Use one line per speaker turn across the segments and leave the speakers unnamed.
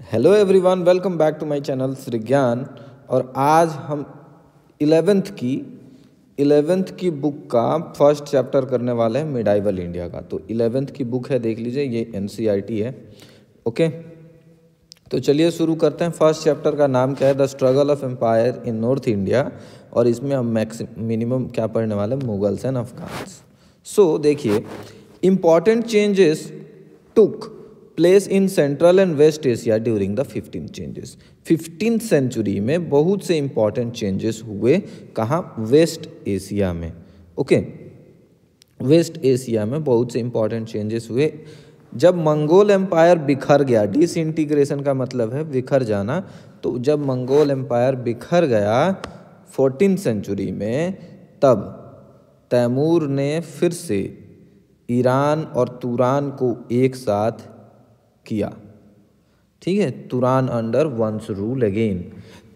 Hello everyone welcome back to my channel Shri Gyan और आज हम इलेवेंथ की इलेवेंथ की बुक का फ़र्स्ट चैप्टर करने वाले हैं मिडाइवल इंडिया का। तो इलेवेंथ की बुक है, देख लीजिए, ये एन है। ओके तो चलिए शुरू करते हैं। फ़र्स्ट चैप्टर का नाम क्या है? The struggle of empire in north India और इसमें हम मैक्स मिनिमम क्या पढ़ने वाले हैं? मुगल्स एंड अफगान्स सो देखिए important changes took place in central and west Asia during the fifteen changes fifteen century में बहुत से इंपॉर्टेंट चेंजेस हुए कहाँ वेस्ट एशिया में. ओके वेस्ट एशिया में बहुत से इंपॉर्टेंट चेंजेस हुए. जब मंगोल एम्पायर बिखर गया डिसइंटीग्रेशन का मतलब है बिखर जाना तो जब मंगोल एम्पायर बिखर गया फोर्टीन सेंचुरी में, तब तैमूर ने फिर से ईरान और तुरान को एक साथ किया। ठीक है, Turan under once rule again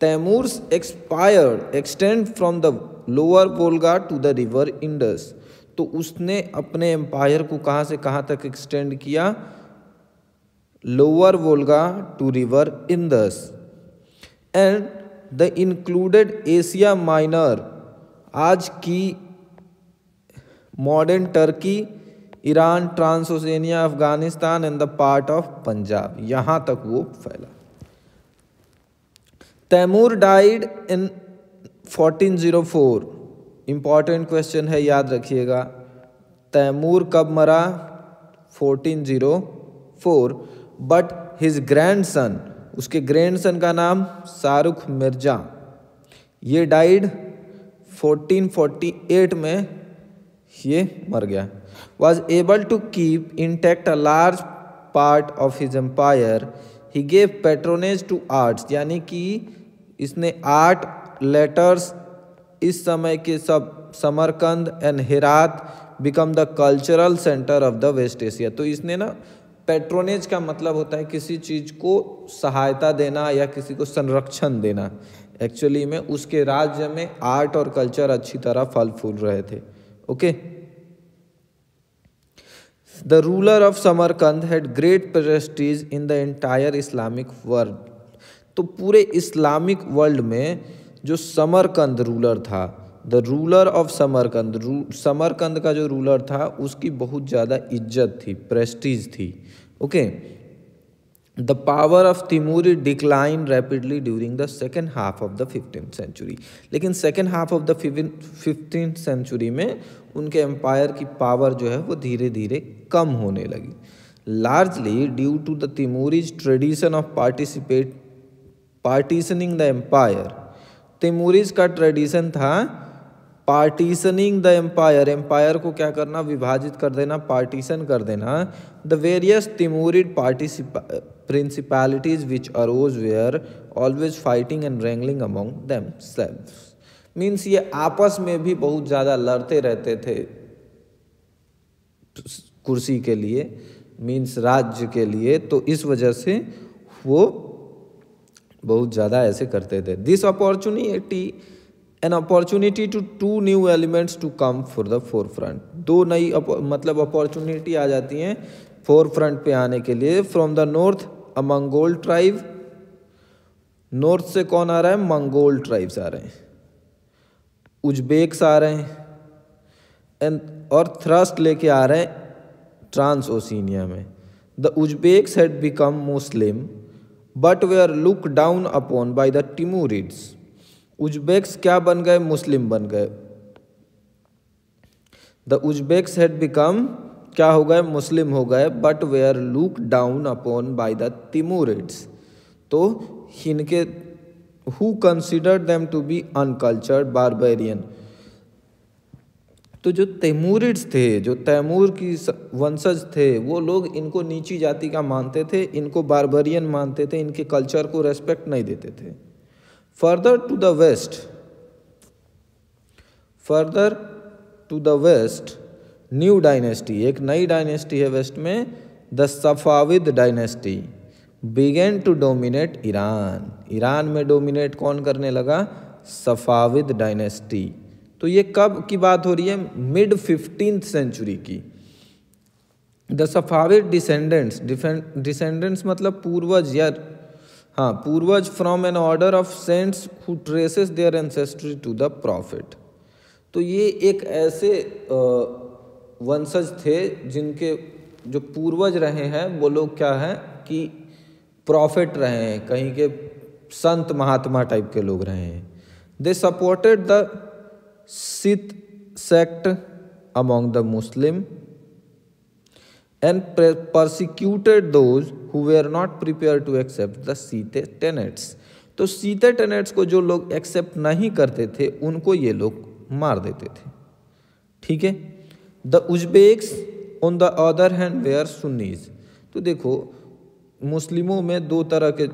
Timur expired extend from the lower Volga to the river Indus तो उसने अपने एम्पायर को कहाँ से कहाँ तक एक्सटेंड किया? Lower Volga to river Indus and the included Asia Minor आज की modern Turkey Iran Transoxania Afghanistan and the part of Punjab. यहाँ तक वो फैला। Timur died in 1404 important question है, याद रखिएगा। तैमूर कब मरा? 1404 बट हिज ग्रैंडसन उसके ग्रैंडसन का नाम शाहरुख मिर्ज़ा। ये डाइड 1448 में। ये मर गया। Was able to keep intact a large part of his empire. He gave patronage to arts, यानी कि इसने आर्ट लेटर्स इस समय के सब, Samarkand and Herat become the cultural centre of the West Asia तो इसने ना पेट्रोनेज का मतलब होता है किसी चीज़ को सहायता देना या किसी को संरक्षण देना। एक्चुअली में उसके राज्य में आर्ट और कल्चर अच्छी तरह फल फूल रहे थे। Okay okay? The ruler of Samarkand had great prestige in the entire Islamic world. तो पूरे इस्लामिक वर्ल्ड में जो समरकंद रूलर था the ruler of Samarkand Samarkand का जो रूलर था, उसकी बहुत ज़्यादा इज़्ज़त थी प्रेस्टीज थी okay the power of Timuri decline rapidly during the second half of the fifteen century लेकिन second half of the fifteen century में उनके एम्पायर की पावर जो है वो धीरे धीरे कम होने लगी। Largely due to the Timurids tradition of participate partitioning the empire Timurids का ट्रेडिशन था पार्टीशनिंग द एम्पायर एम्पायर को क्या करना? विभाजित कर देना पार्टीशन कर देना। The various Timurid participa principalities which arose were always fighting and wrangling among them self means ये आपस में भी बहुत ज़्यादा लड़ते रहते थे कुर्सी के लिए मीन्स राज्य के लिए तो इस वजह से वो बहुत ज़्यादा ऐसे करते थे। This opportunity an opportunity to to new elements to come for the forefront दो नई मतलब अपॉर्चुनिटी आ जाती हैं फोर फ्रंट पे आने के लिए। From the north a Mongol tribe north से कौन आ रहा है? मंगोल ट्राइब्स आ रहे हैं। उज्बेक्स आ रहे हैं और थ्रस्ट लेके आ रहे हैं ट्रांस ओसिनिया में। The Uzbeks had become Muslim but way are look down upon by the Timurids Uzbeks क्या बन गए? मुस्लिम बन गए। द उज्बेक्स हैड बिकम क्या हो गए? मुस्लिम हो गए but way are look down upon by the Timurids तो इनके who consider them to be uncultured barbarian तो जो तैमूरिड्स थे, जो तैमूर की वंशज थे, वो लोग इनको नीची जाति का मानते थे, इनको बारबेरियन मानते थे, इनके कल्चर को रेस्पेक्ट नहीं देते थे। Further to the west further to the west new dynasty एक नई डायनेस्टी है वेस्ट में the Safavid dynasty began to dominate Iran Iran में डोमिनेट कौन करने लगा? Safavid dynasty. तो ये कब की बात हो रही है? मिड फिफ्टीन सेंचुरी की। द सफाविद डिसेंडेंट्स डिसेंडेंट्स मतलब पूर्वज या हाँ पूर्वज from an order of saints who traces their ancestry to the prophet तो ये एक ऐसे वंशज थे जिनके जो पूर्वज रहे हैं, वो लोग क्या है कि प्रॉफिट रहे हैं, कहीं के संत महात्मा टाइप के लोग रहे हैं। They supported the sect among the Muslim and persecuted those who were not prepared to accept the सीते tenets. तो सीते टेनेट्स को जो लोग एक्सेप्ट नहीं करते थे, उनको ये लोग मार देते थे। ठीक है? The Uzbeks on the other hand were Sunnis तो देखो, मुस्लिमों में दो तरह के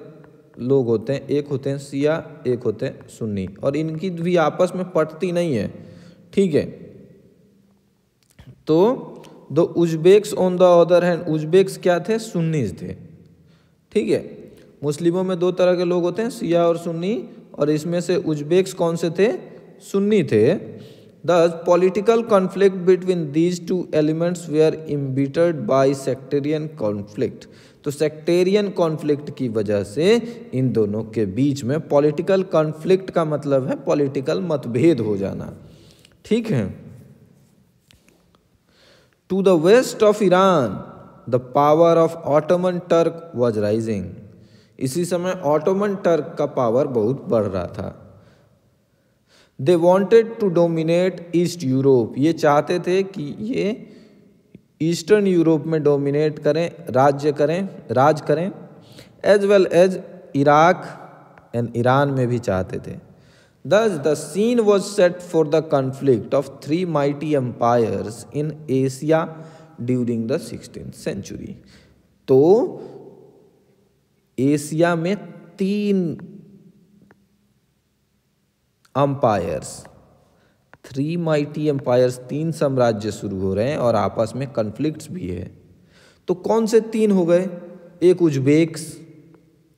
लोग होते हैं, एक होते हैं सिया, एक होते हैं सुन्नी। और इनकी भी आपस में पटती नहीं है। ठीक है? तो दो Uzbeks on the other hand, Uzbeks क्या थे? सुन्नीज थे। ठीक है? मुस्लिमों में दो तरह के लोग होते हैं, सिया और सुन्नी। और इसमें से उज्बेक्स कौन से थे? सुन्नी थे। This political conflict between these two elements were embittered by sectarian conflict. तो सेक्टेरियन कॉन्फ्लिक्ट की वजह से इन दोनों के बीच में पॉलिटिकल कॉन्फ्लिक्ट का मतलब है पॉलिटिकल मतभेद हो जाना। ठीक है? To the west of Iran the power of Ottoman Turk was rising इसी समय ऑटोमन टर्क का पावर बहुत बढ़ रहा था। They wanted to dominate east Europe ये चाहते थे कि ये ईस्टर्न यूरोप में डोमिनेट करें, राज्य करें, राज करें as well as Iraq and Iran में भी चाहते थे। Thus the scene was set for the conflict of three mighty empires in Asia during the sixteen century तो एशिया में तीन अम्पायर्स थ्री माइटी एम्पायर्स तीन साम्राज्य शुरू हो रहे हैं और आपस में कन्फ्लिक्ट्स भी है। तो कौन से तीन हो गए? एक उज्बेक्स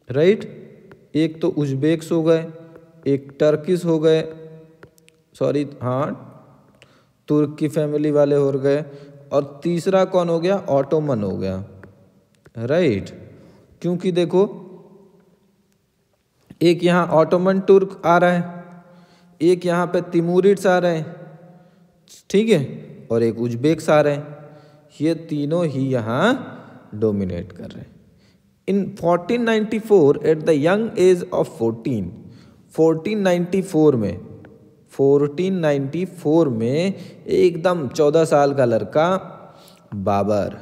राइट एक तो उज्बेक्स हो गए, एक टर्किस हो गए सॉरी हाँ तुर्क की फैमिली वाले हो गए, और तीसरा कौन हो गया? ऑटोमन हो गया राइट क्योंकि देखो, एक यहाँ ऑटोमन तुर्क आ रहा है एक यहाँ पे आ रहे हैं, ठीक है, और एक उज्बेक्स आ रहे हैं। ये तीनों ही यहाँ डोमिनेट कर रहे हैं। In 1494 at the young age of 14 1494 में 1494 में एकदम 14 साल का लड़का बाबर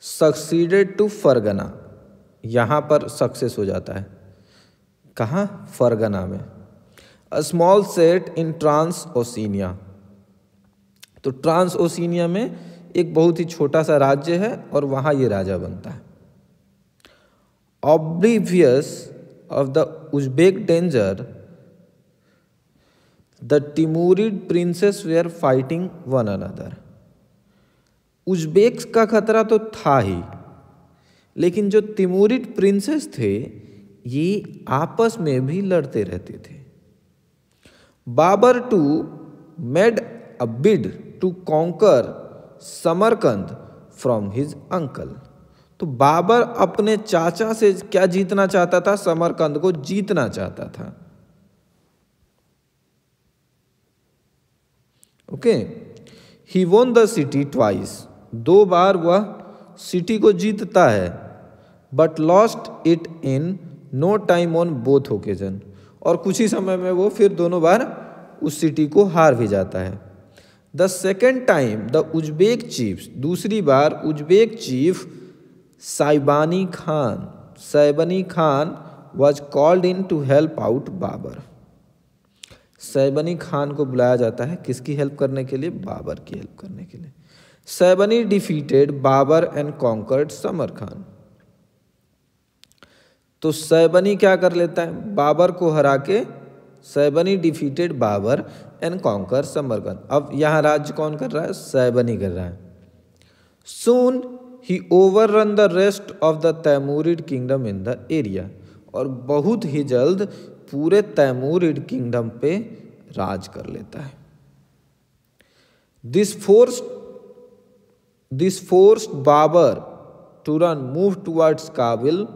सक्सीडेड टू फरगना यहाँ पर सक्सेस हो जाता है। कहाँ? फरगना में। A small set in Transoxania तो ट्रांस ओसिनिया में एक बहुत ही छोटा सा राज्य है और वहाँ ये राजा बनता है। Oblivious of the Uzbek danger, the Timurid princes were fighting one another. Uzbeks का खतरा तो था ही लेकिन जो तिमूरिड प्रिंसेस थे ये आपस में भी लड़ते रहते थे। Babur too made a bid to conquer Samarkand from his uncle. तो बाबर अपने चाचा से क्या जीतना चाहता था? समरकंद को जीतना चाहता था। Okay? He won the city twice दो बार वह सिटी को जीतता है but lost it in no time on both occasion और कुछ ही समय में वो फिर दोनों बार उस सिटी को हार भी जाता है। The second time the Uzbek chief दूसरी बार Uzbek chief Shaibani Khan Shaibani Khan was called in to help out Babur Shaibani Khan को बुलाया जाता है किसकी हेल्प करने के लिए? बाबर की हेल्प करने के लिए। Shaibani defeated Babur and conquered Samarkand तो सैबनी क्या कर लेता है? बाबर को हरा के Shaibani defeated Babur and conquer Samarkand अब यहाँ राज्य कौन कर रहा है? सैबनी कर रहा है। Soon he over run the rest of the Timurid kingdom in the area और बहुत ही जल्द पूरे तैमूरिड किंगडम पे राज कर लेता है। This force this force Babur to run move towards Kabul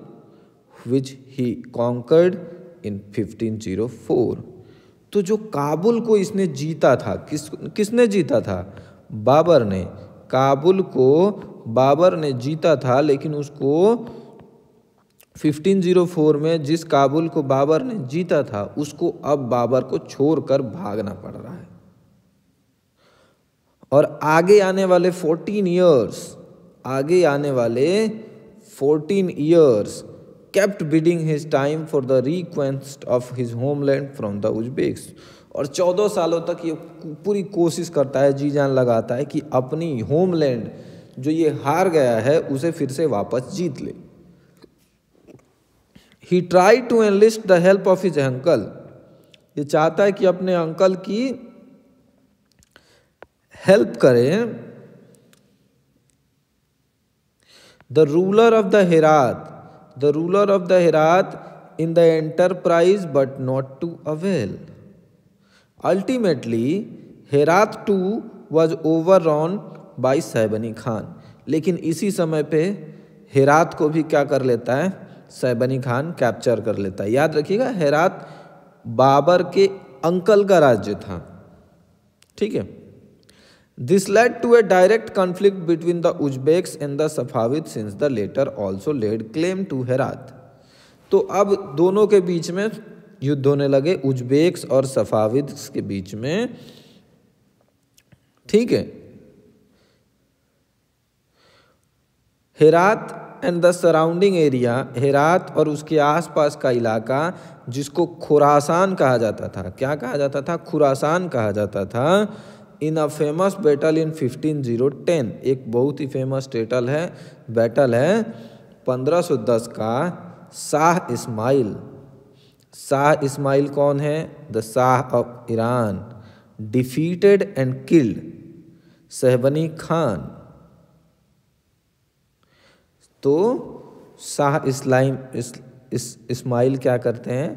which he conquered इन 1504 तो जो काबुल को इसने जीता था, किस, किसने जीता था? बाबर ने। काबुल को बाबर ने जीता था, लेकिन उसको 1504 में जिस काबुल को बाबर ने जीता था, उसको अब बाबर को छोड़कर भागना पड़ रहा है। और आगे आने वाले 14 इयर्स आगे आने वाले 14 years kept bidding his time for the request of his homeland from the Uzbeks. और 14 सालों तक ये पूरी कोशिश करता है, जी जान लगाता है कि अपनी होमलैंड जो ये हार गया है, उसे फिर से वापस जीत ले। He try to enlist the help of his uncle ये चाहता है कि अपने अंकल की हेल्प करें। The ruler of the Herat the ruler of the Herat in the enterprise but not to avail ultimately Herat too was over run by Shaibani Khan लेकिन इसी समय पर हेरात को भी क्या कर लेता है? सैबनी खान कैप्चर कर लेता है। याद रखिएगा हेरात बाबर के अंकल का राज्य था। ठीक है? This led to a direct conflict between the Uzbeks and the Safavids since the latter also laid claim to Herat. तो अब दोनों के बीच में युद्ध होने लगे उज्बेक्स और सफाविद्स के बीच में। ठीक है। Herat and the surrounding area Herat और उसके आसपास का इलाका, जिसको खुरासान कहा जाता था। क्या कहा जाता था? खुरासान कहा जाता था। In a famous battle in 15010 एक बहुत ही फ़ेमस टेटल है बैटल है 1510 का शाह इस्माइल। शाह इस्माइल कौन है? The Shah of Iran defeated and killed Shaibani Khan तो शाह इस्लाम इस, इस, इस्माइल क्या करते हैं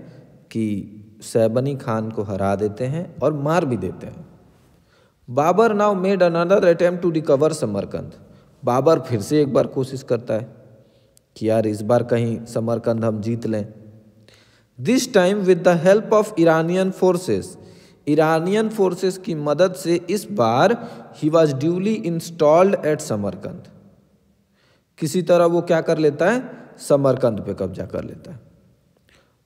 कि सहबनी खान को हरा देते हैं और मार भी देते हैं। Babur now made another attempt to recover Samarkand Babur फिर से एक बार कोशिश करता है कि यार इस बार कहीं समरकंद हम जीत लें। This time with the help of Iranian forces Iranian forces की मदद से इस बार he was duly installed at Samarkand किसी तरह वो क्या कर लेता है? समरकंद पे कब्जा कर लेता है।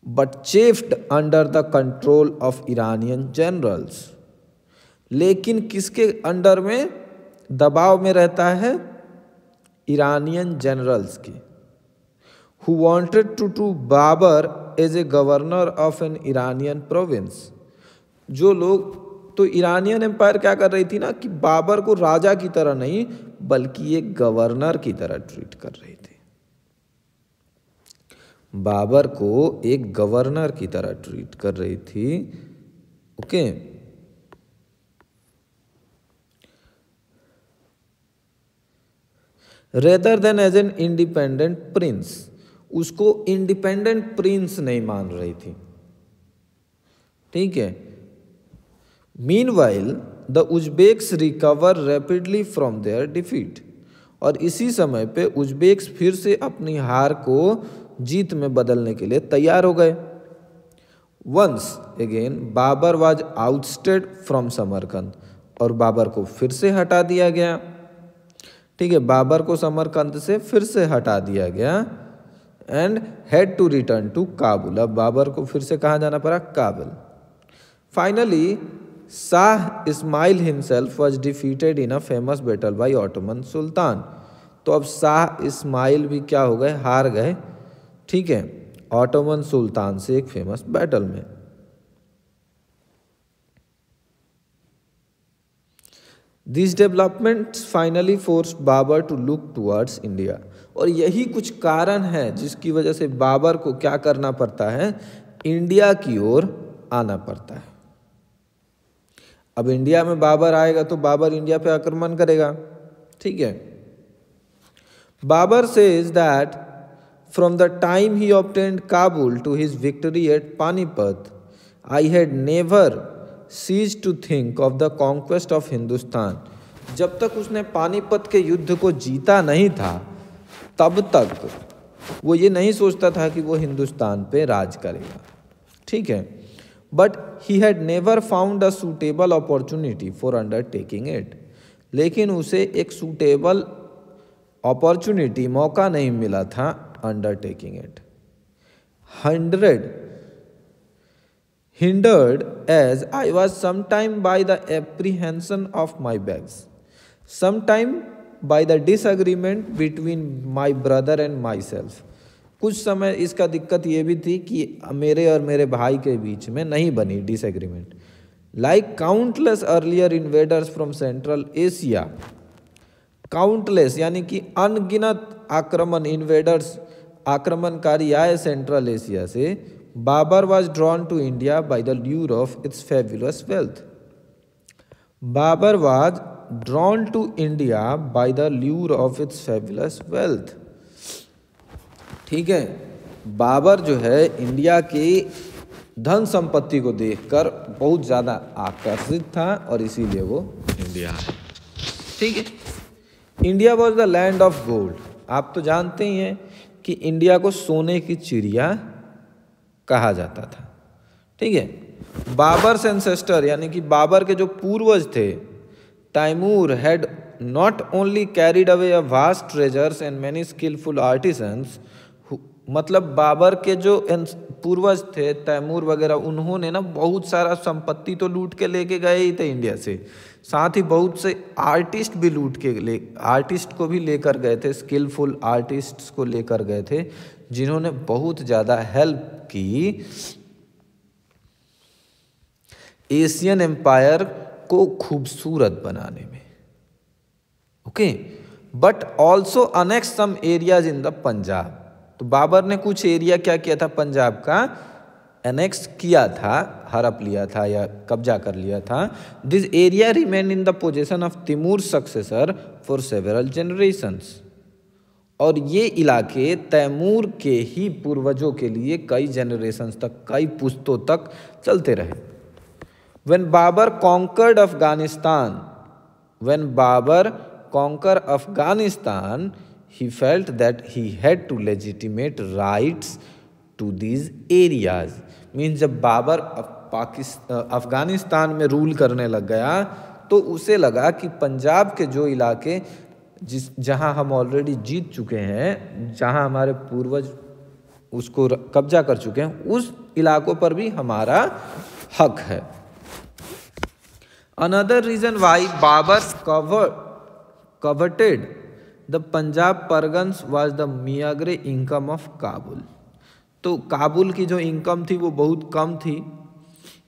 But chafed under the control of Iranian generals लेकिन किसके अंडर में दबाव में रहता है? ईरानियन जनरल्स की। Who wanted to to Babur as a governor of an Iranian province जो लोग तो ईरानियन एम्पायर क्या कर रही थी ना? कि बाबर को राजा की तरह नहीं, बल्कि एक गवर्नर की तरह ट्रीट कर रही थी। बाबर को एक गवर्नर की तरह ट्रीट कर रही थी। Okay okay? Rather than as an independent prince उसको इंडिपेंडेंट प्रिंस नहीं मान रही थी। ठीक है? Meanwhile the Uzbeks recover rapidly from their defeat और इसी समय पे उज्बेक्स फिर से अपनी हार को जीत में बदलने के लिए तैयार हो गए। Once again Babur was ousted from Samarkand और बाबर को फिर से हटा दिया गया। ठीक है, बाबर को समरकंद से फिर से हटा दिया गया and had to return to Kabul अब बाबर को फिर से कहाँ जाना पड़ा? Kabul finally Shah Ismail himself was defeated in a famous battle by Ottoman Sultan तो अब शाह इस्माइल भी क्या हो गए? हार गए। ठीक है ऑटोमन सुल्तान से एक फ़ेमस बैटल में। This development finally force Babur to look towards India और यही कुछ कारण है जिसकी वजह से बाबर को क्या करना पड़ता है? इंडिया की ओर आना पड़ता है। अब इंडिया में बाबर आएगा तो बाबर इंडिया पे आक्रमण करेगा। ठीक है? बाबर से is that from the time he opted Kabul to his victory at Panipat I had never ceased to think of the conquest of Hindustan जब तक उसने पानीपत के युद्ध को जीता नहीं था, तब तक वो ये नहीं सोचता था कि वो हिंदुस्तान पे राज करेगा। ठीक है? But he had never found a suitable opportunity for undertaking it लेकिन उसे एक सूटेबल अपॉर्चुनिटी मौका नहीं मिला था undertaking it hundred hindered as I was sometime by the apprehension of my bags, sometime by the disagreement between my brother and myself. कुछ समय इसका दिक्कत ये भी थी कि मेरे और मेरे भाई के बीच में नहीं बनी disagreement like countless earlier invaders from Central Asia countless यानी कि अनगिनत आक्रमण इन्वेडर्स आक्रमणकारी आए सेंट्रल एशिया से Babur was drawn to India by the lure of its fabulous wealth. Babur was drawn to India by the lure of its fabulous wealth. ठीक है बाबर जो है इंडिया की धन संपत्ति को देखकर बहुत ज़्यादा आकर्षित था और इसीलिए वो इंडिया ठीक है India was the land of gold आप तो जानते ही हैं कि इंडिया को सोने की चिड़िया कहा जाता था। ठीक है? बाबर सेंसेस्टर, यानी कि बाबर के जो पूर्वज थे, Timur had not only carried away a vast treasures and many skillful artisans मतलब बाबर के जो पूर्वज थे, तैमूर वगैरह, उन्होंने ना बहुत सारा संपत्ति तो लूट के लेके गए ही थे इंडिया से। साथ ही बहुत से आर्टिस्ट भी लूट के ले आर्टिस्ट को भी लेकर गए थे स्किलफुल आर्टिस्ट्स को लेकर गए थे। जिन्होंने बहुत ज़्यादा हेल्प की। एशियन एम्पायर को खूबसूरत बनाने में। Okay? But also annex some areas in the Punjab तो बाबर ने कुछ एरिया क्या किया था? पंजाब का एनेक्स किया था, हड़प लिया था या कब्जा कर लिया था। This area remain in the position of Timur successor for several generations और ये इलाके तैमूर के ही पूर्वजों के लिए कई जनरेशन तक, कई पुश्तों तक चलते रहे। When Babur conquered Afghanistan when Babur conquer Afghanistan he felt that he had to legitimate rights to these areas means जब बाबर पाकिस्तान अफ़गानिस्तान में रूल करने लग गया तो उसे लगा कि पंजाब के जो इलाके जिस, जहाँ हम ऑलरेडी जीत चुके हैं, जहाँ हमारे पूर्वज उसको कब्जा कर चुके हैं, उस इलाकों पर भी हमारा हक है। Another reason why Babur cover coveted the Punjab parganas was the meagre income of Kabul तो काबुल की जो इनकम थी, वो बहुत कम थी।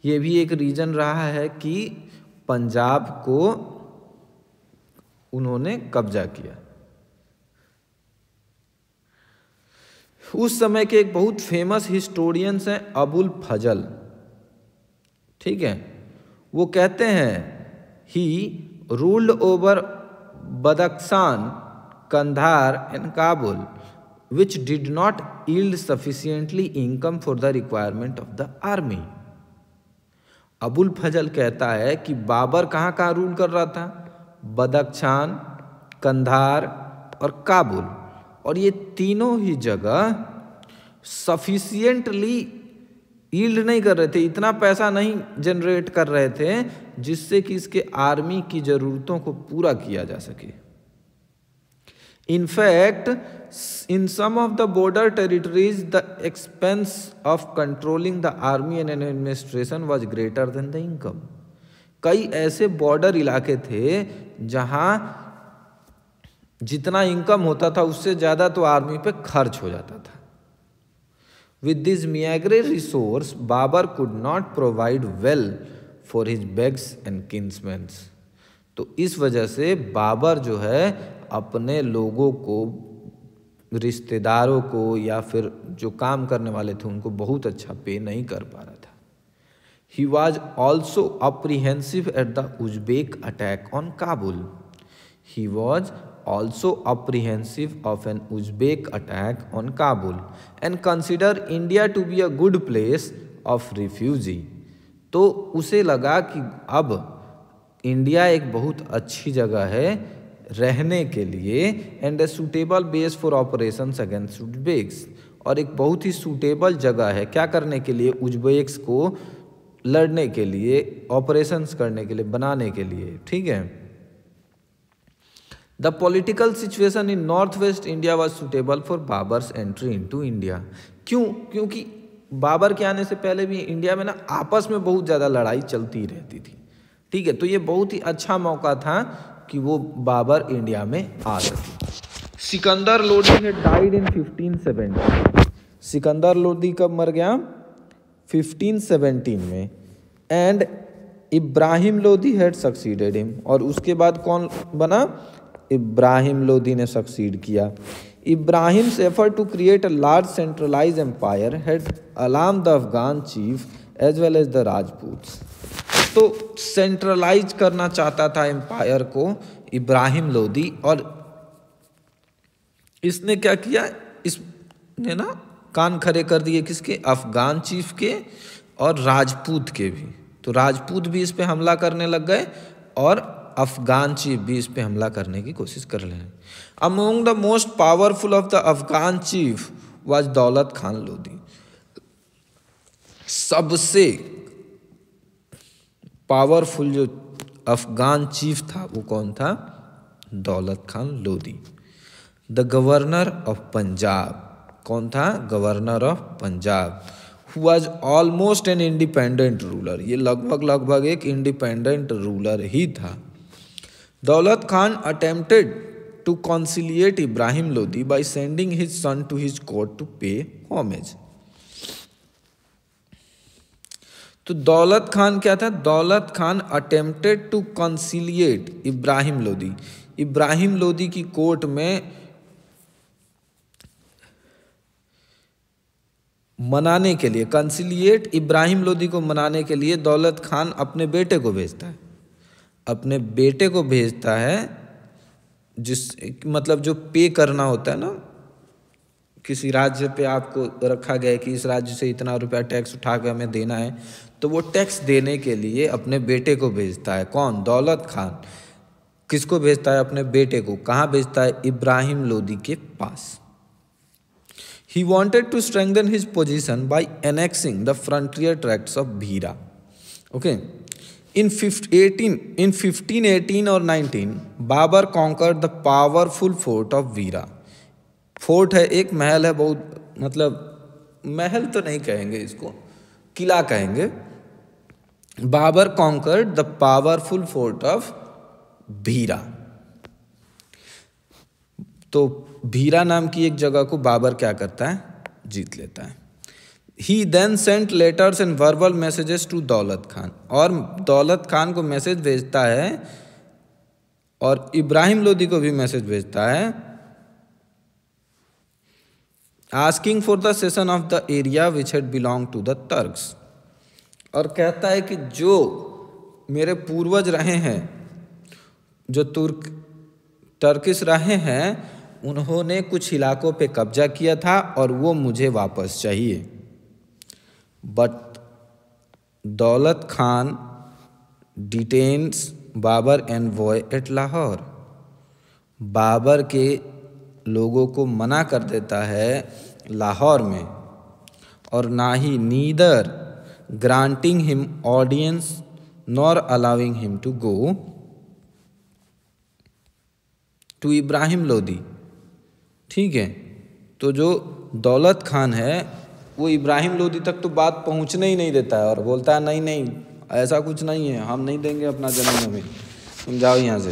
ये भी एक रीज़न रहा है कि पंजाब को उन्होंने कब्जा किया। उस समय के एक बहुत फ़ेमस हिस्टोरियंस हैं अबुल फजल। ठीक है? वो कहते हैं he ruled over Badakhshan Kandahar and Kabul which did not yield sufficiently income for the requirement of the army Abul Fazl कहता है कि बाबर कहाँ कहाँ रूल कर रहा था? बदख्शान, कंधार और काबुल। और ये तीनों ही जगह सफिशियंटली ईल्ड नहीं कर रहे थे, इतना पैसा नहीं जनरेट कर रहे थे, जिससे कि इसके आर्मी की ज़रूरतों को पूरा किया जा सके। In fact in some of the border territories the expense of controlling the army and administration was greater than the income कई ऐसे बॉर्डर इलाके थे जहाँ जितना इनकम होता था, उससे ज़्यादा तो आर्मी पे खर्च हो जाता था। With this meagre resource Babur could not provide well for his begs and kinsmans तो इस वजह से बाबर जो है, अपने लोगों को, रिश्तेदारों को या फिर जो काम करने वाले थे, उनको बहुत अच्छा पे नहीं कर पा रहा He was also apprehensive at the Uzbek attack on Kabul. He was also apprehensive of an Uzbek attack on Kabul and consider India to be a good place of refugee. तो उसे लगा कि अब इंडिया एक बहुत अच्छी जगह है रहने के लिए and a suitable base for operation against Uzbeks और एक बहुत ही सूटेबल जगह है क्या करने के लिए उज्बेक्स को लड़ने के लिए ऑपरेशंस करने के लिए, बनाने के लिए, ठीक है? The political situation in north west India was suitable for Babur's entry into India क्यों? क्योंकि बाबर के आने से पहले भी इंडिया में ना आपस में बहुत ज़्यादा लड़ाई चलती रहती थी। ठीक है? तो ये बहुत ही अच्छा मौका था कि वो बाबर इंडिया में आ सके। सिकंदर लोधी ने डाइड इन 1570 सिकंदर लोधी कब मर गया? 1517 में and Ibrahim Lodhi had succeeded him और उसके बाद कौन बना? इब्राहिम लोधी ने सक्सीड किया। Ibrahim effort to create a large centralise empire had alarm the Afghan chief as well as the Rajput तो सेंट्रलाइज करना चाहता था एम्पायर को इब्राहिम लोधी और इसने क्या किया? इसने ना कान खड़े कर दिए किसके? अफगान चीफ के और राजपूत के भी। तो राजपूत भी इस पर हमला करने लग गए और अफगान चीफ भी इस पर हमला करने की कोशिश कर रहे हैं। Among the most powerful of the Afghan chief was Daulat Khan Lodhi. सबसे पावरफुल जो अफगान चीफ था वो कौन था? Daulat Khan Lodhi. The governor of Punjab कौन था? Governor of Punjab. Was almost an independent ruler ये लगभग लगभग एक इंडिपेंडेंट रूलर ही था। Daulat Khan attempted to conciliate Ibrahim Lodhi by sending his son to his court to pay homage तो दौलत खान क्या था? Daulat Khan attempted to conciliate Ibrahim Lodhi. Ibrahim Lodhi की कोर्ट में मनाने के लिए कंसिलिएट इब्राहिम लोधी को मनाने के लिए दौलत खान अपने बेटे को भेजता है। अपने बेटे को भेजता है, जिस मतलब जो पे करना होता है ना, किसी राज्य पे आपको रखा गया है कि इस राज्य से इतना रुपया टैक्स उठा के हमें देना है तो वो टैक्स देने के लिए अपने बेटे को भेजता है। कौन? दौलत खान। किसको भेजता है? अपने बेटे को। कहाँ भेजता है? इब्राहिम लोधी के पास। He wanted to strengthen his position by annexing the frontier tracts of Bhira. Okay. In 18, in 1518 or 19, Babar conquered the powerful fort of Veera. Fort है एक महल है बहुत मतलब महल तो नहीं कहेंगे इसको किला कहेंगे Babur conquered the powerful fort of Bhera तो भीरा नाम की एक जगह को बाबर क्या करता है? जीत लेता है। He then sent letters and verbal messages to Daulat Khan. और दौलत खान को मैसेज भेजता है और इब्राहिम लोधी को भी मैसेज भेजता है। Asking for the cession of the area which had belong to the Turks और कहता है कि जो मेरे पूर्वज रहे हैं, जो तुर्क टर्किस रहे हैं उन्होंने कुछ इलाकों पे कब्जा किया था और वो मुझे वापस चाहिए। But Daulat Khan, detains, Babur and envoy at Lahore. Babur के लोगों को मना कर देता है लाहौर में और ना ही neither, granting him audience, nor allowing him to go to Ibrahim Lodhi ठीक है? तो जो दौलत खान है, वो इब्राहिम लोधी तक तो बात पहुँचने ही नहीं देता है और बोलता है, नहीं नहीं, ऐसा कुछ नहीं है, हम नहीं देंगे अपना ज़मीन हमें तुम जाओ यहाँ से।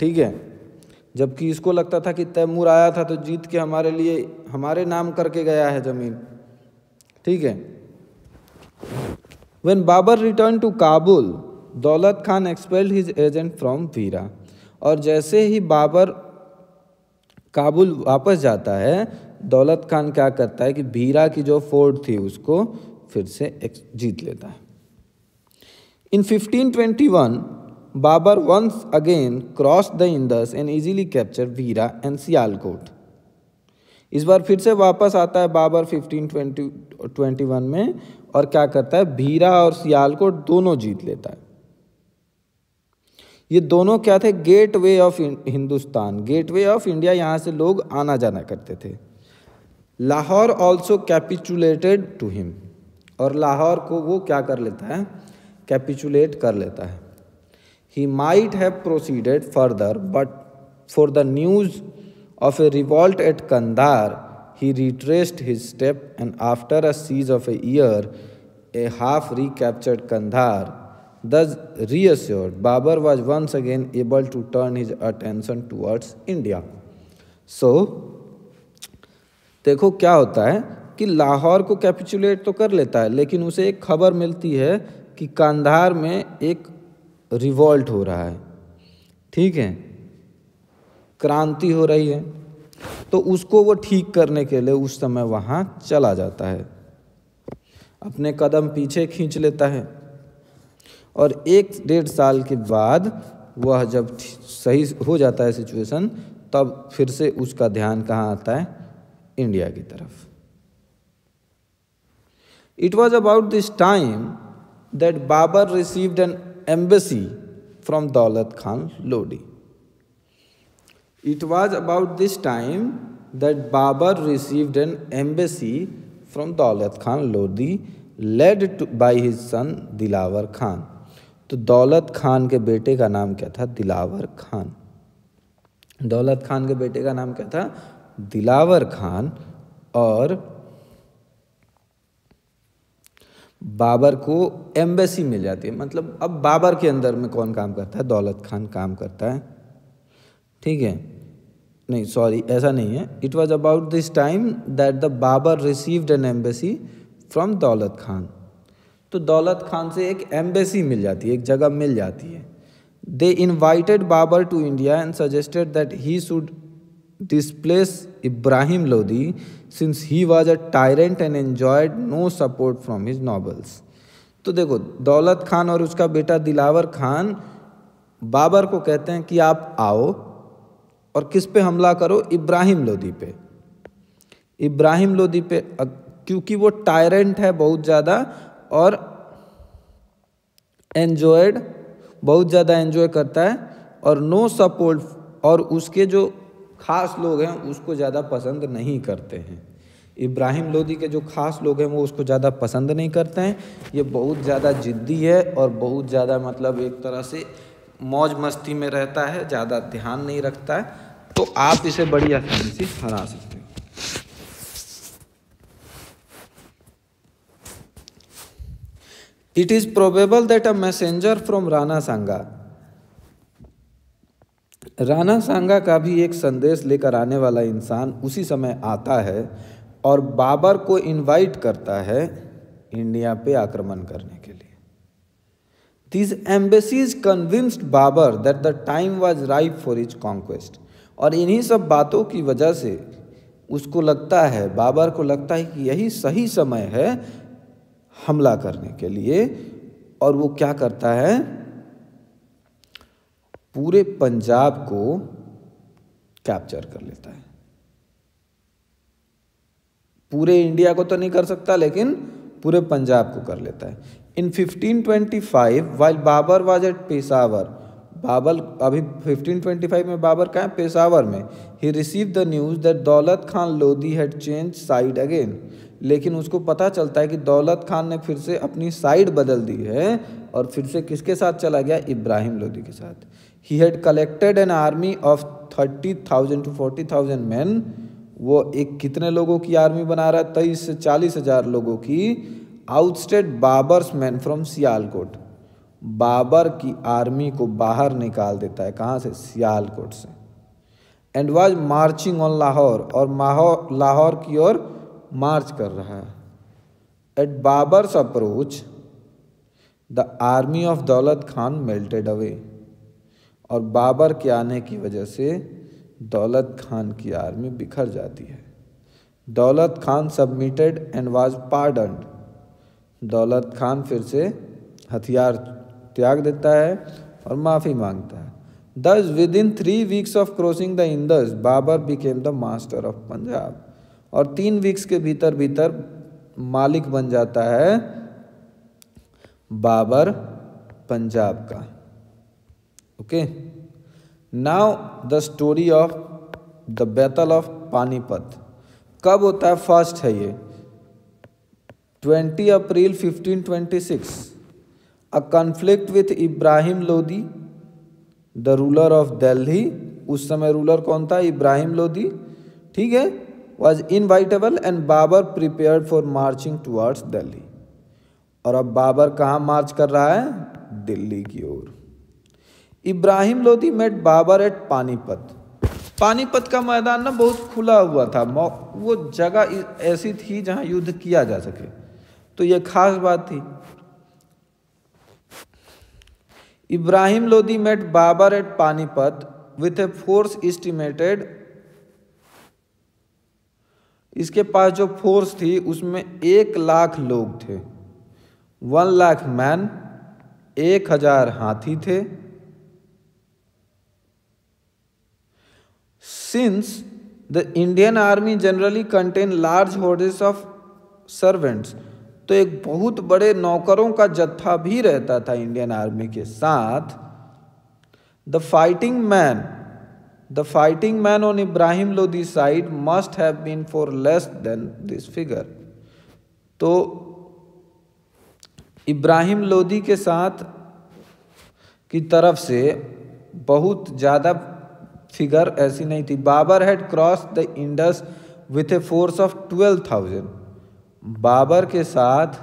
ठीक है? जबकि इसको लगता था कि तैमूर आया था तो जीत के हमारे लिए, हमारे नाम करके गया है ज़मीन। ठीक है? When Babur return to Kabul Daulat Khan expelled his agent from Bhera और जैसे ही बाबर काबुल वापस जाता है, दौलत खान क्या करता है कि भीरा की जो फोर्ट थी उसको फिर से जीत लेता है। In 1521 Babur once again cross the Indus and easily capture Bhera and Sialkot इस बार फिर से वापस आता है बाबर 1521 में और क्या करता है? भीरा और सियालकोट दोनों जीत लेता है। ये दोनों क्या थे? Gateway of Hindustan gateway of India यहाँ से लोग आना जाना करते थे। Lahore also capitulated to him और लाहौर को वो क्या कर लेता है? कैपिचुलेट कर लेता है। He might have proceeded further but for the news of a revolt at Kandahar, he retraced his step and after a siege of a year, a half recaptured Kandahar. Thus reassured, Babur was once again able to turn his attention towards India. So, देखो क्या होता है कि लाहौर को capitulate तो कर लेता है लेकिन उसे एक खबर मिलती है कि कंधार में एक रिवॉल्ट हो रहा है। ठीक है? क्रांति हो रही है। तो उसको वो ठीक करने के लिए उस समय वहाँ चला जाता है। अपने कदम पीछे खींच लेता है। और एक डेढ़ साल के बाद वह जब सही हो जाता है सिचुएशन तब फिर से उसका ध्यान कहाँ आता है? इंडिया की तरफ़। It was about this time that Babur received an embassy from Daulat Khan Lodi was about this time that Babur received an embassy from Daulat Khan Lodi led to, by his son Dilawar Khan. तो दौलत खान के बेटे का नाम क्या था? दिलावर खान। दौलत खान के बेटे का नाम क्या था? दिलावर खान और बाबर को एम्बेसी मिल जाती है। मतलब अब बाबर के अंदर में कौन काम करता है? दौलत खान काम करता है। ठीक है? नहीं सॉरी ऐसा नहीं है। It was about this time that the Babur received an embassy from Daulat Khan. तो दौलत खान से एक एम्बेसी मिल जाती है, एक जगह मिल जाती है। They invited Babur to India and suggested that he should displace Ibrahim Lodhi since he was a tyrant and enjoyed no support from his nobles तो देखो, दौलत खान और उसका बेटा दिलावर खान बाबर को कहते हैं कि आप आओ और किस पे हमला करो? इब्राहिम लोदी पे। इब्राहिम लोदी पे क्योंकि वो टायरेंट है बहुत ज़्यादा और एन्जॉयड बहुत ज़्यादा एन्जॉय करता है और नो सपोर्ट और उसके जो खास लोग हैं, उसको ज़्यादा पसंद नहीं करते हैं। इब्राहिम लोदी के जो खास लोग हैं, वो उसको ज़्यादा पसंद नहीं करते हैं। ये बहुत ज़्यादा ज़िद्दी है और बहुत ज़्यादा मतलब एक तरह से मौज मस्ती में रहता है, ज़्यादा ध्यान नहीं रखता है। तो आप इसे बड़ी आसानी से हरा सकते it is probable that a messenger from Rana Sanga Rana Sanga का भी एक संदेश लेकर आने वाला इंसान उसी समय आता है और बाबर को इनवाइट करता है इंडिया पे आक्रमण करने के लिए These embassies convinced Babur that the time was ripe for his conquest. और इन्हीं सब बातों की वजह से उसको लगता है, बाबर को लगता है कि यही सही समय है हमला करने के लिए। और वो क्या करता है? पूरे पंजाब को कैप्चर कर लेता है। पूरे इंडिया को तो नहीं कर सकता, लेकिन पूरे पंजाब को कर लेता है। In 1525 while Babur was at Peshawar, Babur अभी 1525 में बाबर कहाँ है? पेशावर में। He receive the news that Daulat Khan Lodi had change side again लेकिन उसको पता चलता है कि दौलत खान ने फिर से अपनी साइड बदल दी है और फिर से किसके साथ चला गया? इब्राहिम लोधी के साथ। He had collected an army of thirty thousand to forty thousand man वो एक कितने लोगों की आर्मी बना रहा है? तेईस से चालीस हज़ार लोगों की। Ousted Babur's man from Sialkot Babur की आर्मी को बाहर निकाल देता है। कहाँ से? सियालकोट से। And was marching on Lahore और लाहौर की ओर मार्च कर रहा है। At Babur's approach the army of Daulat Khan melted away और बाबर के आने की वजह से दौलत खान की आर्मी बिखर जाती है। Daulat Khan submitted and was pardoned Daulat Khan फिर से हथियार त्याग देता है और माफ़ी माँगता है। Thus within three weeks of crossing the Indus Babur became the master of Punjab और तीन वीक्स के भीतर भीतर मालिक बन जाता है बाबर पंजाब का। Okay now the story of the battle of Panipat कब होता है? फ़र्स्ट है ये। 20 April 1526 a conflict with Ibrahim Lodi the ruler of Delhi उस समय रूलर कौन था? इब्राहिम लोदी ठीक है? Was inevitable and Babur prepared for marching towards Delhi और अब बाबर कहाँ मार्च कर रहा है? दिल्ली की ओर। Ibrahim Lodhi met Babur at Panipat Panipat का मैदान ना बहुत खुला हुआ था। वो जगह ऐसी थी जहाँ युद्ध किया जा सके। तो ये खास बात थी। Ibrahim Lodhi met Babur at Panipat with a force estimated इसके पास जो फोर्स थी, उसमें एक लाख लोग थे। वन लाख मैन एक हज़ार हाथी थे। Since the Indian army generally contain large hordes of servants तो एक बहुत बड़े नौकरों का जत्था भी रहता था इंडियन आर्मी के साथ। The fighting man The fighting man on Ibrahim Lodi side must have been for less than this figure. तो इब्राहिम लोदी के साथ की तरफ़ से बहुत ज़्यादा फिगर ऐसी नहीं थी। Babur had cross the Indus with a force of twelve thousand Babur के साथ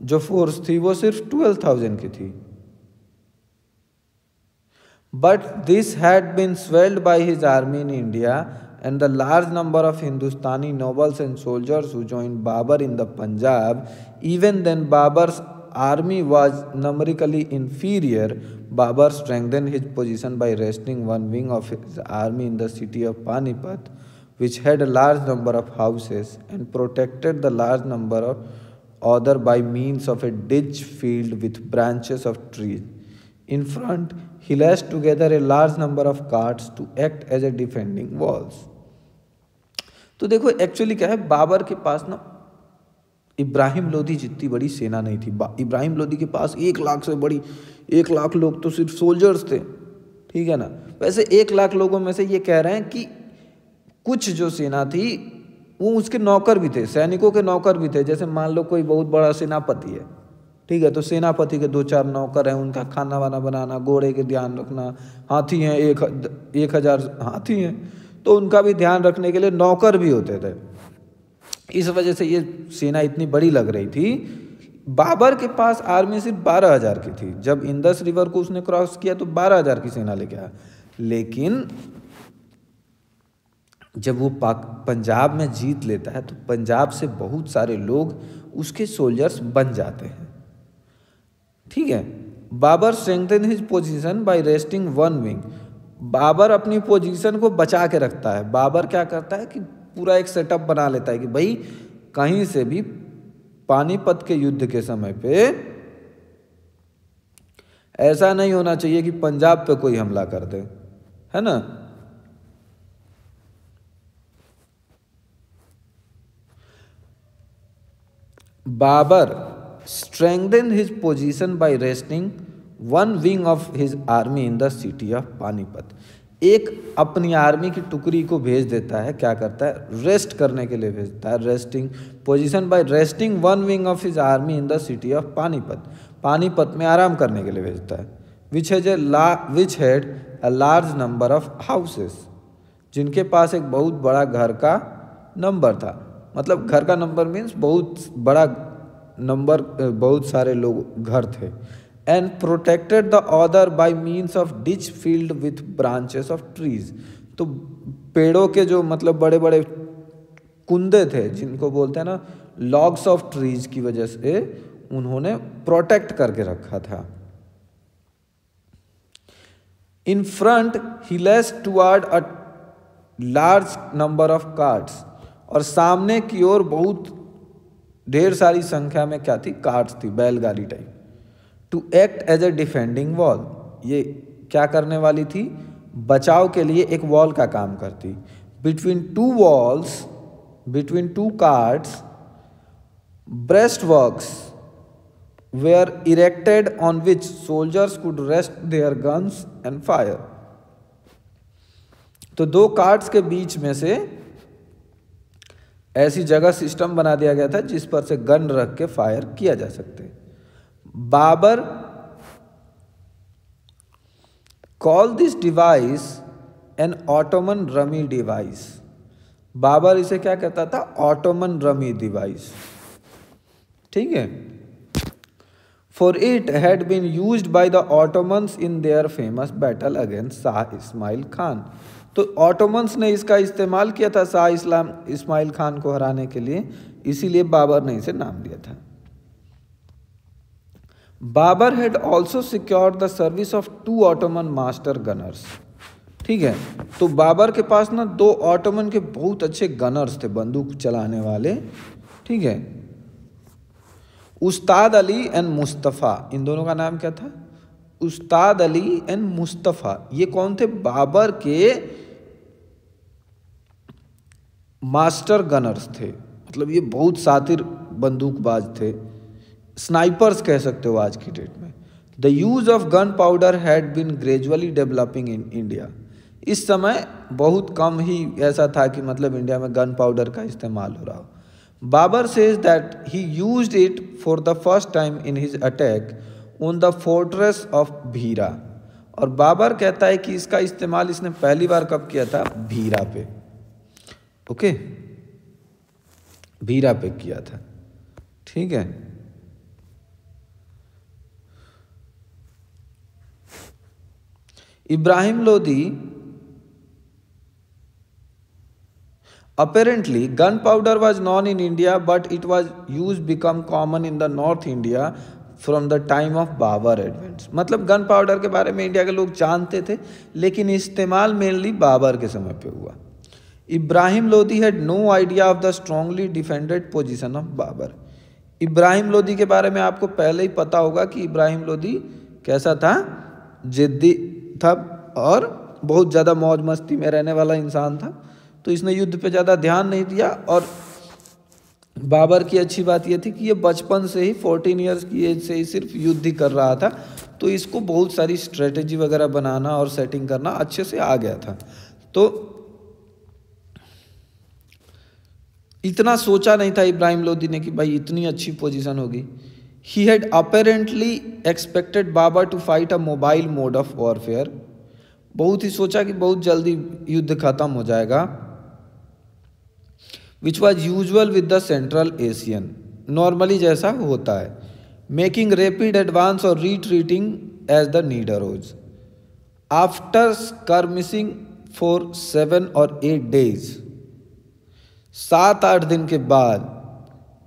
जो फोर्स थी वो सिर्फ़ ट्वेल्व थाउज़ेंड की थी। But this had been swelled by his army in India and the large number of Hindustani nobles and soldiers who joined Babur in the Punjab. Even then, Babur's army was numerically inferior. Babur strengthened his position by resting one wing of his army in the city of Panipat, which had a large number of houses, and protected the large number of other by means of a ditch filled with branches of trees. In front, he lashed together a large number of carts to act as a defending walls. तो देखो actually क्या है? बाबर के पास ना इब्राहिम लोधी जितनी बड़ी सेना नहीं थी। इब्राहिम लोधी के पास एक लाख से बड़ी, एक लाख लोग तो सिर्फ़ सोल्जर्स थे। ठीक है ना? वैसे एक लाख लोगों में से ये कह रहे हैं कि कुछ जो सेना थी, वो उसके नौकर भी थे, सैनिकों के नौकर भी थे। जैसे मान लो कोई बहुत बड़ा सेनापति है। ठीक है तो सेनापति के दो चार नौकर हैं, उनका खाना वाना बनाना, घोड़े के ध्यान रखना, हाथी हैं, एक एक हज़ार हाथी हैं तो उनका भी ध्यान रखने के लिए नौकर भी होते थे। इस वजह से ये सेना इतनी बड़ी लग रही थी। बाबर के पास आर्मी सिर्फ़ बारह हज़ार की थी। जब इंदस रिवर को उसने क्रॉस किया तो बारह हज़ार की सेना लेके आया। लेकिन जब वो पाक, पंजाब में जीत लेता है तो पंजाब से बहुत सारे लोग उसके सोल्जर्स बन जाते हैं। ठीक है? Babur strengthen his position by resting one wing Babur अपनी पोजीशन को बचा के रखता है। बाबर क्या करता है कि पूरा एक सेटअप बना लेता है कि भाई, कहीं से भी पानीपत के युद्ध के समय पे ऐसा नहीं होना चाहिए कि पंजाब पे कोई हमला कर दे। है ना? Babar strengthened his position by resting one wing of his army in the city of Panipat. एक अपनी आर्मी की टुकड़ी को भेज देता है, क्या करता है? रेस्ट करने के लिए भेजता है resting position by resting one wing of his army in the city of Panipat Panipat में आराम करने के लिए भेजता है। Which has a La which had a large number of houses जिनके पास एक बहुत बड़ा घर का नंबर था। मतलब घर का नंबर मीन्स बहुत बड़ा नंबर बहुत सारे लोग घर थे। And protected the other by means of ditch filled with branches of trees तो पेड़ों के जो मतलब बड़े बड़े कुंदे थे, जिनको बोलते हैं ना लॉग्स ऑफ़ ट्रीज की वजह से उन्होंने प्रोटेक्ट करके रखा था। In front he lashed toward a large number of carts और सामने की ओर बहुत ढेर सारी संख्या में क्या थी? कार्ड्स थी, बैलगाड़ी type to act as a defending wall ये क्या करने वाली थी? बचाव के लिए एक वॉल का काम करती। Between two walls between two carts breastworks were erected on which soldiers could rest their guns and fire. तो दो कार्ड्स के बीच में से ऐसी जगह सिस्टम बना दिया गया था जिस पर से गन रख के फायर किया जा सकते Babur, call this device an Ottoman Rumi device. Babur इसे क्या कहता था? Ottoman Rumi device. ठीक है? For it had been use by the Ottomans in their famous battle against Shah Ismail Khan तो ऑटोमन्स ने इसका इस्तेमाल किया था शाह इस्लाम इस्माइल खान को हराने के लिए, इसीलिए बाबर ने इसे नाम दिया था। Babur had also secure the service of two Ottoman master gunners. ठीक है तो बाबर के पास ना दो ऑटोमन के बहुत अच्छे गनर्स थे, बंदूक चलाने वाले। ठीक है, उस्ताद अली एंड मुस्तफ़ा, इन दोनों का नाम क्या था? उस्ताद अली एंड मुस्तफ़ा, ये कौन थे? बाबर के मास्टर गनर्स थे। मतलब ये बहुत सातिर बंदूकबाज थे। स्नाइपर्स कह सकते हो आज की डेट में। The use of gun powder had been gradually developing in India इस समय बहुत कम ही ऐसा था कि मतलब इंडिया में गन पाउडर का इस्तेमाल हो रहा हो। Babur says that he use it for the first time in his attack on the fortress of Bhera और बाबर कहता है कि इसका इस्तेमाल इसने पहली बार कब किया था? भीरा पे। ओके? भीरा पे किया था। ठीक है। Ibrahim Lodhi Apparently, gunpowder was known in India, but it was used become common in the North India from the time of Babur advents मतलब गन पाउडर के बारे में इंडिया के लोग जानते थे लेकिन इस्तेमाल मेनली बाबर के समय पे हुआ। Ibrahim Lodhi had no idea of the strongly defended position of Babur Ibrahim Lodhi के बारे में आपको पहले ही पता होगा कि इब्राहिम लोधी कैसा था? जिद्दी था और बहुत ज़्यादा मौज मस्ती में रहने वाला इंसान था। तो इसने युद्ध पे ज़्यादा ध्यान नहीं दिया और बाबर की अच्छी बात यह थी कि ये बचपन से ही फोर्टीन ईयर्स की एज से ही सिर्फ़ युद्ध ही कर रहा था। तो इसको बहुत सारी स्ट्रेटेजी वगैरह बनाना और सेटिंग करना अच्छे से आ गया था। तो इतना सोचा नहीं था इब्राहिम लोदी ने कि भाई इतनी अच्छी पोजीशन होगी। He had apparently expected Babur to fight a mobile mode of warfare बहुत ही सोचा कि बहुत जल्दी युद्ध खत्म हो जाएगा। Which was usual with the Central Asian normally जैसा होता है। मेकिंग रेपिड एडवांस और retreating as the need arose after skirmishing for seven और एट डेज़ सात आठ दिन के बाद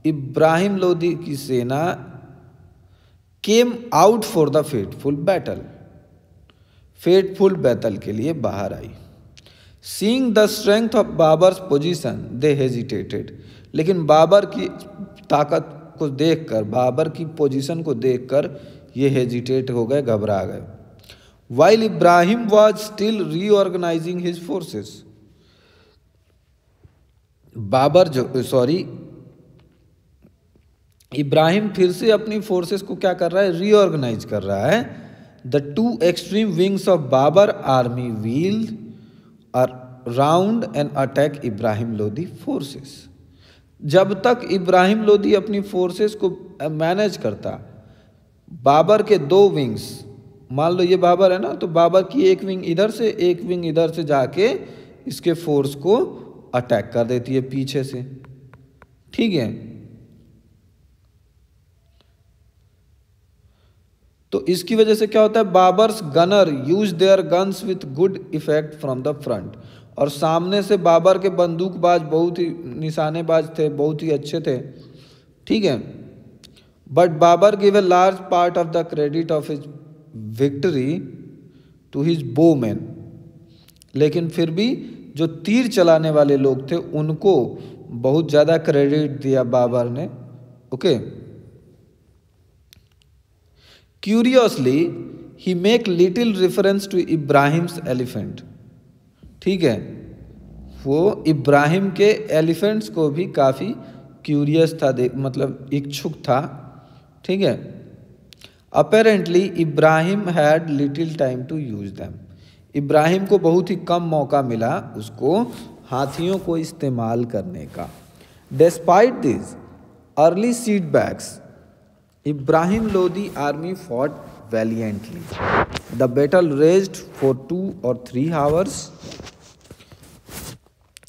इब्राहिम लोदी की सेना came out for the fateful battle fateful battle के लिए बाहर आई। Seeing the strength of Babur's position they hesitated लेकिन बाबर की ताकत को देखकर बाबर की पोजीशन को देखकर ये हेजिटेट हो गए, घबरा गए। While Ibrahim was still reorganising his forces Babur जो सॉरी इब्राहिम फिर से अपनी फोर्सेस को क्या कर रहा है? रीऑर्गेनाइज कर रहा है। The two extreme wings of Babur army wheel round and attack Ibrahim Lodhi forces जब तक इब्राहिम लोधी अपनी फोर्सेस को मैनेज करता बाबर के दो विंग्स मान लो ये बाबर है ना तो बाबर की एक विंग इधर से, एक विंग इधर से जाके इसके फोर्स को अटैक कर देती है पीछे से। ठीक है? तो इसकी वजह से क्या होता है? Babur's gunner use their guns with good effect from the front और सामने से बाबर के बंदूकबाज बहुत ही निशानेबाज थे, बहुत ही अच्छे थे। ठीक है? But Babur give a large part of the credit of his victory to his bow man लेकिन फिर भी जो तीर चलाने वाले लोग थे, उनको बहुत ज़्यादा क्रेडिट दिया बाबर ने। Okay curiously he make little reference to Ibrahim's elephant ठीक है? वो इब्राहिम के एलिफेंट्स को भी काफ़ी क्यूरियस था देख मतलब इच्छुक था। ठीक है? Apparently Ibrahim had little time to use them Ibrahim को बहुत ही कम मौका मिला उसको हाथियों को इस्तेमाल करने का। Despite this early setbacks Ibrahim Lodi army fought valiantly the battle raged for two और थ्री हावर्स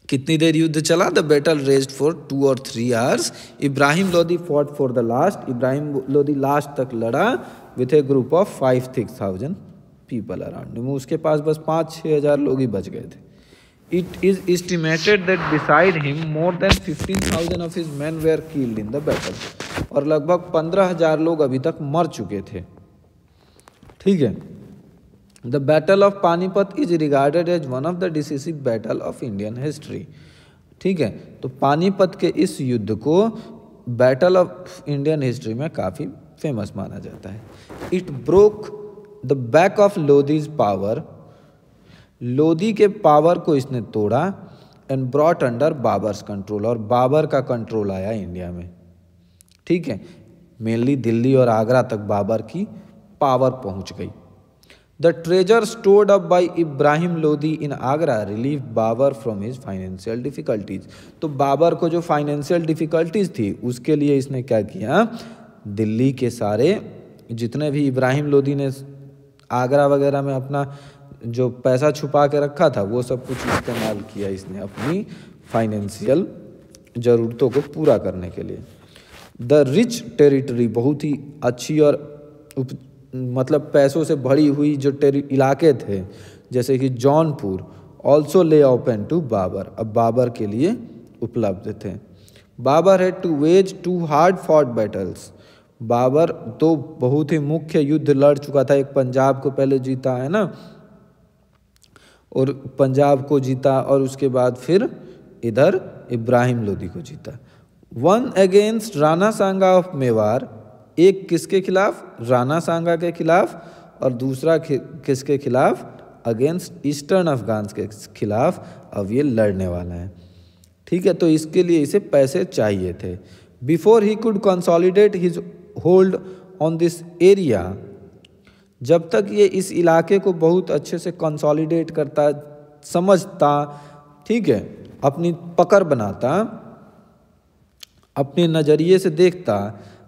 कितनी देर युद्ध चला? The battle raged for two और three hours Ibrahim Lodi fought for the last Ibrahim Lodi last तक लड़ा with a group of five six thousand people around उसके पास बस पाँच छः हज़ार लोग ही बच गए थे। It is estimated that beside him more than fifteen thousand of his man were killed in the battle और लगभग पंद्रह हज़ार लोग अभी तक मर चुके थे। ठीक है? The battle of Panipat is regarded as one of the decisive battle of Indian history ठीक है? तो पानीपत के इस युद्ध को बैटल ऑफ़ इंडियन हिस्ट्री में काफ़ी फ़ेमस माना जाता है। It broke the back of Lodis power Lodi के पावर को इसने तोड़ा and brought under Babur's control और बाबर का कंट्रोल आया इंडिया में। ठीक है? मेनली दिल्ली और आगरा तक बाबर की पावर पहुँच गई। The treasure stored up by Ibrahim Lodi in Agra relieve Babur from his financial difficulties तो बाबर को जो फाइनेंशियल डिफिकल्टीज थी, उसके लिए इसने क्या किया? दिल्ली के सारे जितने भी इब्राहिम लोदी ने आगरा वगैरह में अपना जो पैसा छुपा के रखा था वो सब कुछ इस्तेमाल किया इसने अपनी फाइनेंशियल ज़रूरतों को पूरा करने के लिए। द रिच टेरिटरी बहुत ही अच्छी और उप, मतलब पैसों से भरी हुई जो टेरी इलाके थे जैसे कि Jaunpur also lay open to Babur अब बाबर के लिए उपलब्ध थे। Babur had to wage two hard fought battles Babur तो बहुत ही मुख्य युद्ध लड़ चुका था। एक पंजाब को पहले जीता, है ना? और पंजाब को जीता और उसके बाद फिर इधर इब्राहिम लोदी को जीता। One against Rana Sanga of Mewar. एक किसके खिलाफ? राणा सांगा के खिलाफ। और दूसरा किसके खिलाफ? अगेंस्ट ईस्टर्न अफगान के खिलाफ। अब ये लड़ने वाला है। ठीक है तो इसके लिए इसे पैसे चाहिए थे। Before he could consolidate his hold on this area जब तक ये इस इलाके को बहुत अच्छे से कंसोलिडेट करता, समझता, ठीक है, अपनी पकड़ बनाता, अपने नज़रिए से देखता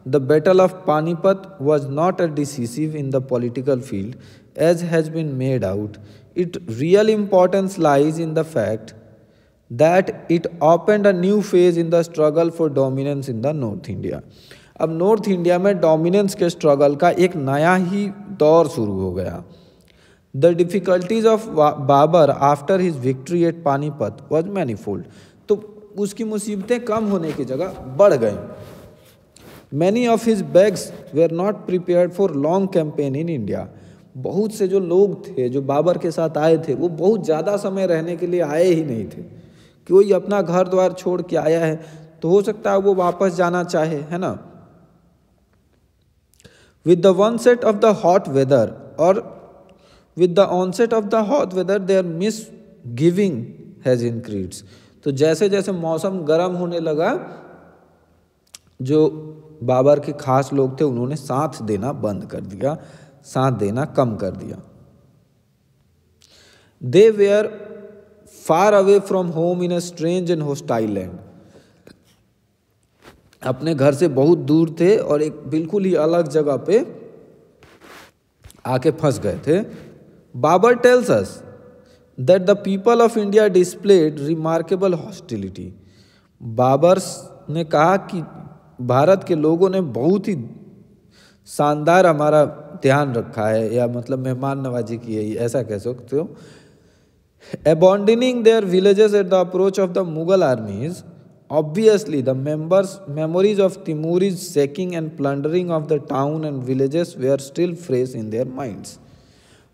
the battle of Panipat was not a decisive in the political field as has been made out it real importance lies in the fact that it opened a new phase in the struggle for dominance in the north India अब north India में dominance के struggle का एक नया ही दौर शुरू हो गया। The difficulties of Babur after his victory at Panipat was manifold तो उसकी मुसीबतें कम होने की जगह बढ़ गई। Many of his begs were not prepare for long campaign in India बहुत से जो लोग थे, जो बाबर के साथ आए थे, वो बहुत ज़्यादा समय रहने के लिए आए ही नहीं थे। कोई अपना घर द्वार छोड़ के आया है तो हो सकता है वो वापस जाना चाहे, है ना? Onset of the hot weather और with the onset of the hot weather their misgiving has increase तो जैसे जैसे मौसम गर्म होने लगा, जो बाबर के खास लोग थे, उन्होंने साथ देना बंद कर दिया, साथ देना कम कर दिया। They were far away from home in a strange and hostile land अपने घर से बहुत दूर थे और एक बिल्कुल ही अलग जगह पे आके फंस गए थे। Babur tells us that the people of India displayed remarkable hostility Babur ने कहा कि भारत के लोगों ने बहुत ही शानदार हमारा ध्यान रखा है या मतलब मेहमान नवाजी की है ऐसा कह सकते हो। Abandoning their villages at the approach of the Mughal armies, obviously the members' memories of Timuri's sacking and plundering of the town and villages were still fresh in their minds.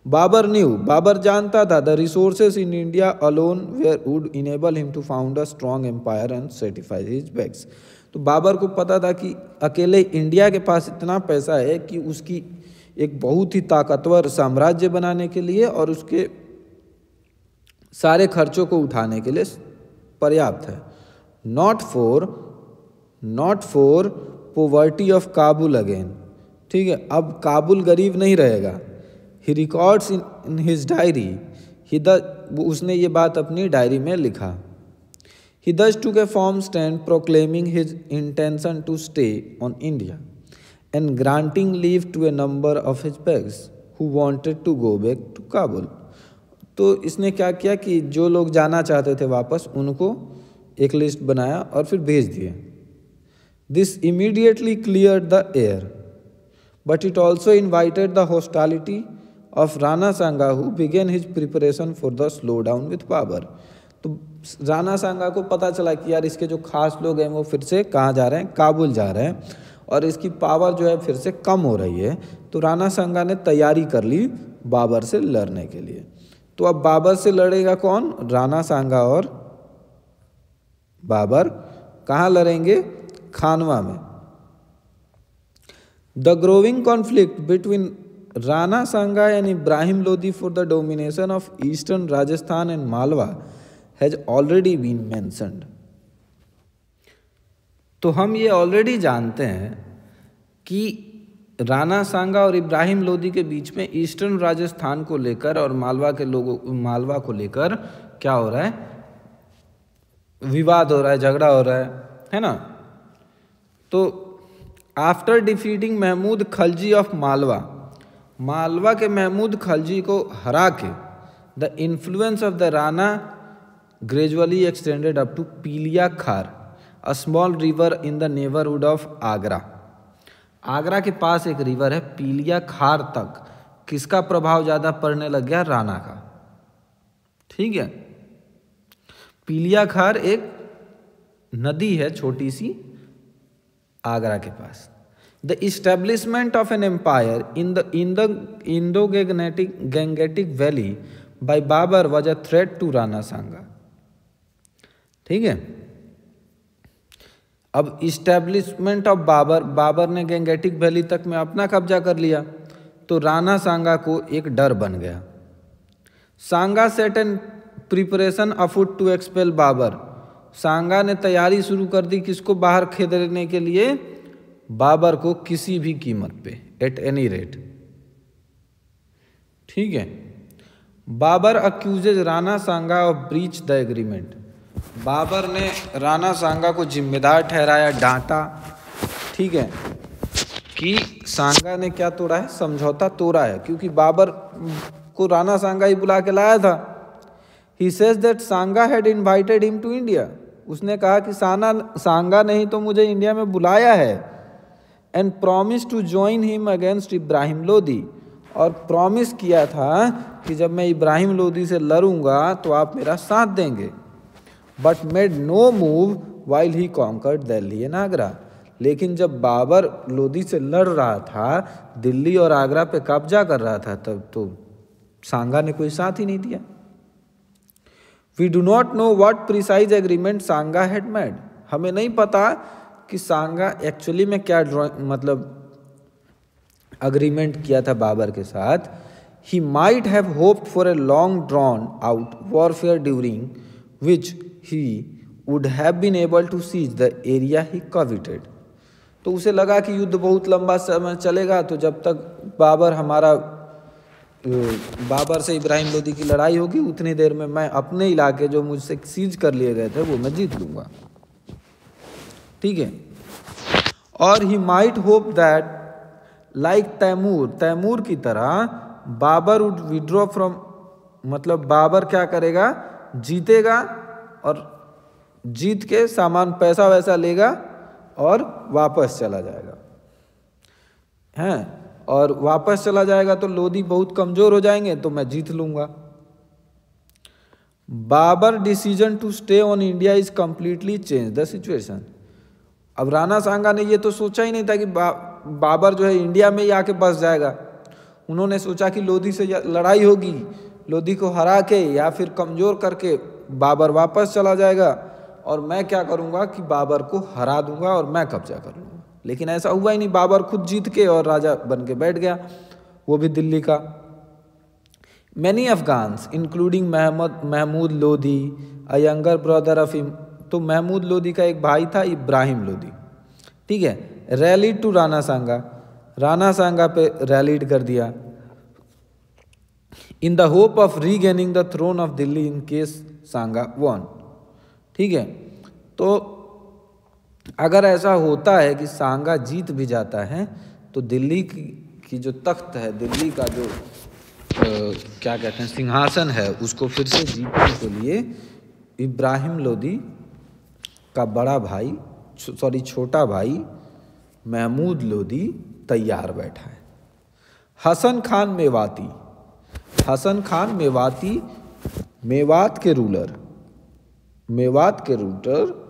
Babar knew, Babar जानता था the resources in India alone were, would enable him to found a strong empire and satisfy his begs. तो बाबर को पता था कि अकेले India के पास इतना पैसा है कि उसकी एक बहुत ही ताकतवर साम्राज्य बनाने के लिए और उसके सारे खर्चों को उठाने के लिए पर्याप्त है not for not for poverty of Kabul again ठीक है, अब काबुल गरीब नहीं रहेगा। He records in in his diary ही उसने ये बात अपनी डायरी में लिखा। He thus took firm stand proclaiming his intention to stay on India and granting leave to a number of his begs who wanted to go back to Kabul तो इसने क्या किया कि जो लोग जाना चाहते थे वापस, उनको एक लिस्ट बनाया और फिर भेज दिए। This immediately clear the air but it also invited the hostility of Rana Sanga who began his preparation for the slow down with power तो राना सांगा को पता चला कि यार इसके जो खास लोग हैं वो फिर से कहाँ जा रहे हैं? काबुल जा रहे हैं और इसकी पावर जो है फिर से कम हो रही है। तो राना सांगा ने तैयारी कर ली बाबर से लड़ने के लिए। तो अब बाबर से लड़ेगा कौन? राना सांगा और बाबर, कहाँ लड़ेंगे? खानवा में। The growing conflict between Rana Sanga and Ibrahim Lodhi for the domination of eastern Rajasthan and Malwa has already been mentioned तो हम ये ऑलरेडी जानते हैं कि राणा सांगा और इब्राहिम लोधी के बीच में ईस्टर्न राजस्थान को लेकर और मालवा के लोगों, मालवा को लेकर क्या हो रहा है? विवाद हो रहा है, झगड़ा हो रहा है है ना? तो after defeating Mahmud Khalji of Malwa Malwa के महमूद खलजी को हरा के the influence of the Rana gradually extended up to Piliya Khar a small river in the neighbourhood of Agra. Agra के पास एक रिवर है पीलिया खार तक। किसका प्रभाव ज़्यादा पड़ने लग गया? राना का। ठीक है? पीलिया खार एक नदी है छोटी सी आगरा के पास। The establishment of an empire in the in the Indo Gangetic Gangetic valley by Babur was a threat to Rana Sanga ठीक है? अब इस्टेब्लिशमेंट ऑफ़ बाबर बाबर ने गैंगेटिक वैली तक में अपना कब्जा कर लिया तो राणा सांगा को एक डर बन गया। Sanga set an preparation afoot to expel Babur. Sanga ने तैयारी शुरू कर दी किसको बाहर खेदने के लिए? बाबर को किसी भी कीमत पे एट एनी रेट ठीक है। Babur accuses Rana Sanga of breach the agreement Babur ने राणा सांगा को जिम्मेदार ठहराया डांटा। ठीक है। कि सांगा ने क्या तोड़ा है? समझौता तोड़ा है, क्योंकि बाबर को राणा सांगा ही बुला के लाया था। He says that Sanga had invited him to India उसने कहा कि साना सांगा नहीं तो मुझे इंडिया में बुलाया है। And promise to join him against Ibrahim Lodhi और प्रॉमिस किया था कि जब मैं इब्राहिम लोधी से लड़ूँगा तो आप मेरा साथ देंगे। But made no move while he conquered Delhi and Agra. लेकिन जब बाबर लोधी से लड़ रहा था, दिल्ली और आगरा पे कब्जा कर रहा था, तब तो सांगा ने कोई साथ ही नहीं दिया। We do not know what precise agreement Sanga had made हमें नहीं पता कि सांगा एक्चुअली में क्या मतलब अग्रीमेंट किया था बाबर के साथ। He might have hoped for a long drawn out warfare during which he would have been able to seize the area he coveted तो उसे लगा कि युद्ध बहुत लंबा समय चलेगा तो जब तक बाबर हमारा बाबर से इब्राहिम लोदी की लड़ाई होगी, उतनी देर में मैं अपने इलाके जो मुझसे सीज कर लिए गए थे, वो मैं जीत लूँगा। ठीक है? और he might hope that like Timur Timur की तरह बाबर वुड विड्रॉ फ्रॉम मतलब बाबर क्या करेगा? जीतेगा और जीत के सामान, पैसा वैसा लेगा और वापस चला जाएगा। हैं? और वापस चला जाएगा तो लोधी बहुत कमज़ोर हो जाएँगे तो मैं जीत लूँगा। Babur decision to stay on India is completely change the situation. अब राणा सांगा ने ये तो सोचा ही नहीं था कि बा, बाबर जो है इंडिया में ही आके बस जाएगा। उन्होंने सोचा कि लोधी से लड़ाई होगी लोधी को हरा के या फिर कमज़ोर करके बाबर वापस चला जाएगा और मैं क्या करूँगा कि बाबर को हरा दूँगा और मैं कब्जा कर लूँगा। लेकिन ऐसा हुआ ही नहीं, बाबर खुद जीत के और राजा बन के बैठ गया, वो भी दिल्ली का। Many Afghans including Mahmud Mahmud Lodhi a younger brother of तो महमूद लोधी का एक भाई था इब्राहिम लोधी ठीक है रैली टू राणा सांगा राना सांगा पे रैलीड कर दिया। In the hope of regaining the throne of Delhi in case Sanga won ठीक है तो अगर ऐसा होता है कि सांगा जीत भी जाता है तो दिल्ली की, की जो तख्त है दिल्ली का जो आ, क्या कहते हैं सिंहासन है उसको फिर से जीतने के लिए इब्राहिम लोदी का बड़ा भाई सॉरी छोटा भाई महमूद लोदी तैयार बैठा है। हसन खान मेवाती हसन खान मेवाती मेवात के रूलर मेवात के router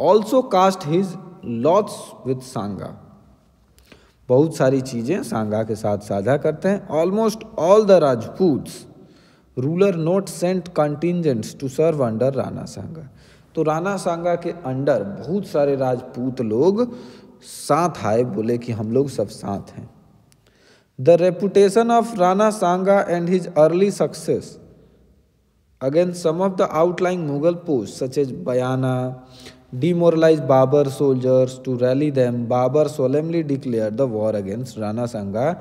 also cast his lots with Sanga बहुत सारी चीज़ें सांगा के साथ साझा करते हैं। Almost all the Rajputs ruler not sent contingents to serve under Rana Sanga तो राणा सांगा के अंडर बहुत सारे राजपूत लोग साथ आए बोले कि हम लोग सब साथ हैं। The reputation of Rana Sanga and his early success against some of the outlying Mughal posts such as Bayana, demoralise Babur soldiers to rally them. Babur solemnly declared the war against rana sangha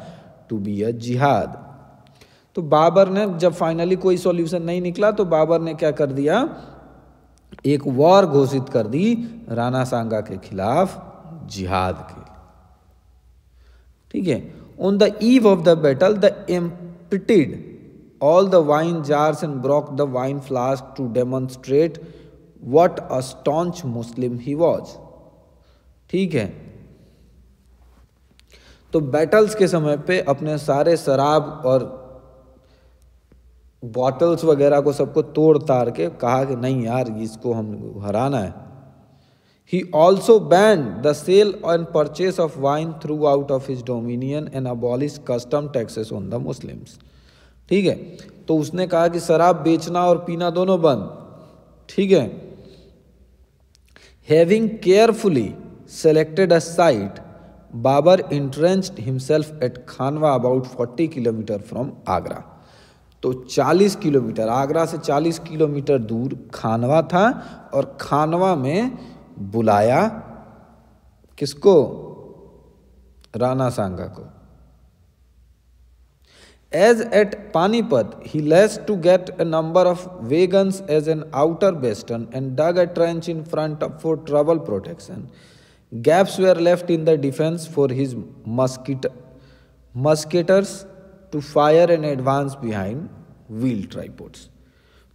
to be a jihad. तो बाबर ने जब finally कोई solution नहीं निकला तो बाबर ने क्या कर दिया? एक वॉर घोषित कर दी राणा सांगा के खिलाफ जिहाद के ठीक है? On the eve of the battle the emptied all the wine jars and broke the wine flask to demonstrate what a staunch Muslim he was. ठीक है? तो बैटल्स के समय पे अपने सारे शराब और बॉटल्स वगैरह को सबको तोड़ ताड़ के कहा कि नहीं यार, इसको हम हराना है। He also ban the sale and purchase of wine throughout of his dominion and abolish custom taxes on the Muslims ठीक है? तो उसने कहा कि शराब बेचना और पीना दोनों बंद। ठीक है? Having carefully selected a site Babur entrenched himself at Khanwa about 40 kilometre from Agra तो 40 किलोमीटर आगरा से 40 किलोमीटर दूर खानवा था और खानवा में बुलाया किसको? राणा सांगा को। As at Panipat he lashed together a number of wagons as an outer western and dug a trench in front for double protection gaps were left in the defence for his musket musketeers to fire an advance behind wheel tripods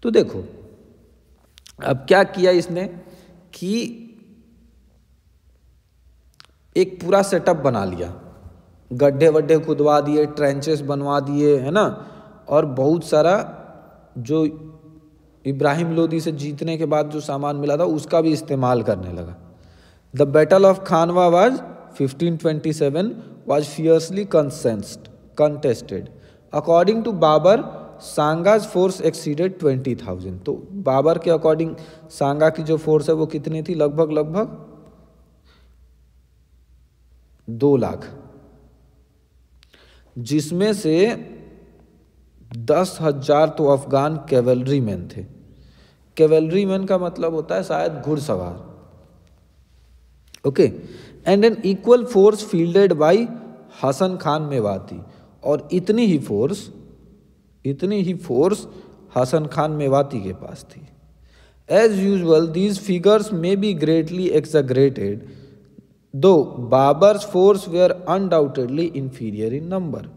तो देखो, अब क्या किया इसने? कि एक पूरा setup बना लिया। गड्ढे वड्ढे खुदवा दिए ट्रेंचेस बनवा दिए, है ना? और बहुत सारा जो इब्राहिम लोदी से जीतने के बाद जो सामान मिला था, उसका भी इस्तेमाल करने लगा। The battle of Khanwa was 1527 was fiercely consensed contested according to Babur Sanga's force exceeded twenty thousand तो बाबर के अकॉर्डिंग सांगा की जो फोर्स है, वो कितनी थी? लगभग लगभग दो लाख। जिसमें से दस हज़ार तो अफगान कैवलरी मैन थे। कैवलरी मैन का मतलब होता है शायद घुड़सवार। Okay? And an equal force fielded by Hasan Khan Mewati. और इतनी ही फोर्स इतनी ही फोर्स हसन खान मेवाती के पास थी। As usual these figures may be greatly exaggerated though, Babur's force were undoubtedly inferior in number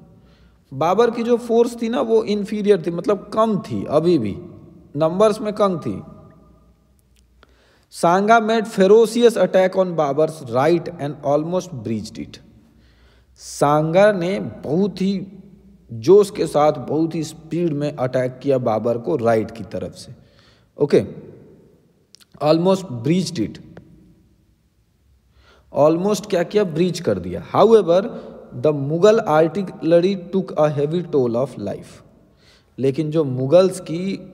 Babur की जो फोर्स थी ना, वो इंफीरियर थी मतलब कम थी, अभी भी। नंबर्स में कम थी। Sanga made ferocious attack on Babur's right and almost breached it Sanga ने बहुत ही जोश के साथ, बहुत ही स्पीड में अटैक किया बाबर को राइट की तरफ़ से। Okay almost breached it almost क्या किया? ब्रीच कर दिया। However the Mughal artillery took a heavy toll of life लेकिन जो मुगल्स की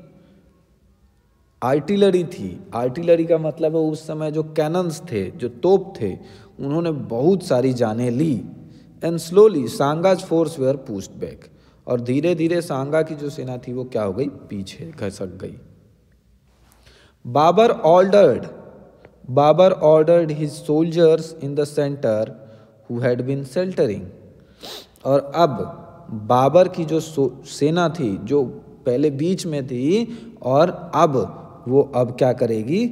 आर्टिलरी थी आर्टिलरी का मतलब है उस समय जो कैनन्स थे, जो तोप थे, उन्होंने बहुत सारी जाने ली। And slowly Sanga's force were pushed back और धीरे धीरे सांगा की जो सेना थी, वो क्या हो गई? पीछे घसक गई। Babur ordered Babur ordered his soldiers in the center who had been sheltering. और अब बाबर की जो सेना थी, जो पहले बीच में थी, और अब वो अब क्या करेगी?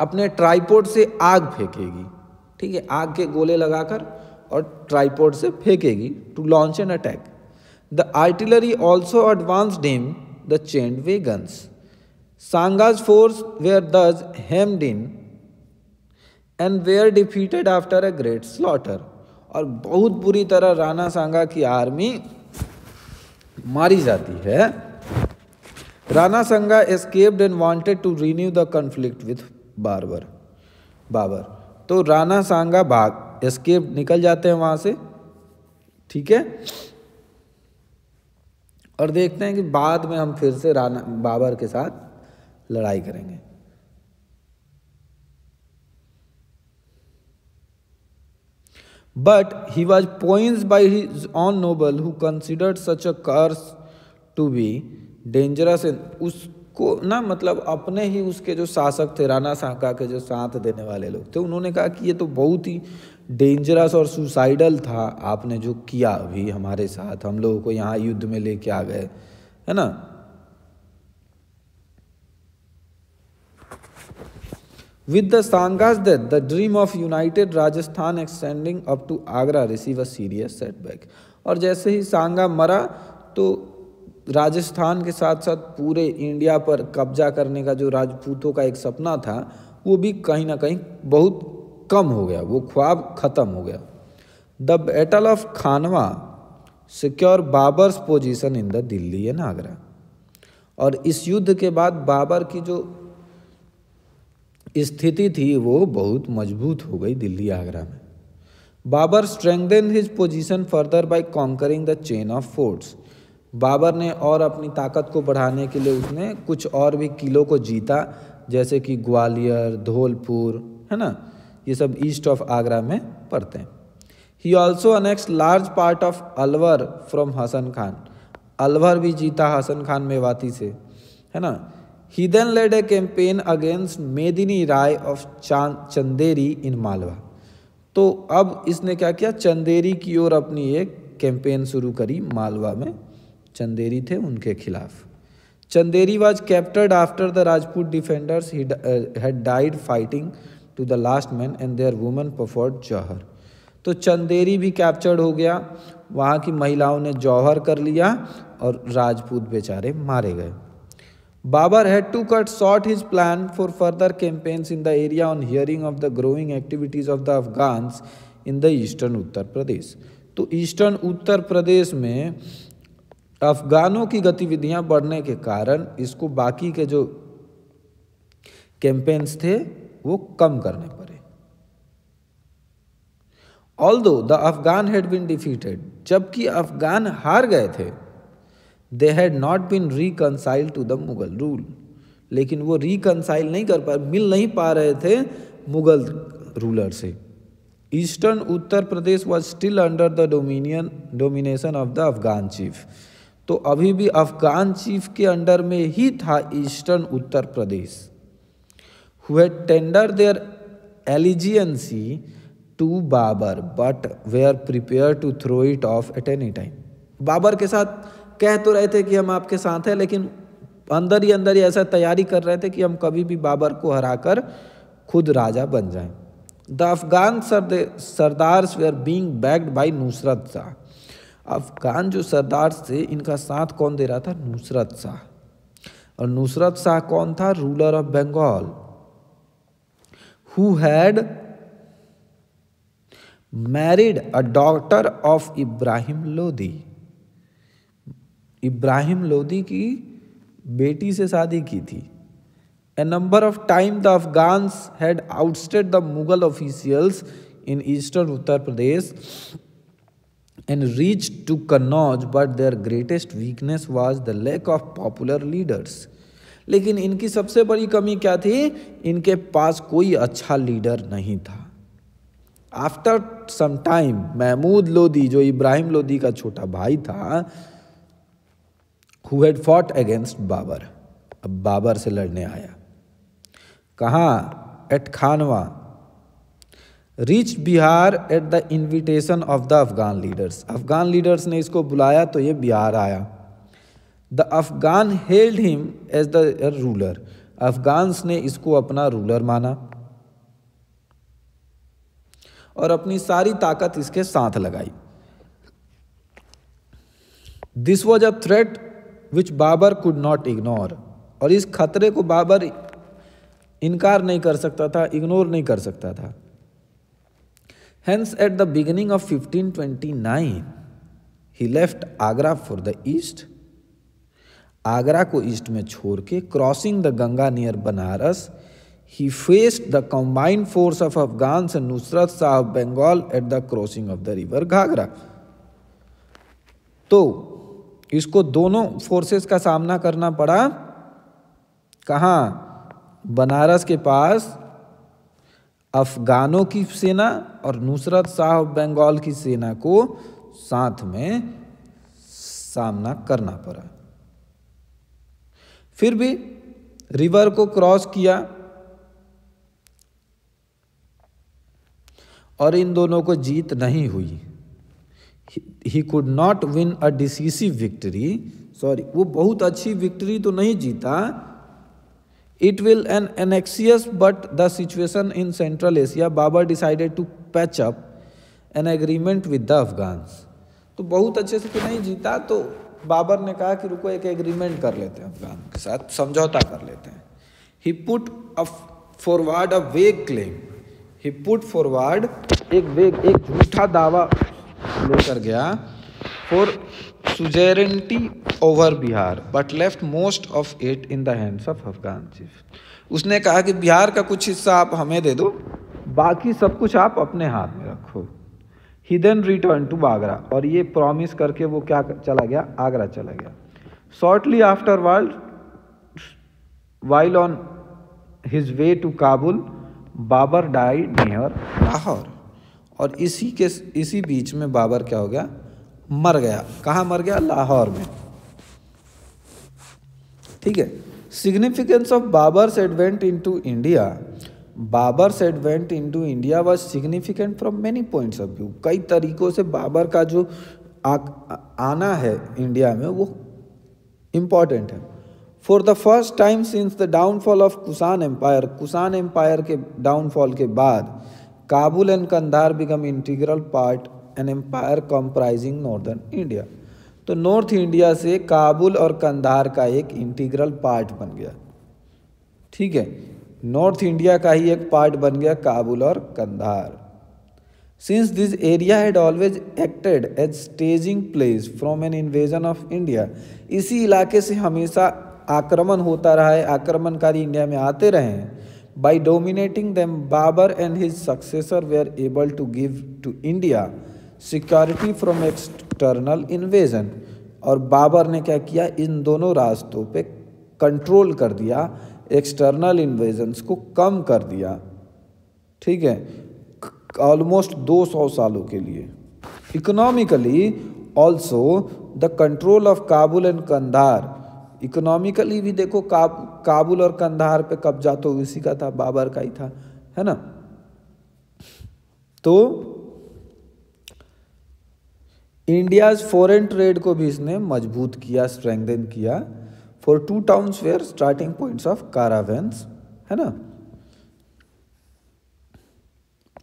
अपने ट्राईपोर्ट से आग फेंकेगी। ठीक है, आग के गोले लगाकर और ट्राईपोर्ट से फेंकेगी to launch an attack the artillery also advanced him the chained way Sanga's force were thus hemmed in and were defeated after a great slaughter और बहुत बुरी तरह राणा सांगा की आर्मी मारी जाती है। Rana Sanga escaped and wanted to renew the conflict with Babur Babur तो राणा सांगा भाग एस्केप निकल जाते हैं वहाँ से। ठीक है? और देखते हैं कि बाद में हम फिर से राणा बाबर के साथ लड़ाई करेंगे। But he was poised by his own noble who considered such a curse to be dangerous and उसको ना मतलब अपने ही उसके जो शासक थे, राणा साका के जो साथ देने वाले लोग थे, उन्होंने कहा कि ये तो बहुत ही डेंजरस और सुसाइडल था, आपने जो किया अभी हमारे साथ, हम लोगों को यहाँ युद्ध में लेके आ गए, है ना? With the Sanga's death, the dream of united Rajasthan extending up to Agra receive a serious setback. और जैसे ही सांगा मरा तो राजस्थान के साथ साथ पूरे इंडिया पर कब्जा करने का जो राजपूतों का एक सपना था वो भी कहीं ना कहीं बहुत कम हो गया वो ख्वाब खत्म हो गया the battle of Khanwa secure Babur's position in the Delhi and Agra और इस युद्ध के बाद बाबर की जो स्थिति थी, वो बहुत मज़बूत हो गई दिल्ली आगरा में। Babur strengthen his position further by conquering the chain of forts Babur ने और अपनी ताकत को बढ़ाने के लिए उसने कुछ और भी किलों को जीता, जैसे कि ग्वालियर, धौलपुर, है ना? ये सब ईस्ट ऑफ़ आगरा में पड़ते हैं। He also annex large part of Alwar from Hasan Khan Alwar भी जीता हसन खान मेवाती से, है ना? He then led a campaign against Medini Rai of Chanderi in Malwa तो अब इसने क्या किया? चंदेरी की ओर अपनी एक कैंपेन शुरू करी मालवा में। चंदेरी थे उनके खिलाफ। Chanderi was captured after the Rajput defenders had died fighting to the last man and their women performed jauhar तो चंदेरी भी कैप्चर्ड हो गया। वहाँ की महिलाओं ने जौहर कर लिया और राजपूत बेचारे मारे गए। Babar had to cut short his plan for further campaigns in the area on hearing of the growing activities of the Afghans in the eastern Uttar Pradesh तो ईस्टर्न उत्तर प्रदेश में अफगानों की गतिविधियाँ बढ़ने के कारण इसको बाकी के जो कैंपेन्स थे वो कम करने पड़े although the Afghan had been defeated जबकि अफगान हार गए थे they had not been reconcile to the Mughal rule लेकिन वो रिकनसाइल नहीं कर पा, मिल नहीं पा रहे थे मुगल रूलर से। Eastern Uttar Pradesh was still under the dominion domination of the Afghan chief तो अभी भी अफगान चीफ के अंडर में ही था eastern Uttar Pradesh who tender their allegiance to Babar but they are prepare to throw it off at any time Babar के साथ कह तो रहे थे कि हम आपके साथ हैं, लेकिन अंदर ही अंदर ही ऐसा तैयारी कर रहे थे कि हम कभी भी बाबर को हराकर खुद राजा बन जाएँ। The Afghan sardar were being backed by Nusrat Shah. Afghan जो सरदार थे, इनका साथ कौन दे रहा था? नुसरत शाह। और नुसरत शाह कौन था? Ruler of Bengal. Who had married a daughter of Ibrahim Lodhi Ibrahim Lodi की बेटी से शादी की थी। A number of time the Afghans had ousted the Mughal officials in eastern Uttar Pradesh and reach to Kannauj but their greatest weakness was the lack of popular leaders लेकिन इनकी सबसे बड़ी कमी क्या थी? इनके पास कोई अच्छा लीडर नहीं था। After some time Mahmud Lodi जो इब्राहिम लोदी का छोटा भाई था who had fought against Babar अब बाबर से लड़ने आया। कहाँ? At Khanwa reach Bihar at the invitation of the Afghan leaders Afghan leaders ने इसको बुलाया तो ये बिहार आया। The Afghan held him as the ruler Afghans ने इसको अपना रूलर माना। और अपनी सारी ताकत इसके साथ लगाई। This was a threat which Babar could not ignore और इस खतरे को बाबर इनकार नहीं कर सकता था इग्नोर नहीं कर सकता था। Hence at the beginning of 1529 he left Agra for the east Agra को ईस्ट में छोड़ के crossing the Ganga near Banaras he faced the combined force of Afghan and Nusrat Shah of Bengal at the crossing of the river Ghaghra तो इसको दोनों forces का सामना करना पड़ा। कहाँ? बनारस के पास अफगानों की सेना और नुसरत शाह ऑफ़ बंगाल की सेना को साथ में सामना करना पड़ा। फिर भी रिवर को क्रॉस किया। और इन दोनों को जीत नहीं हुई। He could not win a decisive victory sorry वो बहुत अच्छी विक्ट्री तो नहीं जीता। It will an anxious but the situation in central Asia Babar decided to patch up an agreement with the Afghans तो बहुत अच्छे से तो नहीं जीता तो बाबर ने कहा कि रुको, एक एग्रीमेंट कर लेते हैं अफगान के साथ, समझौता कर लेते हैं। ही पुट अ फॉरवर्ड अ वेग क्लेम ही पुट फॉरवर्ड एक वेग एक झूठा दावा लेकर गया। For suzerainty over Bihar but left most of it in the hands of Afghan chief उसने कहा कि बिहार का कुछ हिस्सा आप हमें दे दो, बाकी सब कुछ आप अपने हाथ में रखो। He then return to Agra और ये प्रॉमिस करके वो क्या चला गया? आगरा चला गया। Shortly afterwards while on his way to Kabul Babar die near Lahore और इसी के इसी बीच में बाबर क्या हो गया? मर गया। कहाँ मर गया? लाहौर में। ठीक है। Significance of Babar's advent into India Babar's advent into India was significant from many points of view कई तरीकों से बाबर का जो आ, आना है इंडिया में वो इंपॉर्टेंट है। For the first time since the downfall of Kushan empire Kushan empire के डाउनफॉल के बाद Kabul and Kandahar become integral part an empire comprising northern India तो नॉर्थ इंडिया से काबुल और कंधार का एक इंटीग्रल पार्ट बन गया। ठीक है? नॉर्थ इंडिया का ही एक पार्ट बन गया काबुल और Kandahar since this area had always acted as staging place from an invasion of India इसी इलाके से हमेशा आक्रमण होता रहा है, आक्रमणकारी इंडिया में आते रहे हैं। By dominating them Babar and his successor were able to give to India security from external invasion और बाबर ने क्या किया? इन दोनों रास्तों पे कंट्रोल कर दिया एक्सटर्नल इन्वेजन्स को कम कर दिया। ठीक है? ऑलमोस्ट 200 सालों के लिए। Economically also the control of Kabul and Kandahar economically भी देखो काब, काबुल और कंधार पे कब्जा तो उसी का था बाबर का ही था है ना? तो इंडियाज फॉरेन ट्रेड को भी इसने मज़बूत किया स्ट्रेंथन किया for two towns were starting points of caravans है ना?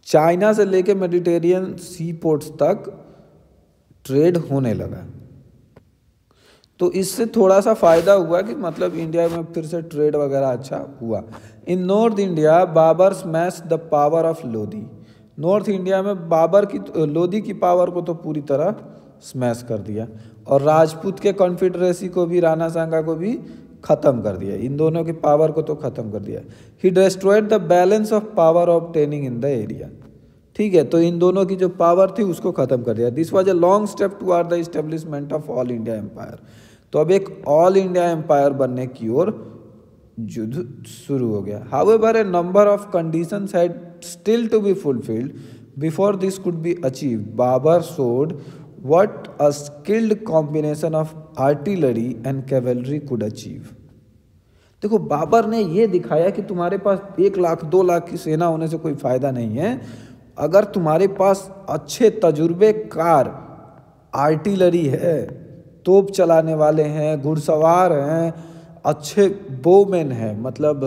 चाइना से लेके मेडिटेरियन सी पोर्ट्स तक ट्रेड होने लगा। तो इससे थोड़ा सा फ़ायदा हुआ कि मतलब इंडिया में फिर से ट्रेड वगैरह अच्छा हुआ। In north India Babar smash the power of Lodhi north India में बाबर की लोधी की पावर को तो पूरी तरह स्मैश कर दिया। और राजपूत के कॉन्फिडरेसी को भी राणा सांगा को भी ख़त्म कर दिया। इन दोनों की पावर को तो ख़त्म कर दिया। He destroyed the balance of power of training in the area ठीक है तो इन दोनों की जो पावर थी उसको ख़त्म कर दिया। This was a long step towards the establishment of all India empire तो अब एक ऑल इंडिया एम्पायर बनने की ओर युद्ध शुरू हो गया। However a number of condition had still to be fulfilled before this could be achieve Babar showed what a skilled combination of artillery and cavalry could achieve देखो, बाबर ने ये दिखाया कि तुम्हारे पास एक लाख, दो लाख की सेना होने से कोई फ़ायदा नहीं है। अगर तुम्हारे पास अच्छे तजुर्बेकार आर्टिलरी है तोप चलाने वाले हैं, घुड़सवार हैं, अच्छे बोमैन हैं मतलब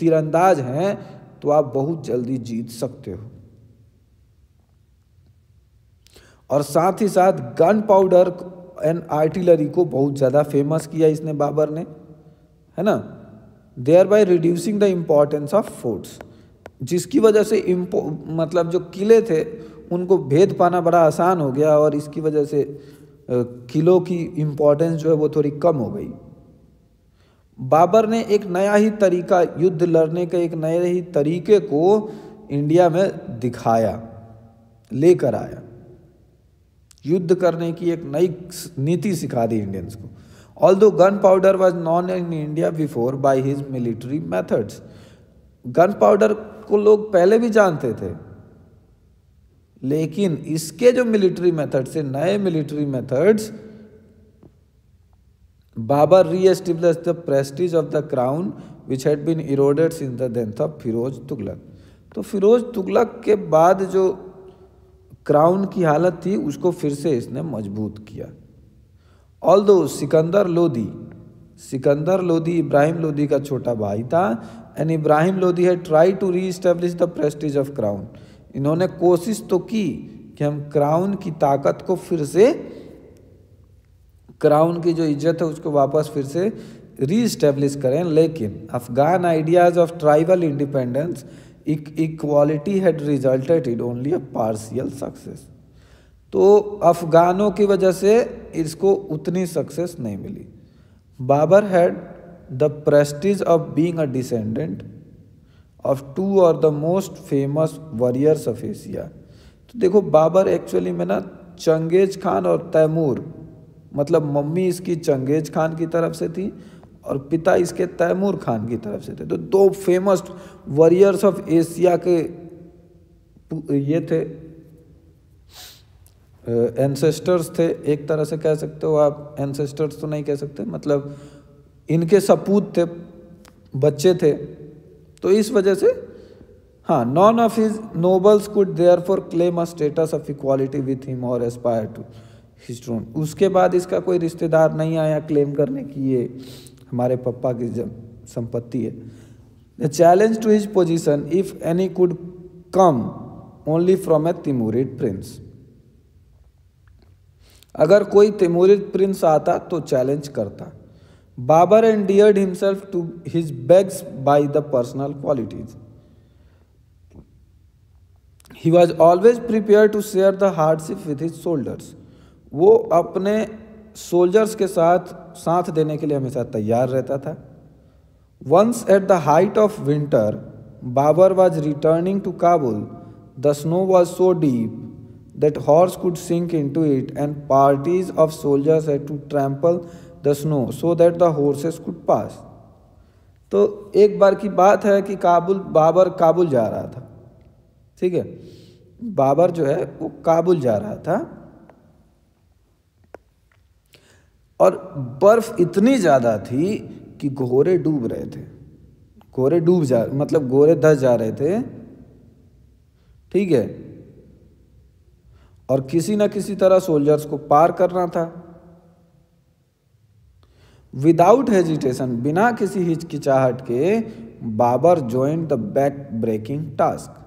तीरंदाज हैं तो आप बहुत जल्दी जीत सकते हो। और साथ ही साथ गन पाउडर एंड आर्टिलरी को बहुत ज़्यादा फ़ेमस किया इसने बाबर ने, है ना? Thereby reducing the importance of forts जिसकी वजह से मतलब जो किले थे, उनको भेद पाना बड़ा आसान हो गया और इसकी वजह से किलों की इम्पोर्टेंस जो है वो थोड़ी कम हो गई। बाबर ने एक नया ही तरीका, युद्ध लड़ने के एक नए ही तरीके को इंडिया में दिखाया, लेकर आया। युद्ध करने की एक नई नीति सिखा दी इंडियंस को। Although gunpowder was known in India before by his military methods gunpowder को लोग पहले भी जानते थे। लेकिन इसके जो मिलिट्री मेथड से नए military methods, Babar reestablish the prestige of the crown which had been eroded since the death of Firoz Tughlaq तो फिरोज तुगलक के बाद जो क्राउन की हालत थी, उसको फिर से इसने मज़बूत किया। ऑल दो सिकंदर लोधी सिकंदर लोधी इब्राहिम लोधी का छोटा भाई था एंड इब्राहिम लोधी है try to reestablish the prestige of crown इन्होंने कोशिश तो की कि हम क्राउन की ताकत को फिर से, क्राउन की जो इज़्ज़त है उसको वापस फिर से री एस्टेब्लिश करें। लेकिन Afghan ideas of tribal independence equality had resulted in only a partial success तो अफगानों की वजह से इसको उतनी सक्सेस नहीं मिली। Babar had the prestige of being a descendant of two और the most famous warriors of Asia तो देखो, बाबर एक्चुअली में ना चंगेज खान और तैमूर मतलब मम्मी इसकी चंगेज खान की तरफ़ से थी और पिता इसके तैमूर खान की तरफ़ से थे। तो दो फ़ेमस वॉरियर्स ऑफ़ एशिया के ये थे एंसेस्टर्स थे। एक तरह से कह सकते हो आप एंसेस्टर्स तो नहीं कह सकते मतलब इनके सपूत थे, बच्चे थे। तो इस वजह से हाँ none of his nobles could therefore claim a status of equality with him और एस्पायर टू हिज ट्रोन उसके बाद इसका कोई रिश्तेदार नहीं आया क्लेम करने की, ये हमारे पप्पा की जब संपत्ति है। The challenge to his position if any could come only from a Timurid prince अगर कोई तिमूरिड प्रिंस आता तो चैलेंज करता। Babar endeared himself to his begs by the personal qualities. He was always prepared to share the hardship with his soldiers. वो अपने soldiers के साथ साथ देने के लिए हमेशा तैयार रहता था once at the height of winter Babar was returning to Kabul the snow was so deep that horse could sink into it and parties of soldiers had to trample the snow so that the horses could pass तो एक बार की बात है कि काबुल, बाबर काबुल जा रहा था। ठीक है? बाबर जो है, वो काबुल जा रहा था। और बर्फ़ इतनी ज़्यादा थी कि घोड़े डूब रहे थे। घोड़े डूब जा मतलब घोड़े धस जा रहे थे। ठीक है? और किसी ना किसी तरह सोल्जर्स को पार करना था। विदाउट हेजिटेशन बिना किसी हिचकिचाहट के, Babar join the back breaking task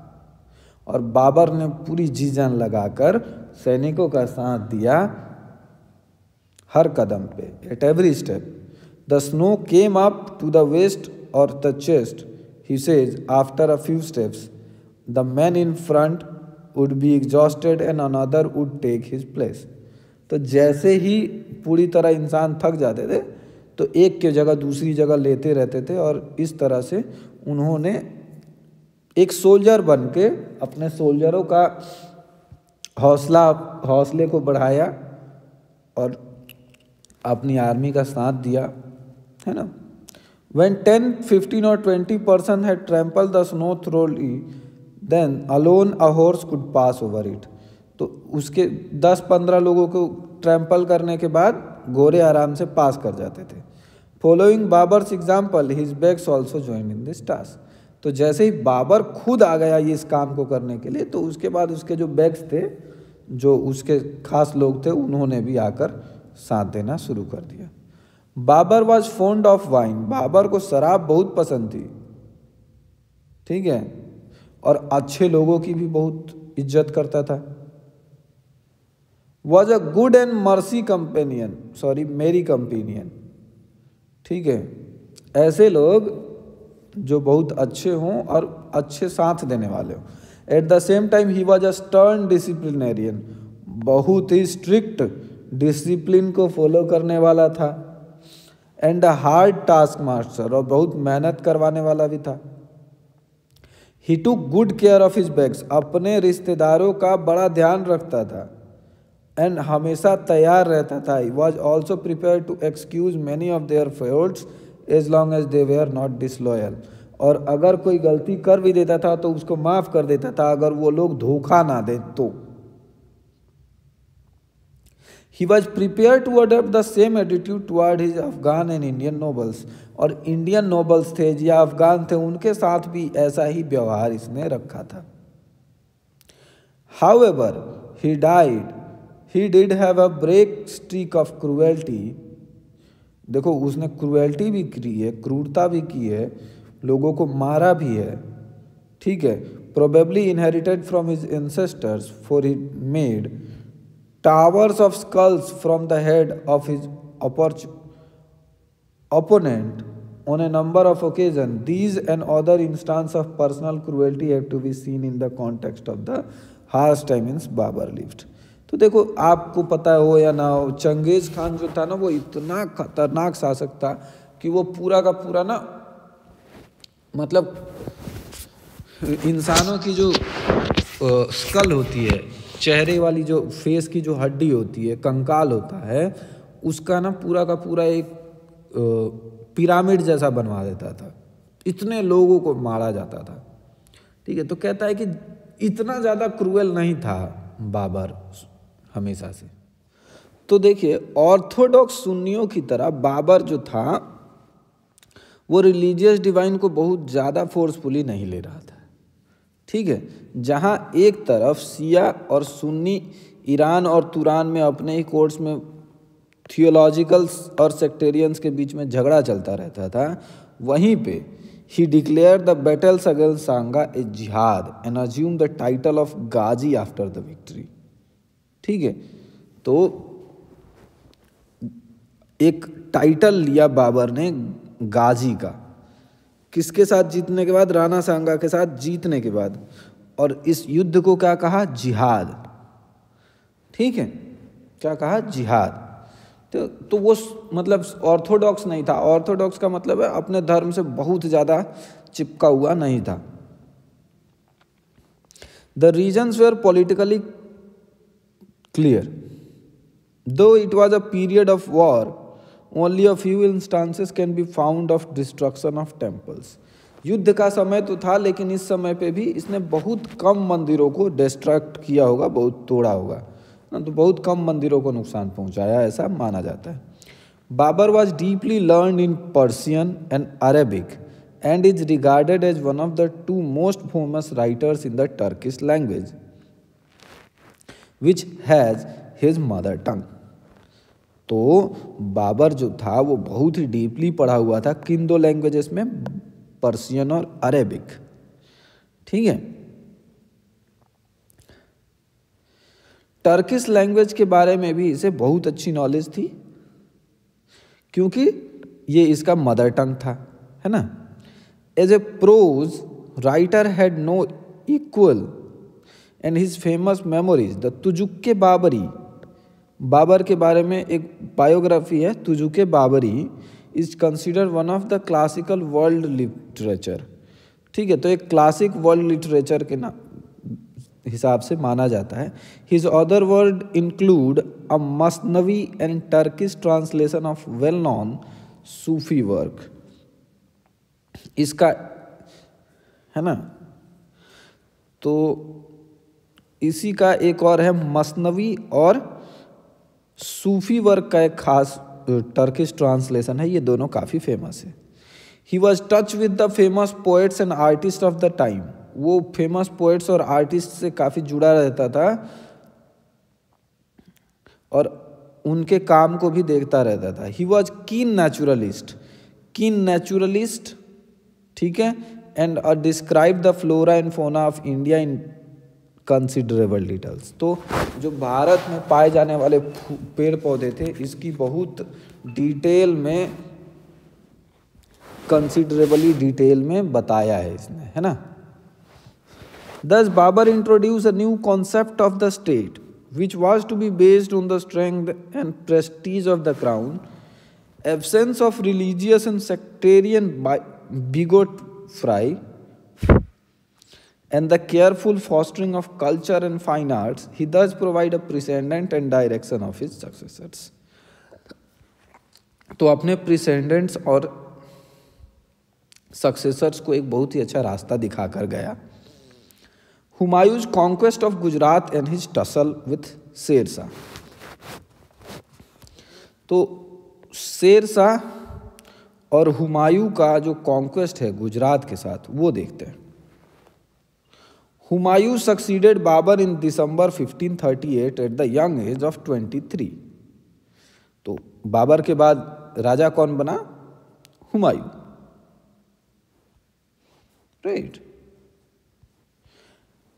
और बाबर ने पूरी जी जान लगाकर सैनिकों का साथ दिया हर कदम पे at every step the snow came up to the waist और the chest he says after a few steps the man in front would be exhausted and another would take his place तो जैसे ही पूरी तरह इंसान थक जाते थे तो एक के जगह दूसरी जगह लेते रहते थे और इस तरह से उन्होंने एक सोल्जर बन के अपने सोल्जरों का हौसला, हौसले को बढ़ाया और अपनी आर्मी का साथ दिया, है ना? वेन टेन फिफ्टीन और ट्वेंटी परसेंट है trample the snow thoroughly then alone a horse could pass over it तो उसके दस पंद्रह लोगों को ट्रैम्पल करने के बाद घोड़े आराम से पास कर जाते थे। Following Babar's example his begs also join in this task तो जैसे ही बाबर खुद आ गया ये इस काम को करने के लिए तो उसके बाद उसके जो बैग्स थे, जो उसके खास लोग थे, उन्होंने भी आकर साथ देना शुरू कर दिया। Babar was fond of wine Babar को शराब बहुत पसंद थी। ठीक है? और अच्छे लोगों की भी बहुत इज़्ज़त करता था। Was a good and mercy companion sorry merry companion ठीक है? ऐसे लोग जो बहुत अच्छे हों और अच्छे साथ देने वाले हों। At the same time he was a stern disciplinarian बहुत ही स्ट्रिक्ट डिसिप्लिन को फॉलो करने वाला था। And a hard task master और बहुत मेहनत करवाने वाला भी था। He took good care of his begs अपने रिश्तेदारों का बड़ा ध्यान रखता था। एंड हमेशा तैयार रहता था। He was also prepare to excuse many of their faults as long as they were not disloyal और अगर कोई गलती कर भी देता था तो उसको माफ़ कर देता था, अगर वो लोग धोखा ना दे तो। He was prepared to adopt the same attitude toward his Afghan and Indian nobles और इंडियन नोबल्स थे, या अफगान थे, उनके साथ भी ऐसा ही व्यवहार इसने रखा था। However he died he did have a break streak of cruelty देखो, उसने क्रुएल्टी भी की है, क्रूरता भी की है, लोगों को मारा भी है। ठीक है probably inherited from his ancestors for he made towers of skulls from the head of his अपॉर्च opponent on a number of occasion these and other instance of personal cruelty have to be seen in the context of the harsh time इंस Babar lift तो देखो, आपको पता हो या ना हो, Genghis Khan जो था ना, वो इतना खतरनाक शासक था कि वो पूरा का पूरा ना मतलब इंसानों की जो स्कल होती है, चेहरे वाली जो, फेस की जो हड्डी होती है, कंकाल होता है, उसका ना पूरा का पूरा एक पिरामिड जैसा बनवा देता था। इतने लोगों को मारा जाता था। ठीक है तो कहता है कि इतना ज़्यादा क्रूएल नहीं था बाबर। हमेशा से। तो देखिए ऑर्थोडॉक्स सुन्नियों की तरह बाबर जो था, वो रिलीजियस डिवाइन को बहुत ज़्यादा फोर्सफुली नहीं ले रहा था। ठीक है? जहाँ एक तरफ़ सिया और सुन्नी ईरान और तुरान में अपने ही कोर्ट्स में थियोलॉजिकल्स और सेक्टेरियंस के बीच में झगड़ा चलता रहता था, वहीं पे he declared the battles against Sanga a jihad and assume the title of ghazi after the victory ठीक है? तो एक टाइटल लिया बाबर ने, गाजी का। किसके साथ जीतने के बाद? राणा सांगा के साथ जीतने के बाद। और इस युद्ध को क्या कहा? जिहाद। ठीक है? क्या कहा? जिहाद। तो तो वो मतलब ऑर्थोडॉक्स नहीं था। ऑर्थोडॉक्स का मतलब है, अपने धर्म से बहुत ज़्यादा चिपका हुआ नहीं था। The reasons were politically clear. Though it was a period of war, only a few instances can be found of destruction of temples. युद्ध का समय तो था लेकिन इस समय पे भी इसने बहुत कम मंदिरों को डिस्ट्रक्ट किया होगा बहुत तोड़ा होगा ना तो बहुत कम मंदिरों को नुकसान पहुँचाया ऐसा माना जाता है Babur was deeply learn in Persian and Arabic and is regarded as one of the two most famous writers in the Turkish language which has his mother tongue तो बाबर जो था, वो बहुत ही डीपली पढ़ा हुआ था किन दो लैंग्वेजेस में पर्सियन और अरेबिक ठीक है? टर्किश लैंग्वेज के बारे में भी इसे बहुत अच्छी नॉलेज थी, क्योंकि ये इसका मदर टंग था, है ना? As a prose writer had no equal and his famous memories the Tuzuke Baburi Babur के बारे में एक बायोग्राफी है Tuzuke Baburi is consider one of the classical world literature ठीक है तो एक क्लासिक वर्ल्ड लिटरेचर के ना, हिसाब से माना जाता है। His other word include a masnavi and Turkish translation of well known Sufi work इसका, है ना? तो इसी का एक और है मसनवी और सूफी वर्क का एक खास टर्किश ट्रांसलेशन है, ये दोनों काफ़ी फ़ेमस है। He was touch with the famous poets and artist of the time वो फ़ेमस पोएट्स और आर्टिस्ट से काफ़ी जुड़ा रहता था और उनके काम को भी देखता रहता था। He was keen naturalist keen naturalist ठीक है? And describe the flora and fauna of India in considerable details तो जो भारत में पाए जाने वाले पेड़ पौधे थे, इसकी बहुत डिटेल में कंसिडरेबली डिटेल में बताया है इसने, है ना? Thus Babur introduce a new concept of the state which was to be based on the strength and prestige of the crown absence of religious and sectarian bigotry and the careful fostering of culture and fine arts, he does provide a precedent and direction of his successors. तो अपने प्रिसेंडेंट्स और successors को एक बहुत ही अच्छा रास्ता दिखाकर गया। Humayun's conquest of Gujarat and his tussle with Sher Shah. तो शेरशाह और हुमायूं का जो कॉन्क्वेस्ट है गुजरात के साथ वो देखते हैं। Humayun succeeded Babur in December 1538 at young age of 23 तो बाबर के बाद राजा कौन बना? Humayun. Right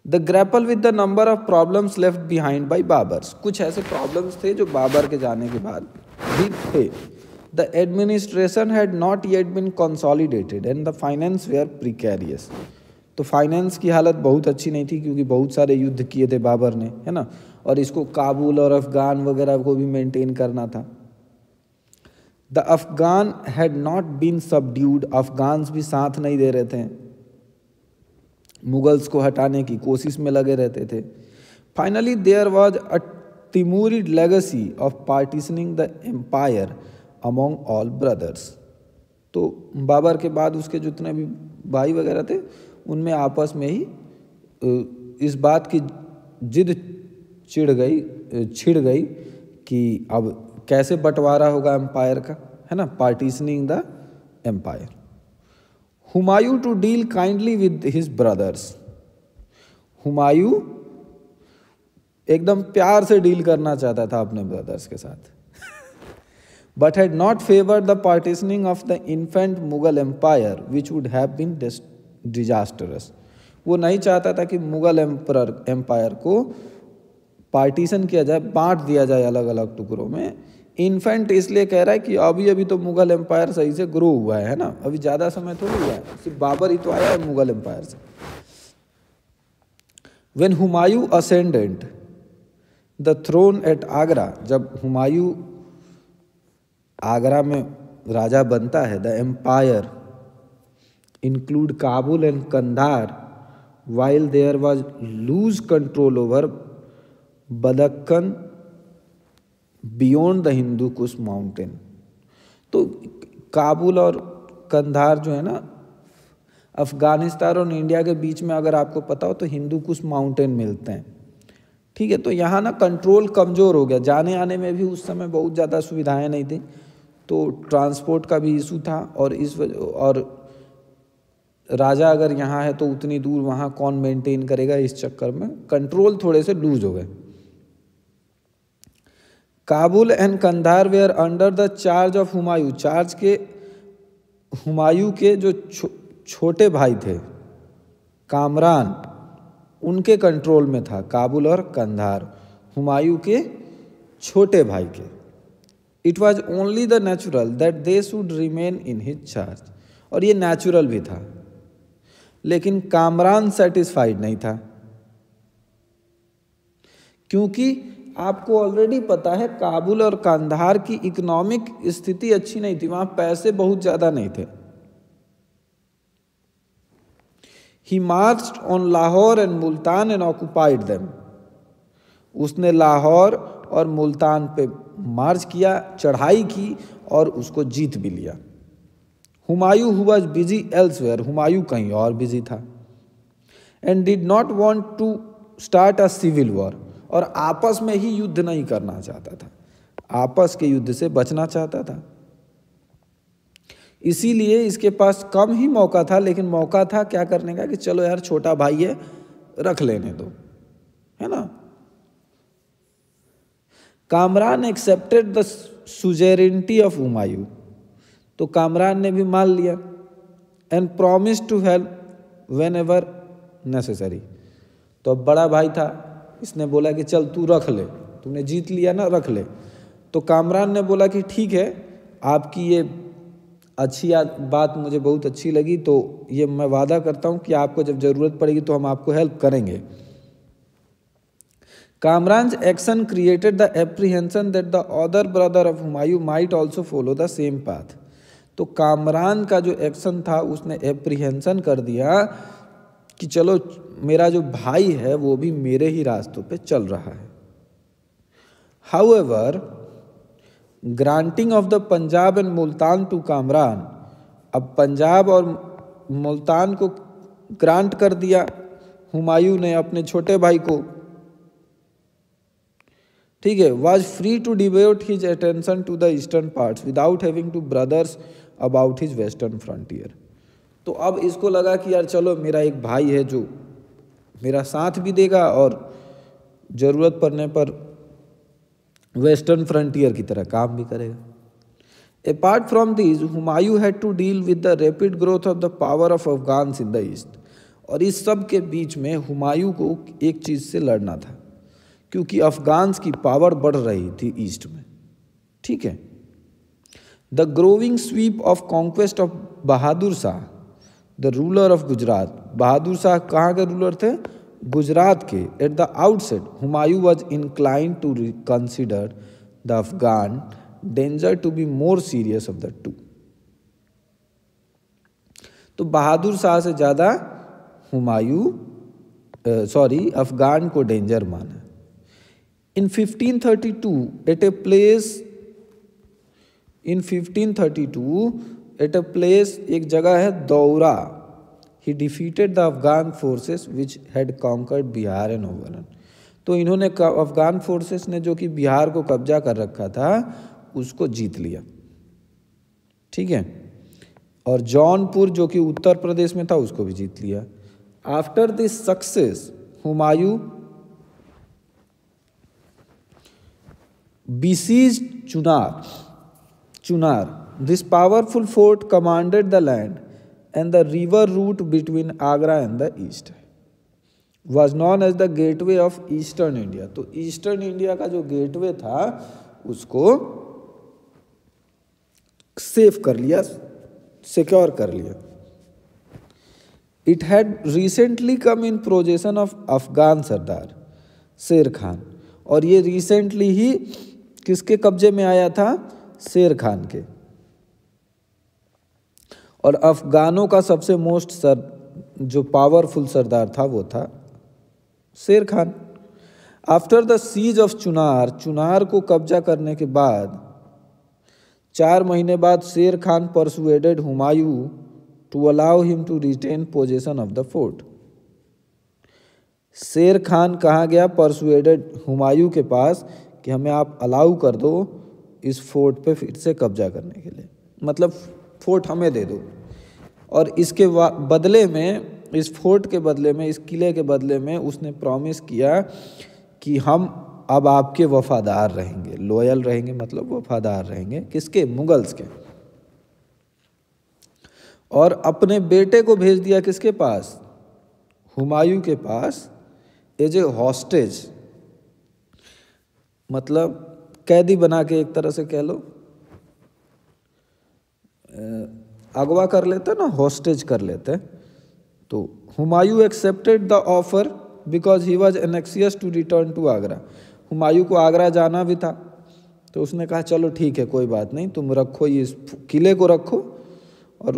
the grapple with the number of problems left behind by Babur's कुछ ऐसे प्रॉब्लम्स थे जो बाबर के जाने के बाद भी थे। The administration had not yet been consolidated and the finance were precarious तो फाइनेंस की हालत बहुत अच्छी नहीं थी क्योंकि बहुत सारे युद्ध किए थे बाबर ने, है ना? और इसको काबुल और अफगान वगैरह को भी मेंटेन करना था। The Afghan had not been subdued Afghans भी साथ नहीं दे रहे थे। मुगल्स को हटाने की कोशिश में लगे रहते थे। Finally there was a Timuri legacy of partitioning the empire among all brothers तो बाबर के बाद उसके जितने भी भाई वगैरह थे उनमें आपस में ही इस बात की जिद चिड़ गई छिड़ गई कि अब कैसे बंटवारा होगा एम्पायर का, है ना? Partitioning the empire Humayun to deal kindly with his brothers Humayun एकदम प्यार से डील करना चाहता था अपने ब्रदर्स के साथ. But had not favour the partitioning of the infant Mughal empire which would have been disastrous वो नहीं चाहता था कि मुगल एम्पर एम्पायर को पार्टीशन किया जाए, बांट दिया जाए अलग अलग टुकड़ों में। इन्फेंट इसलिए कह रहा है कि अभी अभी तो मुगल एम्पायर सही से ग्रो हुआ है ना? अभी ज़्यादा समय थोड़ी हुआ है। सिर्फ़ बाबर ही तो आया है मुगल एम्पायर से। When Humayun ascendant the throne at Agra जब हुमायूं आगरा में राजा बनता है the empire include Kabul and Kandahar, while there was loose control over Badakhan beyond the Hindu Kush mountain तो काबुल और कंधार जो है ना अफ़गानिस्तान और इंडिया के बीच में अगर आपको पता हो तो हिंदू कुश माउंटेन मिलते हैं। ठीक है तो यहाँ ना कंट्रोल कमज़ोर हो गया। जाने आने में भी उस समय बहुत ज़्यादा सुविधाएँ नहीं थी। तो ट्रांसपोर्ट का भी इशू था और इस वजह और राजा अगर यहाँ है तो उतनी दूर वहाँ कौन मेंटेन करेगा इस चक्कर में? कंट्रोल थोड़े से लूज हो गए। Kabul and Kandahar were under the charge of Humayun. Charge के हुमायूं के जो छो, छोटे भाई थे कामरान उनके कंट्रोल में था काबुल और कंधार। हुमायूं के छोटे भाई के। It was only the natural that they should remain in his charge और ये नेचुरल भी था। लेकिन कामरान सेटिस्फाइड नहीं था। क्योंकि आपको ऑलरेडी पता है, काबुल और कांधार की इकोनॉमिक स्थिति अच्छी नहीं थी, वहाँ पैसे बहुत ज़्यादा नहीं थे। He march on Lahore and Multan and occupied them उसने लाहौर और मुल्तान पे मार्च किया, चढ़ाई की और उसको जीत भी लिया। Humayun who was busy elsewhere Humayun कहीं और बिज़ी था and did not want to start a civil war और आपस में ही युद्ध नहीं करना चाहता था, आपस के युद्ध से बचना चाहता था। इसीलिए इसके पास कम ही मौका था, लेकिन मौका था क्या करने का कि चलो यार, छोटा भाई है, रख लेने दो, है ना? Kamran accepted the suzerainty of Humayun. तो कामरान ने भी मान लिया and promise to help whenever necessary तो अब बड़ा भाई था, इसने बोला कि चल तू रख ले तूने जीत लिया ना, रख ले। तो कामरान ने बोला कि ठीक है, आपकी ये अच्छी बात मुझे बहुत अच्छी लगी तो ये मैं वादा करता हूँ कि आपको जब ज़रूरत पड़ेगी तो हम आपको हेल्प करेंगे। Kamran action created the apprehension that the other brother of Humayun might also follow the same path तो कामरान का जो एक्शन था, उसने एप्रीहेंशन कर दिया कि चलो, मेरा जो भाई है, वो भी मेरे ही रास्तों पे चल रहा है। However granting of the Punjab and Multan to Kamran अब पंजाब और मुल्तान को ग्रांट कर दिया हुमायूं ने अपने छोटे भाई को। ठीक है was free to devote his attention to the eastern parts without having to brothers about his western frontier तो अब इसको लगा कि यार चलो, मेरा एक भाई है जो मेरा साथ भी देगा और ज़रूरत पड़ने पर वेस्टर्न फ्रंटियर की तरह काम भी करेगा। Apart from this Humayun had to deal with the rapid growth of the power of Afghan in the east और इस सब के बीच में हुमायूं को एक चीज़ से लड़ना था, क्योंकि अफगान्स की पावर बढ़ रही थी ईस्ट में। ठीक है? The growing sweep of conquest of Bahadur Shah the ruler of Gujarat Bahadur Shah कहाँ के रूलर थे? गुजरात के at the outset Humayun was incline to consider the Afghan danger to be more serious of the two तो बहादुर शाह से ज़्यादा Humayun sorry Afghan को danger माना। In 1532 at a place in 1532 at a place एक जगह है, Daura. He defeated the Afghan forces which had conquered Bihar and overran तो इन्होंने अफगान फोर्सेस ने जो कि बिहार को कब्जा कर रखा था, उसको जीत लिया। ठीक है? और जौनपुर, जो कि उत्तर प्रदेश में था, उसको भी जीत लिया। After this success Humayun besieges Chunar Chunar this powerful fort commanded the land and the river route between Agra and the east was known as the gateway of eastern India तो ईस्टर्न इंडिया का जो gate वे था, उसको safe कर लिया secure कर लिया। It had recently come in possession of Afghan sardar Sher Khan और ये रिसेंटली ही किसके कब्जे में आया था? शेर खान के। और अफगानों का सबसे मोस्ट सर, जो पावरफुल सरदार था, वो था Sher Khan. After the siege of Chunar Chunar को कब्जा करने के बाद, चार महीने बाद Sher Khan persuaded Humayun to allow him to retain possession of the fort Sher Khan कहा गया? परसुएडेड हुमायूं के पास कि हमें आप अलाउ कर दो इस फोर्ट पे फिर से कब्जा करने के लिए। मतलब फोर्ट हमें दे दो। और इसके बदले में, इस फोर्ट के बदले में, इस किले के बदले में उसने प्रॉमिस किया कि हम अब आपके वफादार रहेंगे। लॉयल रहेंगे मतलब वफादार रहेंगे। किसके? मुगल्स के। और अपने बेटे को भेज दिया किसके पास? हुमायूं के पास। एज ए हॉस्टेज मतलब कैदी बना के एक तरह से कह लो अगवा कर लेते ना हॉस्टेज कर लेते तो Humayun accepted the offer because he was anxious to return to Agra Humayun को आगरा जाना भी था तो उसने कहा, चलो ठीक है, कोई बात नहीं, तुम रखो ये किले को रखो। और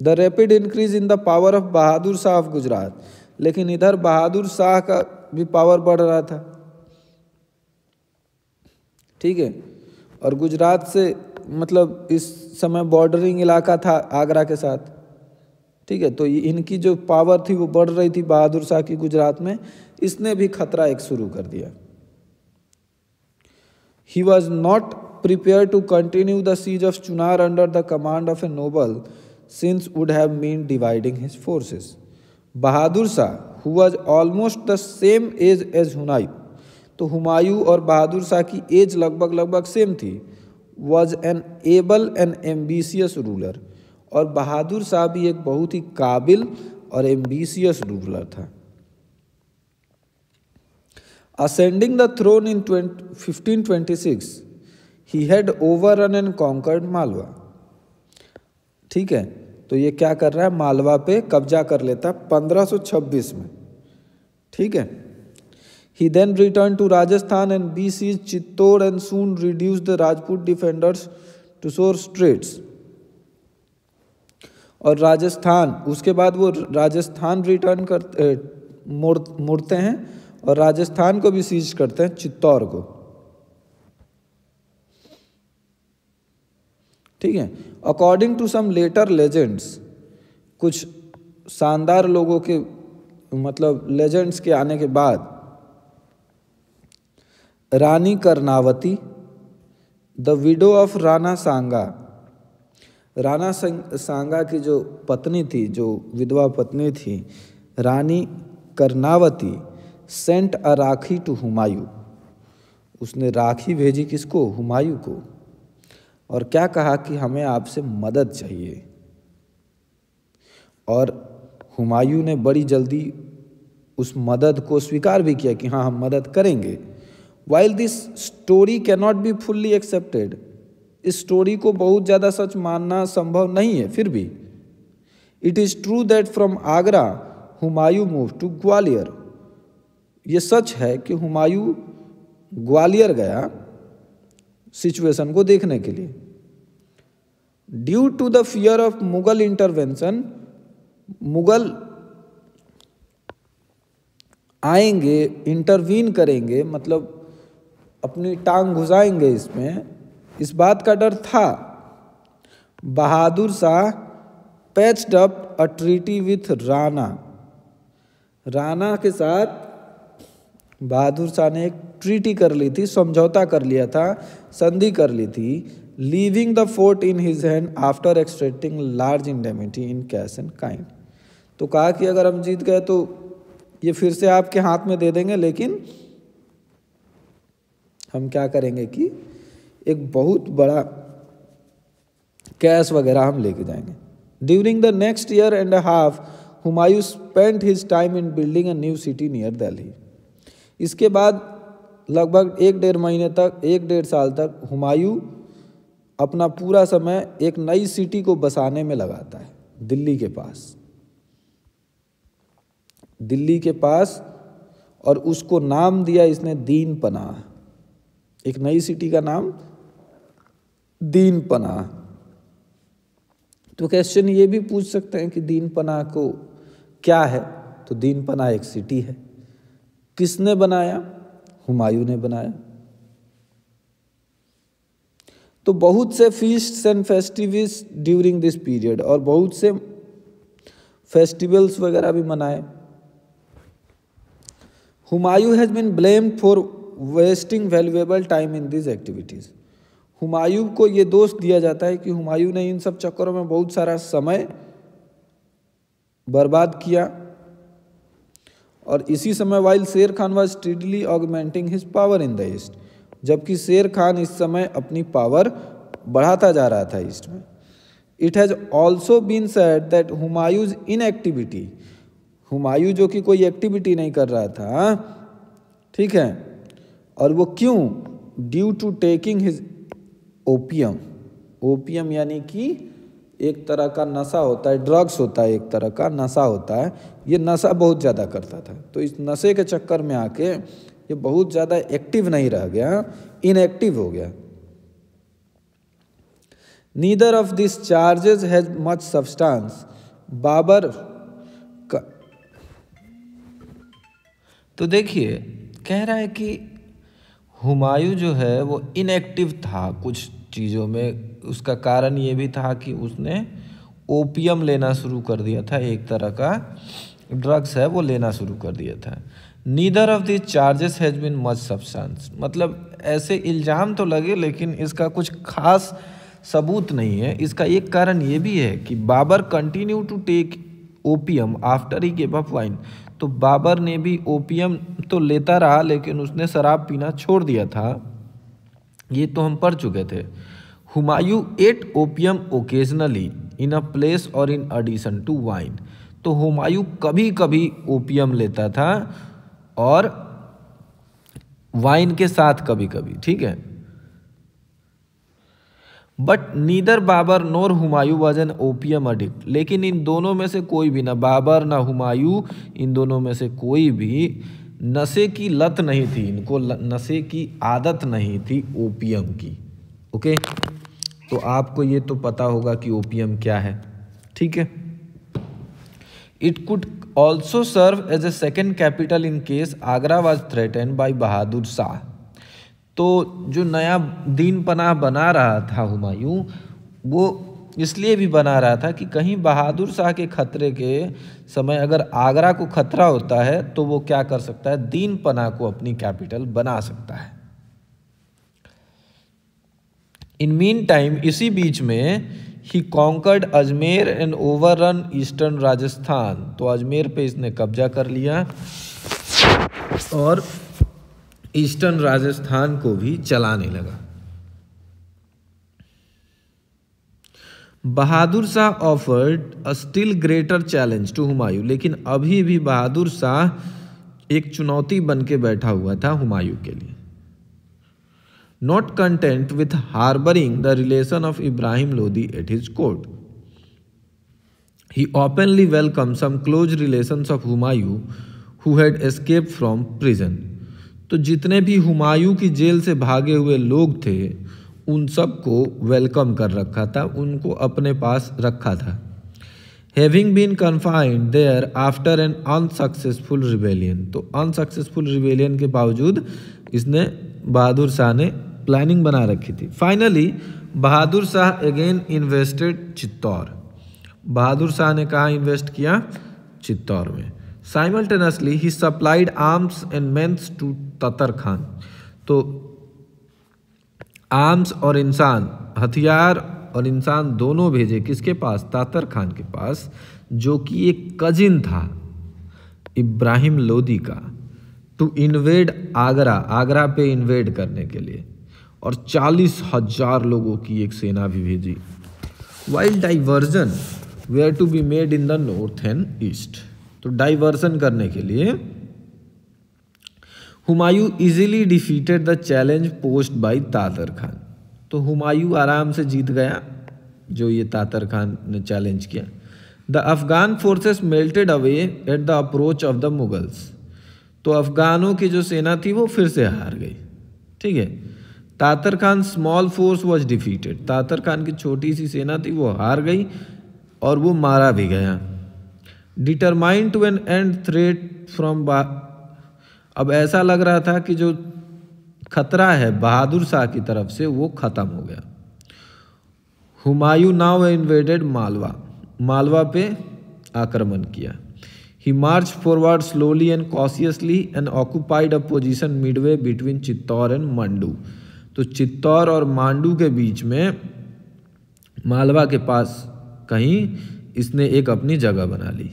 the rapid increase in the power of Bahadur Shah of Gujarat लेकिन इधर बहादुर शाह का भी पावर बढ़ रहा था। ठीक है? और गुजरात से मतलब इस समय बॉर्डरिंग इलाका था आगरा के साथ। ठीक है? तो इनकी जो पावर थी वो बढ़ रही थी बहादुर शाह की गुजरात में। इसने भी खतरा एक शुरू कर दिया। He was not prepare to continue the siege of Chunar under the command of a noble since would have mean dividing his forces Bahadur Shah who was almost the same age as Humayun तो हुमायूं और बहादुर शाह की as लगभग लगभग same थी। Was an able and ambitious ruler और बहादुर शाह भी एक बहुत ही काबिल और एम्बिशियस रूलर था। Ascending the throne in 1526 he had overrun and conquered Malwa ठीक है तो ये क्या कर रहा है? मालवा पे कब्जा कर लेता 1526 में। ठीक है He then returned to Rajasthan and besieged Chittor and soon reduced the Rajput defenders to sore straits. और राजस्थान, उसके बाद वो राजस्थान रिटर्न करते मुड़ते हैं और राजस्थान को भी सीज करते हैं चित्तौर को ठीक है according to some later legends कुछ शानदार लोगों के मतलब लेजेंड्स के आने के बाद Rani Karnavati, the widow of Rana Sanga. Rana Sanga की जो पत्नी थी, जो विधवा पत्नी थी, Rani Karnavati, sent a rakhi to Humayun. उसने राखी भेजी किसको? हुमायूं को। और क्या कहा कि हमें आपसे मदद चाहिए? और हुमायूं ने बड़ी जल्दी उस मदद को स्वीकार भी किया कि हाँ हम मदद करेंगे। While this story cannot be fully accepted इस स्टोरी को बहुत ज़्यादा सच मानना संभव नहीं है, फिर भी। It is true that from Agra Humayun move to Gwalior ये सच है कि हुमायूं ग्वालियर गया सिचुएशन को देखने के लिए। Due to the fear of Mughal intervention Mughal आएँगे इंटरवीन करेंगे मतलब अपनी टांग घुसाएँगे इसमें। इस बात का डर था। Bahadur Shah patched up a treaty with Rana Rana के साथ बहादुर शाह ने एक ट्रीटी कर ली थी, समझौता कर लिया था, संधि कर ली थी leaving the fort in his hand after extracting large indemnity in cash and kind तो कहा कि अगर हम जीत गए तो ये फिर से आपके हाथ में दे देंगे, लेकिन हम क्या करेंगे कि एक बहुत बड़ा कैश वगैरह हम लेके जाएँगे। During the next year and half Humayun spent his time in building a new city near Delhi इसके बाद लगभग एक डेढ़ महीने तक, एक डेढ़ साल तक हुमायूं अपना पूरा समय एक नई सिटी को बसाने में लगाता है, दिल्ली के पास। दिल्ली के पास और उसको नाम दिया इसने दीन पनाह एक नई सिटी का नाम दीन पनाह तो क्वेश्चन ये भी पूछ सकते हैं कि दीन पनाह को क्या है? तो दीन पनाह एक सिटी है। किसने बनाया? हुमायूं ने बनाया। तो बहुत से feast and festivals during this period और बहुत से फेस्टिवल्स वगैरह भी मनाए। Humayun has been blamed for wasting valuable time in this activities Humayun को ये दोष दिया जाता है कि हुमायूं ने इन सब चक्करों में बहुत सारा समय बर्बाद किया। और इसी समय while Sher Khan was steadily augmenting his power in the east जबकि शेर खान इस समय अपनी पावर बढ़ाता जा रहा था ईस्ट में। It has also been said that Humayun's inactivity Humayun जो कि कोई एक्टिविटी नहीं कर रहा था, ठीक है और वो क्यों? Due to taking his opium opium यानी कि एक तरह का नशा होता है ड्रग्स होता है, एक तरह का नशा होता है। ये नशा बहुत ज़्यादा करता था। तो इस नशे के चक्कर में आके ये बहुत ज़्यादा एक्टिव नहीं रह गया इनएक्टिव हो गया। Neither of this charges has much substance Babur का तो देखिए, कह रहा है कि हुमायूं जो है वो इनएक्टिव था कुछ चीज़ों में। उसका कारण ये भी था कि उसने ओपियम लेना शुरू कर दिया था, एक तरह का ड्रग्स है वो लेना शुरू कर दिया था। Neither of this charges has been much substance मतलब ऐसे इल्ज़ाम तो लगे, लेकिन इसका कुछ खास सबूत नहीं है। इसका एक कारण ये भी है कि Babur continue to take opium after he gave up wine तो बाबर ने भी ओपीएम तो लेता रहा, लेकिन उसने शराब पीना छोड़ दिया था। ये तो हम पढ़ चुके थे। Humayun ate opium occasionally, in a place और इन एडिशन टू वाइन। तो हुमायूं कभी कभी ओपीएम लेता था और वाइन के साथ कभी कभी ठीक है? But neither Babur nor Humayun was an opium addict लेकिन इन दोनों में से कोई भी, ना बाबर ना हुमायूं इन दोनों में से कोई भी नशे की लत नहीं थी, इनको नशे की आदत नहीं थी ओपीएम की। ओके तो आपको ये तो पता होगा कि ओपीएम क्या है। ठीक है? It could also serve as a second capital in case Agra was threaten by Bahadur Shah तो जो नया दीन पनाह बना रहा था हुमायूं, वो इसलिए भी बना रहा था कि कहीं बहादुर शाह के खतरे के समय अगर आगरा को खतरा होता है तो वो क्या कर सकता है? दीन पनाह को अपनी कैपिटल बना सकता है। इन मीन टाइम इसी बीच में he conquered Ajmer and over run eastern Rajasthan तो अजमेर पे इसने कब्जा कर लिया और ईस्टर्न राजस्थान को भी चलाने लगा। Bahadur Shah offered a still greater challenge to Humayun लेकिन अभी भी बहादुर शाह एक चुनौती बन के बैठा हुआ था हुमायूं के लिए। Not content with harbouring the relation of Ibrahim Lodi at his court he openly welcome some close relation of Humayun who had escape from prison तो जितने भी हुमायूं की जेल से भागे हुए लोग थे, उन सबको वेलकम कर रखा था, उनको अपने पास रखा था। Having been confined there after an unsuccessful rebellion तो अनसक्सेसफुल रिवेलियन के बावजूद इसने बहादुर शाह ने प्लानिंग बना रखी थी। Finally Bahadur Shah again invested Chittor. Bahadur Shah ने कहा इन्वेस्ट किया? चित्तौर में। Simultaneously he supplied arms and mens to Tatar Khan. तो आर्म्स और इंसान, हथियार और इंसान दोनों भेजे किसके पास? तातर खान के पास, जो कि एक कजिन था, इब्राहिम लोदी का। टू इन्वेड आगरा आगरा पे इन्वेड करने के लिए। और चालीस हज़ार लोगों की एक सेना भी भेजी। While diversion were to be made in the north and east तो डाइवर्सन करने के लिए Humayun easily defeated the challenge post by Tatar Khan तो हुमायूं आराम से जीत गया जो ये तातर खान ने चैलेंज किया। The Afghan forces melted away at the approach of the Mughals तो अफगानों की जो सेना थी वो फिर से हार गई। ठीक है? Tatar Khan small force was defeated Tatar Khan की छोटी सी सेना थी वो हार गई और वो मारा भी गया। Determined to an end threat from अब ऐसा लग रहा था कि जो खतरा है बहादुर शाह की तरफ़ से, वो ख़त्म हो गया। Humayun now invaded Malwa. Malwa पे आक्रमण किया। He march forward slowly and cautiously and occupied a position midway between Chittor and Mandu तो चित्तौर और मांडू के बीच में मालवा के पास कहीं इसने एक अपनी जगह बना ली।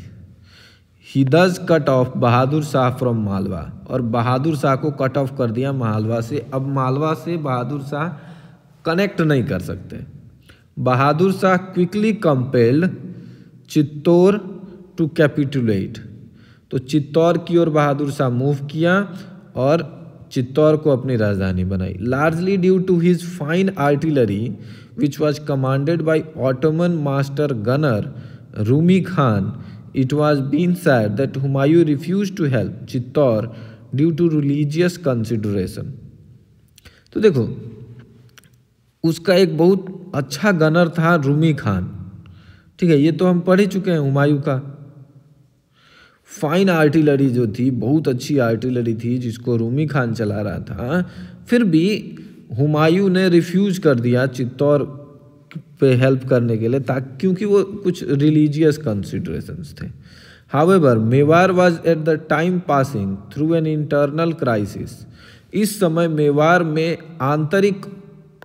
He thus cut off Bahadur Shah from Malwa और बहादुर शाह को कट ऑफ़ कर दिया मालवा से। अब मालवा से बहादुर शाह कनेक्ट नहीं कर सकते। Bahadur Shah quickly compelled Chittor to capitulate तो चित्तौर की ओर बहादुर शाह मूव किया और चित्तौर को अपनी राजधानी बनाई। Largely due to his fine artillery which was commanded by Ottoman master gunner Rumi Khan It was been said that Humayun refused to help Chittor due to religious consideration. तो देखो, उसका एक बहुत अच्छा गनर था रूमी खान ठीक है, ये तो हम पढ़ ही चुके हैं हुमायूं का फाइन आर्टिलरी जो थी, बहुत अच्छी आर्टिलरी थी जिसको रूमी खान चला रहा था, फिर भी हुमायूं ने रिफ्यूज कर दिया चित्तौर पे हेल्प करने के लिए ताकि क्योंकि वो कुछ रिलीजियस कंसिड्रेशंस थे। However Mewar was at the time passing through an internal crisis इस समय मेवाड़ में आंतरिक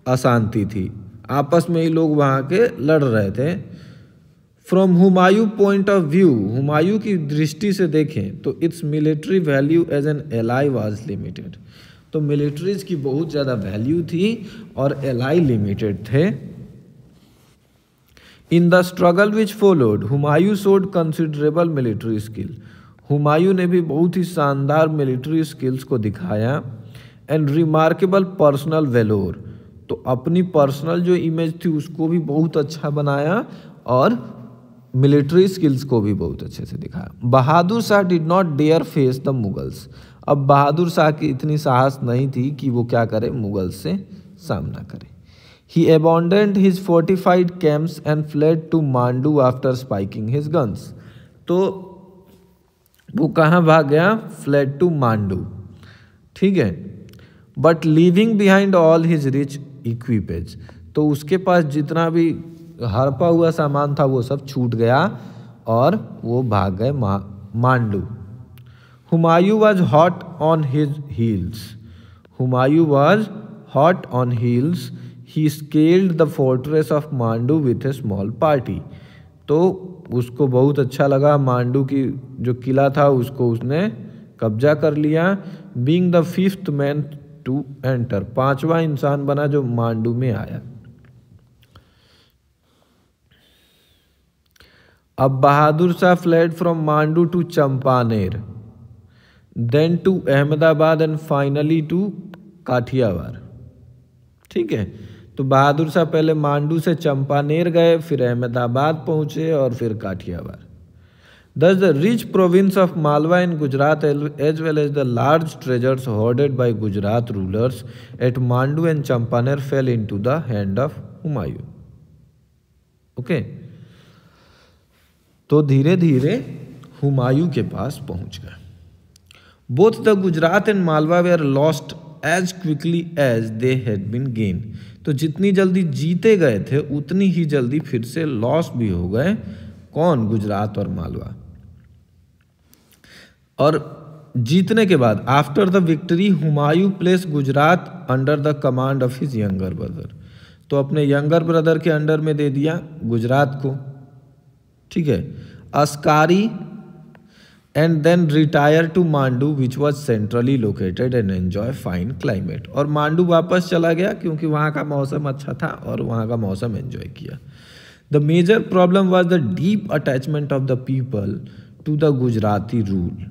अशांति थी। आपस में ही लोग वहाँ के लड़ रहे थे। From Humayun point of view Humayun की दृष्टि से देखें तो its military value as an ally was limited तो मिलिट्रीज की बहुत ज़्यादा वैल्यू थी और एलाई लिमिटेड थे। In the struggle which followed Humayun showed considerable military skill Humayun ने भी बहुत ही शानदार मिलिट्री स्किल्स को दिखाया एंड रिमार्केबल पर्सनल वेलोर तो अपनी पर्सनल जो इमेज थी उसको भी बहुत अच्छा बनाया और मिलिट्री स्किल्स को भी बहुत अच्छे से दिखाया। Bahadur Shah did not dare face the Mughals. अब बहादुर शाह की इतनी साहस नहीं थी कि वो क्या करे, मुगल्स से सामना करे। He abandoned his fortified camps and fled to Mandu after spiking his guns तो वो कहाँ भाग गया? फ्लेड टू मांडू ठीक है? But leaving behind all his rich equipage तो उसके पास जितना भी हड़पा हुआ सामान था, वो सब छूट गया और वो भाग गए Mandu Humayun was hot on his heels Humayun was hot on heels he scaled the fortress of Mandu with a small party तो उसको बहुत अच्छा लगा। मांडू की जो किला था, उसको उसने कब्जा कर लिया। Being the fifth man to enter पांचवा इंसान बना जो मांडू में आया। अब Bahadur Shah fled from Mandu to Champaner then to Ahmedabad and finally to Kathiawar ठीक है? तो बहादुर शाह पहले मांडू से चंपानेर गए, फिर अहमदाबाद पहुँचे और फिर Kathiawar. Thus the rich province of Malwa in Gujarat as well as the large treasures hoarded by Gujarat rulers at Mandu and Champaner fell into the hand of Humayun okay तो धीरे धीरे हुमायूं के पास पहुँच गए। Both the Gujarat and Malwa were lost as quickly as they had been gained तो जितनी जल्दी जीते गए थे, उतनी ही जल्दी फिर से लॉस भी हो गए। कौन? गुजरात और मालवा। और जीतने के बाद after the victory Humayun placed Gujarat under the command of his younger brother तो अपने यंगर ब्रदर के अंडर में दे दिया गुजरात को। ठीक है? Askari and then retire to Mandu which was centrally located and enjoy fine climate और मांडू वापस चला गया, क्योंकि वहाँ का मौसम अच्छा था और वहाँ का मौसम एंजॉय किया। The major problem was the deep attachment of the people to the Gujarati rule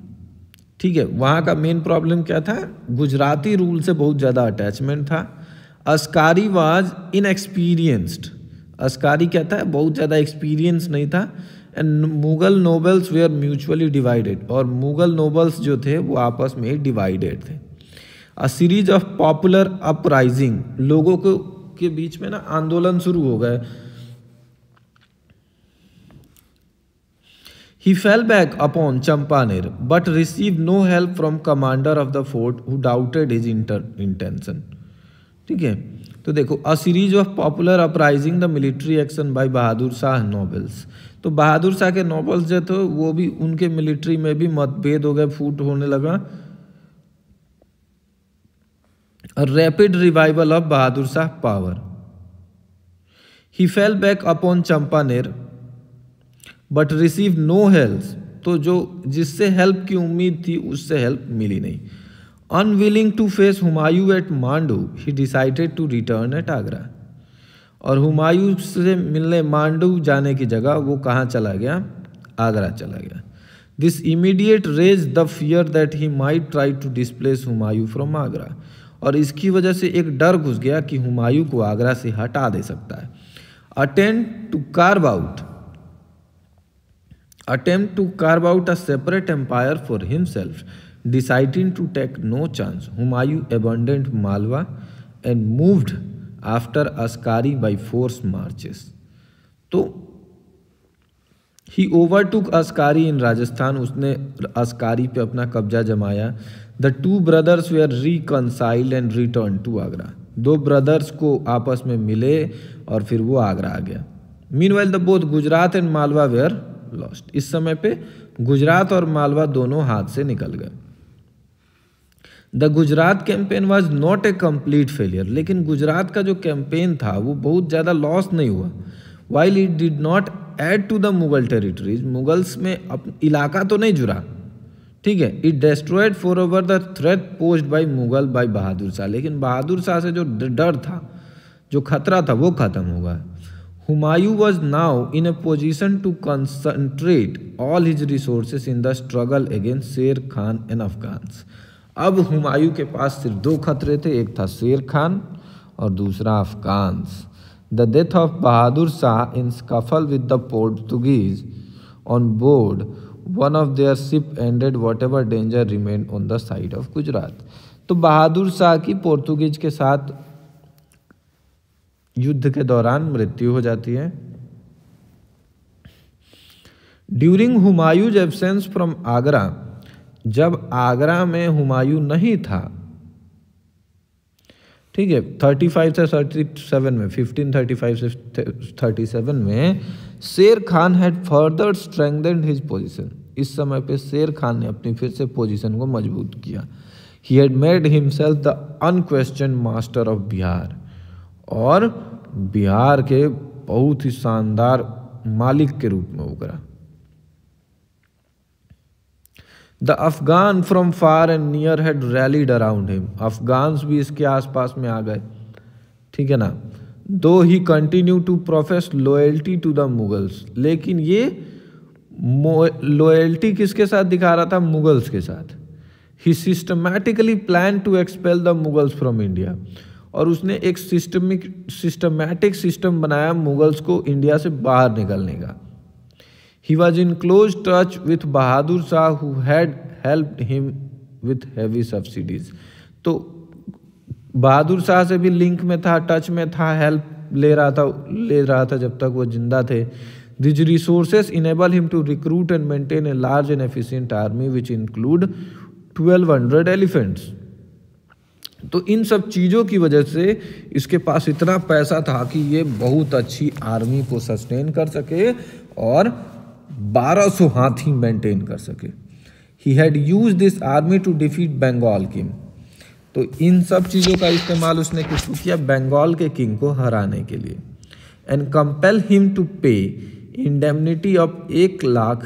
ठीक है, वहाँ का मेन प्रॉब्लम क्या था? गुजराती रूल से बहुत ज़्यादा अटैचमेंट था। अस्कारी वाज इनएक्सपीरियंस्ड अस्कारी क्या था? बहुत ज़्यादा एक्सपीरियंस नहीं था। And Mughal nobles were mutually divided और मुगल नोबल्स जो थे, वो आपस में डिवाइडेड थे। A series of popular uprising लोगों को, के बीच में ना आंदोलन शुरू हो गए। He fell back upon Champaner, but received no help from commander of the fort, who doubted his intention. ठीक है? तो देखो a series of popular uprising the military action by Bahadur Shah nobles तो बहादुर शाह के नोबल्स जो थे, वो भी उनके मिलिट्री में भी मतभेद हो गए, फूट होने लगा। Rapid revival of Bahadur Shah power he fell back upon Champaner but receive no help तो जो जिससे हेल्प की उम्मीद थी, उससे हेल्प मिली नहीं। Unwilling to face Humayun at Mandu he decided to return at Agra और हुमायूं से मिलने मांडू जाने की जगह वो कहाँ चला गया? आगरा चला गया। This immediate raise the fear that he might try to displace Humayun from Agra. और इसकी वजह से एक डर घुस गया कि हुमायूं को आगरा से हटा दे सकता है। Attend to carve out attempt to carve out a separate empire for himself deciding to take no chance Humayun abandoned Malwa and moved after Askari by force marches. तो ही ओवरटुक अस्कारी इन राजस्थान उसने अस्कारी पे अपना कब्जा जमाया। The two brothers were reconciled and return to Agra दो brothers को आपस में मिले और फिर वो आगरा आ गया। Meanwhile the both Gujarat and Malwa were lost इस समय पे गुजरात और मालवा दोनों हाथ से निकल गए। The Gujarat campaign was not a complete failure लेकिन गुजरात का जो कैंपेन था, वो बहुत ज़्यादा लॉस नहीं हुआ। While it did not add to the Mughal territories Mughals में अप, इलाका तो नहीं जुड़ा। ठीक है it destroyed forever the threat post by Mughal by Bahadur Shah लेकिन बहादुर शाह से जो डर था, जो खतरा था, वो खत्म हो गया। Humayun was now in a position to concentrate all his resources in the struggle against Sher Khan and Afghans अब हुमायूं के पास सिर्फ़ दो खतरे थे, एक था शेर खान और दूसरा Afghans the death of Bahadur Shah in scuffle with the Portuguese on board one of their ship ended whatever danger remain on the side of Gujarat तो बहादुर शाह की पोर्तुगीज के साथ युद्ध के दौरान मृत्यु हो जाती है। During Humayun's absence from Agra जब आगरा में हुमायूं नहीं था। ठीक है थर्टी फाइव से थर्टी सेवन में फिफ्टीन थर्टी फाइव से थर्टी सेवन में Sher Khan had further strengthened his position इस समय पे शेर खान ने अपनी फिर से पोजीशन को मज़बूत किया। He had made himself the unquestion master of Bihar और बिहार के बहुत ही शानदार मालिक के रूप में उभरा the Afghan from far and near had rallied around him Afghans भी इसके आसपास में आ गए। ठीक है ना? Though he continue to profess loyalty to the Mughals लेकिन ये लॉयल्टी किसके साथ दिखा रहा था? मुगल्स के साथ। He systematically plan to expel the Mughals from India और उसने एक सिस्टमिक सिस्टमैटिक सिस्टम बनाया मुगल्स को इंडिया से बाहर निकलने का। He was in close touch with Bahadur Shah, who had helped him with heavy subsidies. तो बहादुर शाह से भी लिंक में था टच में था हेल्प ले रहा था, ले रहा था जब तक वो ज़िंदा थे resources enable him to recruit and maintain a large and efficient army which include twelve hundred elephants तो इन सब चीज़ों की वजह से इसके पास इतना पैसा था कि ये बहुत अच्छी आर्मी को सस्टेन कर सके और 1200 हाथी मेंटेन कर सके। He had use this army to defeat Bengal king तो इन सब चीज़ों का इस्तेमाल उसने किस किया? बंगाल के किंग को हराने के लिए। And compel him to pay indemnity of एक लाख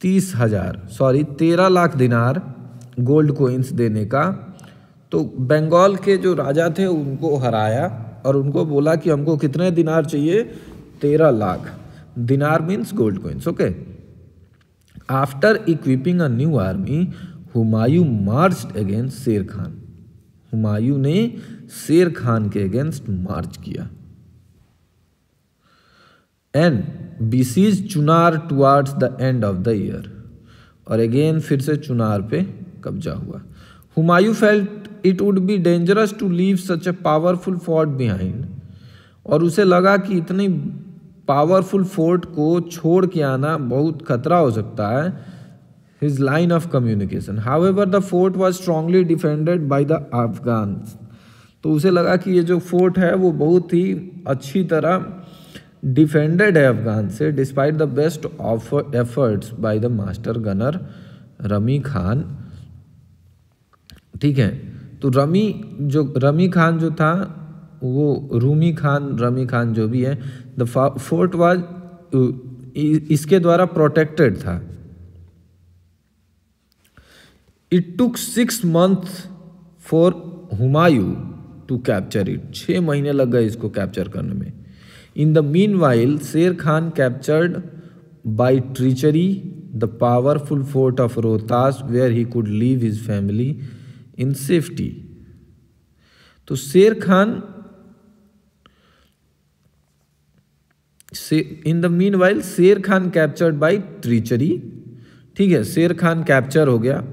तीस हज़ार सॉरी तेरह लाख दिनार गोल्ड कोइंस देने का। तो बंगाल के जो राजा थे, उनको हराया और उनको बोला कि हमको कितने दिनार चाहिए? तेरह lakh. Dinar means gold coins. Okay. After equipping a new army, Humayun march against Sher Khan Humayun ने शेर खान के अगेंस्ट मार्च किया and besiege Chunar towards the end of the year और अगेन फिर से चुनार पे कब्जा हुआ Humayun felt it would be dangerous to leave such a powerful fort behind और उसे लगा कि इतनी पावरफुल फोर्ट को छोड़ के आना बहुत खतरा हो सकता है his line of communication however the fort was strongly defended by the Afghan तो उसे लगा कि ये जो फोर्ट है, वो बहुत ही अच्छी तरह डिफेंडेड है अफगान से despite the best of efforts by the master gunner Rumi Khan. ठीक है तो रमी जो, रमी खान जो था, वो रूमी खान, रमी खान जो भी है द फोर्ट वाज इसके द्वारा प्रोटेक्टेड था it took six month for Humayun to capture it छः महीने लग गए इसको कैप्चर करने में इन the meanwhile Sher Khan captured by treachery the powerful fort of Rohtas where he could leave his family in safety तो Sher Khan in the meanwhile Sher Khan captured by ट्रीचरी ठीक है, शेर खान कैप्चर हो गया।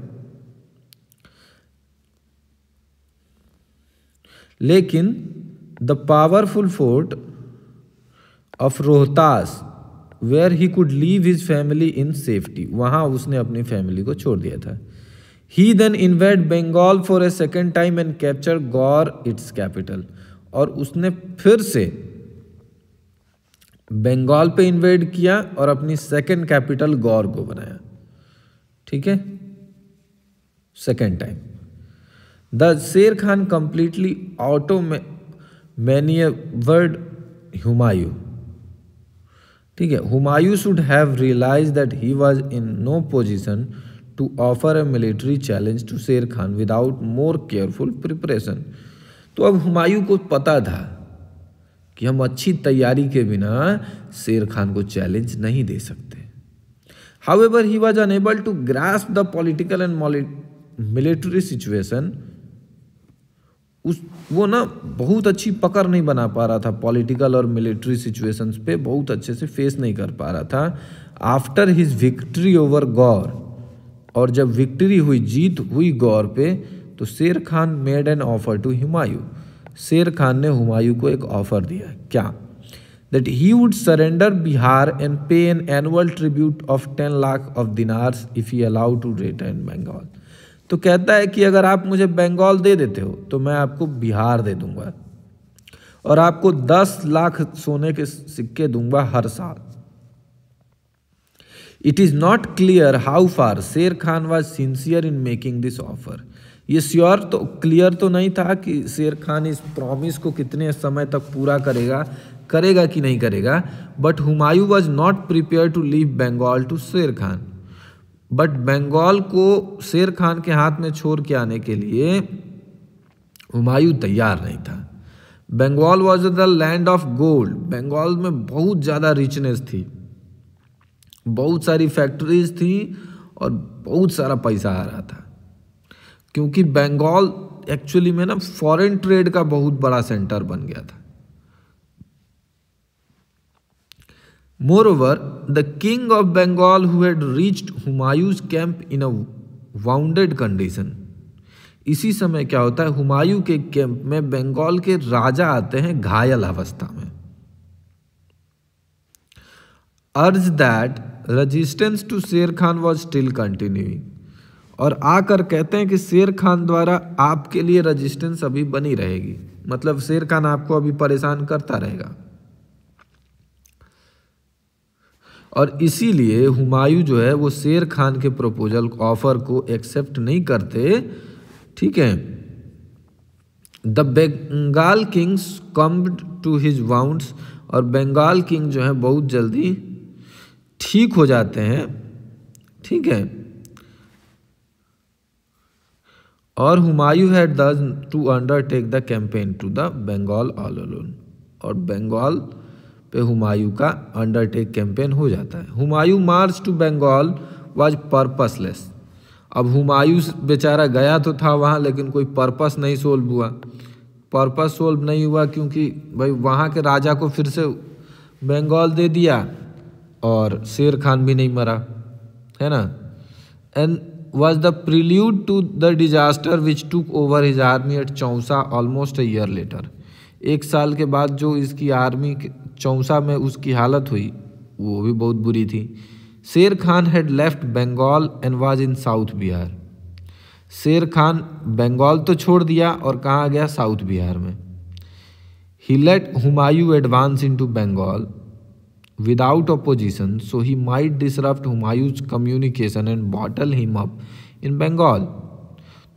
लेकिन the powerful fort of Rohtas where he could leave his family in safety वहाँ उसने अपनी फैमिली को छोड़ दिया था। He then invade Bengal for a second time and capture Gaur its capital और उसने फिर से बंगाल पे इन्वेड किया और अपनी सेकंड कैपिटल गौर को बनाया। ठीक है? Second time the Sher Khan completely outmanoeuvred Humayun ठीक है? Humayun should have realise that he was in no position to offer a military challenge to Sher Khan without more careful preparation तो अब हुमायूं को पता था कि हम अच्छी तैयारी के बिना शेर खान को चैलेंज नहीं दे सकते। However he was unable to grasp the political and military situation उस, वो ना बहुत अच्छी पकड़ नहीं बना पा रहा था पॉलिटिकल और मिलिट्री सिचुएशंस पे बहुत अच्छे से फेस नहीं कर पा रहा था। After his victory over Gaur और जब विक्ट्री हुई, जीत हुई गौर पे तो Sher Khan made an offer to Humayun Sher Khan ने हुमायूं को एक ऑफ़र दिया क्या? That he would surrender Bihar and pay an annual tribute of ten lakh of dinars if you allow to return Bengal तो कहता है कि अगर आप मुझे बंगाल दे देते हो तो मैं आपको बिहार दे दूँगा। और आपको दस लाख सोने के सिक्के दूँगा हर साल। It is not clear how far Sher Khan was sincere in making this offer ये श्योर तो क्लियर तो नहीं था कि शेर खान इस प्रॉमिस को कितने समय तक पूरा करेगा करेगा कि नहीं करेगा but Humayun was not prepare to leave Bengal to Sher Khan. But Bengal को शेर खान के हाथ में छोड़ के आने के लिए हुमायूं तैयार नहीं था। Bengal was the land of gold Bengal में बहुत ज़्यादा रिचनेस थी। बहुत सारी फैक्ट्रीज थी और बहुत सारा पैसा आ रहा था। क्योंकि बंगाल एक्चुअली में ना फॉरेन ट्रेड का बहुत बड़ा सेंटर बन गया था। Moreover, the king of Bengal who had reached Humayun's camp in a wounded condition. इसी समय क्या होता है? हुमायूं के कैंप में बंगाल के राजा आते हैं घायल अवस्था में। अर्ज़ that resistance to Sher Khan was still continuing और आकर कहते हैं कि शेर खान द्वारा आपके लिए रजिस्टेंस अभी बनी रहेगी। मतलब शेर खान आपको अभी परेशान करता रहेगा। और इसीलिए हुमायूं जो है, वो शेर खान के प्रपोजल ऑफ़र को एक्सेप्ट नहीं करते। ठीक है? The Bengal kings come to his wounds और बंगाल किंग जो है, बहुत जल्दी ठीक हो जाते हैं। ठीक है? और Humayun had the to undertake the campaign to the Bengal all alone और बंगाल पे हुमायूं का अंडरटेक कैंपेन हो जाता है। Humayun march to Bengal was purposeless अब हुमायूं बेचारा गया तो था वहाँ, लेकिन कोई पर्पस नहीं सोल्व हुआ। पर्पस सोल्व नहीं हुआ क्योंकि भाई वहाँ के राजा को फिर से बंगाल दे दिया और शेर खान भी नहीं मरा। है ना? And was the prelude to the disaster which took over his army at Chausa almost a year later एक साल के बाद जो इसकी आर्मी चौसा में उसकी हालत हुई, वो भी बहुत बुरी थी। Sher Khan had left Bengal and was in south Bihar Sher Khan Bengal तो छोड़ दिया और कहाँ गया? साउथ बिहार में। He let Humayun advance into Bengal without opposition so he might disrupt Humayun's communication and bottle him up in Bengal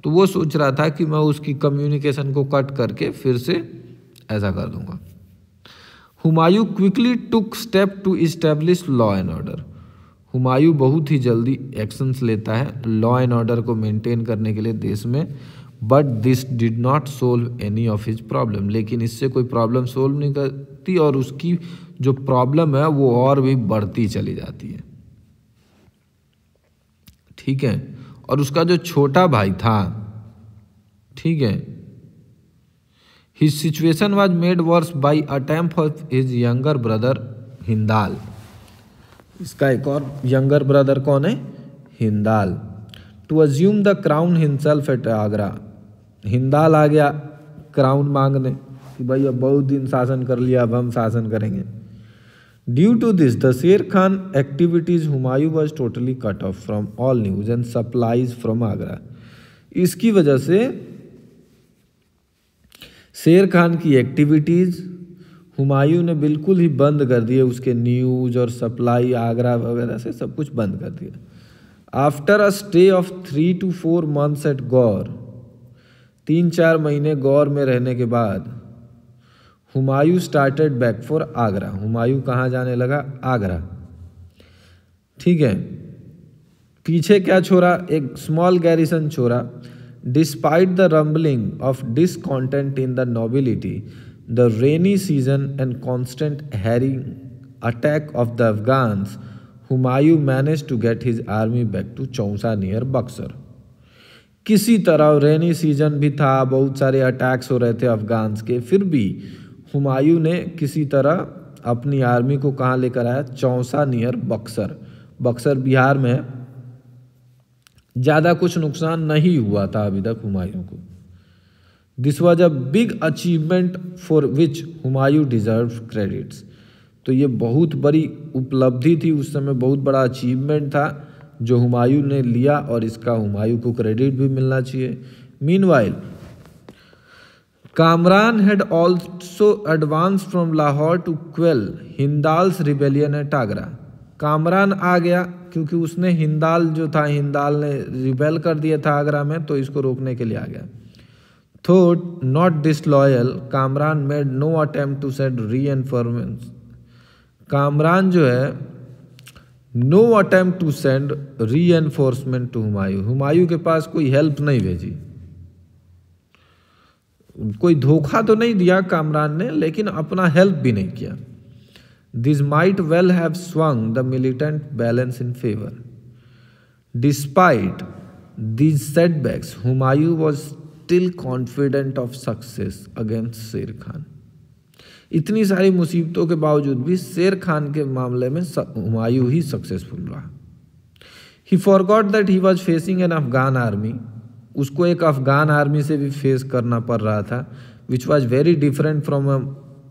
तो वो सोच रहा था कि मैं उसकी कम्युनिकेशन को कट करके फिर से ऐसा कर दूँगा। Humayun quickly took step to establish law and order Humayun बहुत ही जल्दी एक्शंस लेता है लॉ एंड ऑर्डर को मेंटेन करने के लिए देश में but this did not solve any of his problem लेकिन इससे कोई प्रॉब्लम सोल्व नहीं करती और उसकी जो प्रॉब्लम है, वो और भी बढ़ती चली जाती है। ठीक है? और उसका जो छोटा भाई था, ठीक है? His situation was made worse by attempt of his younger brother Hindal इसका एक और यंगर ब्रदर कौन है? Hindal to assume the crown himself at Agra Hindal आ गया क्राउन मांगने कि भाई अब बहुत दिन शासन कर लिया, अब हम शासन करेंगे। Due to this the Sher Khan activities Humayun was totally cut off from all news and supplies from Agra इसकी वजह से शेर खान की एक्टिविटीज़ हुमायूं ने बिल्कुल ही बंद कर दिए उसके न्यूज़ और सप्लाई आगरा वगैरह से सब कुछ बंद कर दिया। After a stay of three to four months at Gaur तीन चार महीने गौर में रहने के बाद Humayun started back for Agra. Humayun कहाँ जाने लगा? आगरा। ठीक है। पीछे क्या छोड़ा? एक स्मॉल गैरिसन छोड़ा। Despite the rumbling of discontent in the nobility the rainy season and constant harrying attack of the Afghans Humayun manage to get his army back to Chausa near Buxar किसी तरह rainy season भी था, बहुत सारे attacks हो रहे थे Afghans के, फिर भी हुमायूं ने किसी तरह अपनी आर्मी को कहाँ लेकर आया? चौसा नियर बक्सर। बक्सर बिहार में ज़्यादा कुछ नुकसान नहीं हुआ था अभी तक हुमायूं को। This was a big achievement for which Humayun deserve credits तो ये बहुत बड़ी उपलब्धि थी। उस समय बहुत बड़ा अचीवमेंट था जो हुमायूं ने लिया और इसका हुमायूं को क्रेडिट भी मिलना चाहिए। Mean Kamran had also advance from Lahore to quell Hindal's rebellion at Agra Kamran आ गया, क्योंकि उसने हिंदाल जो था, हिंदाल ने रिबेल कर दिया था आगरा में तो इसको रोकने के लिए आ गया। Thought not disloyal Kamran made no attempt to set reinforcement Kamran जो है no attempt to send reinforcement to Humayun Humayun के पास कोई हेल्प नहीं भेजी। कोई धोखा तो नहीं दिया कामरान ने, लेकिन अपना हेल्प भी नहीं किया। This might well have swung the militant balance in favour despite these setbacks Humayun was still confident of success against Sher Khan इतनी सारी मुसीबतों के बावजूद भी शेर खान के मामले में हुमायूं ही सक्सेसफुल रहा। He forgot that he was facing an Afghan army उसको एक अफगान आर्मी से भी फेस करना पड़ रहा था which was very different from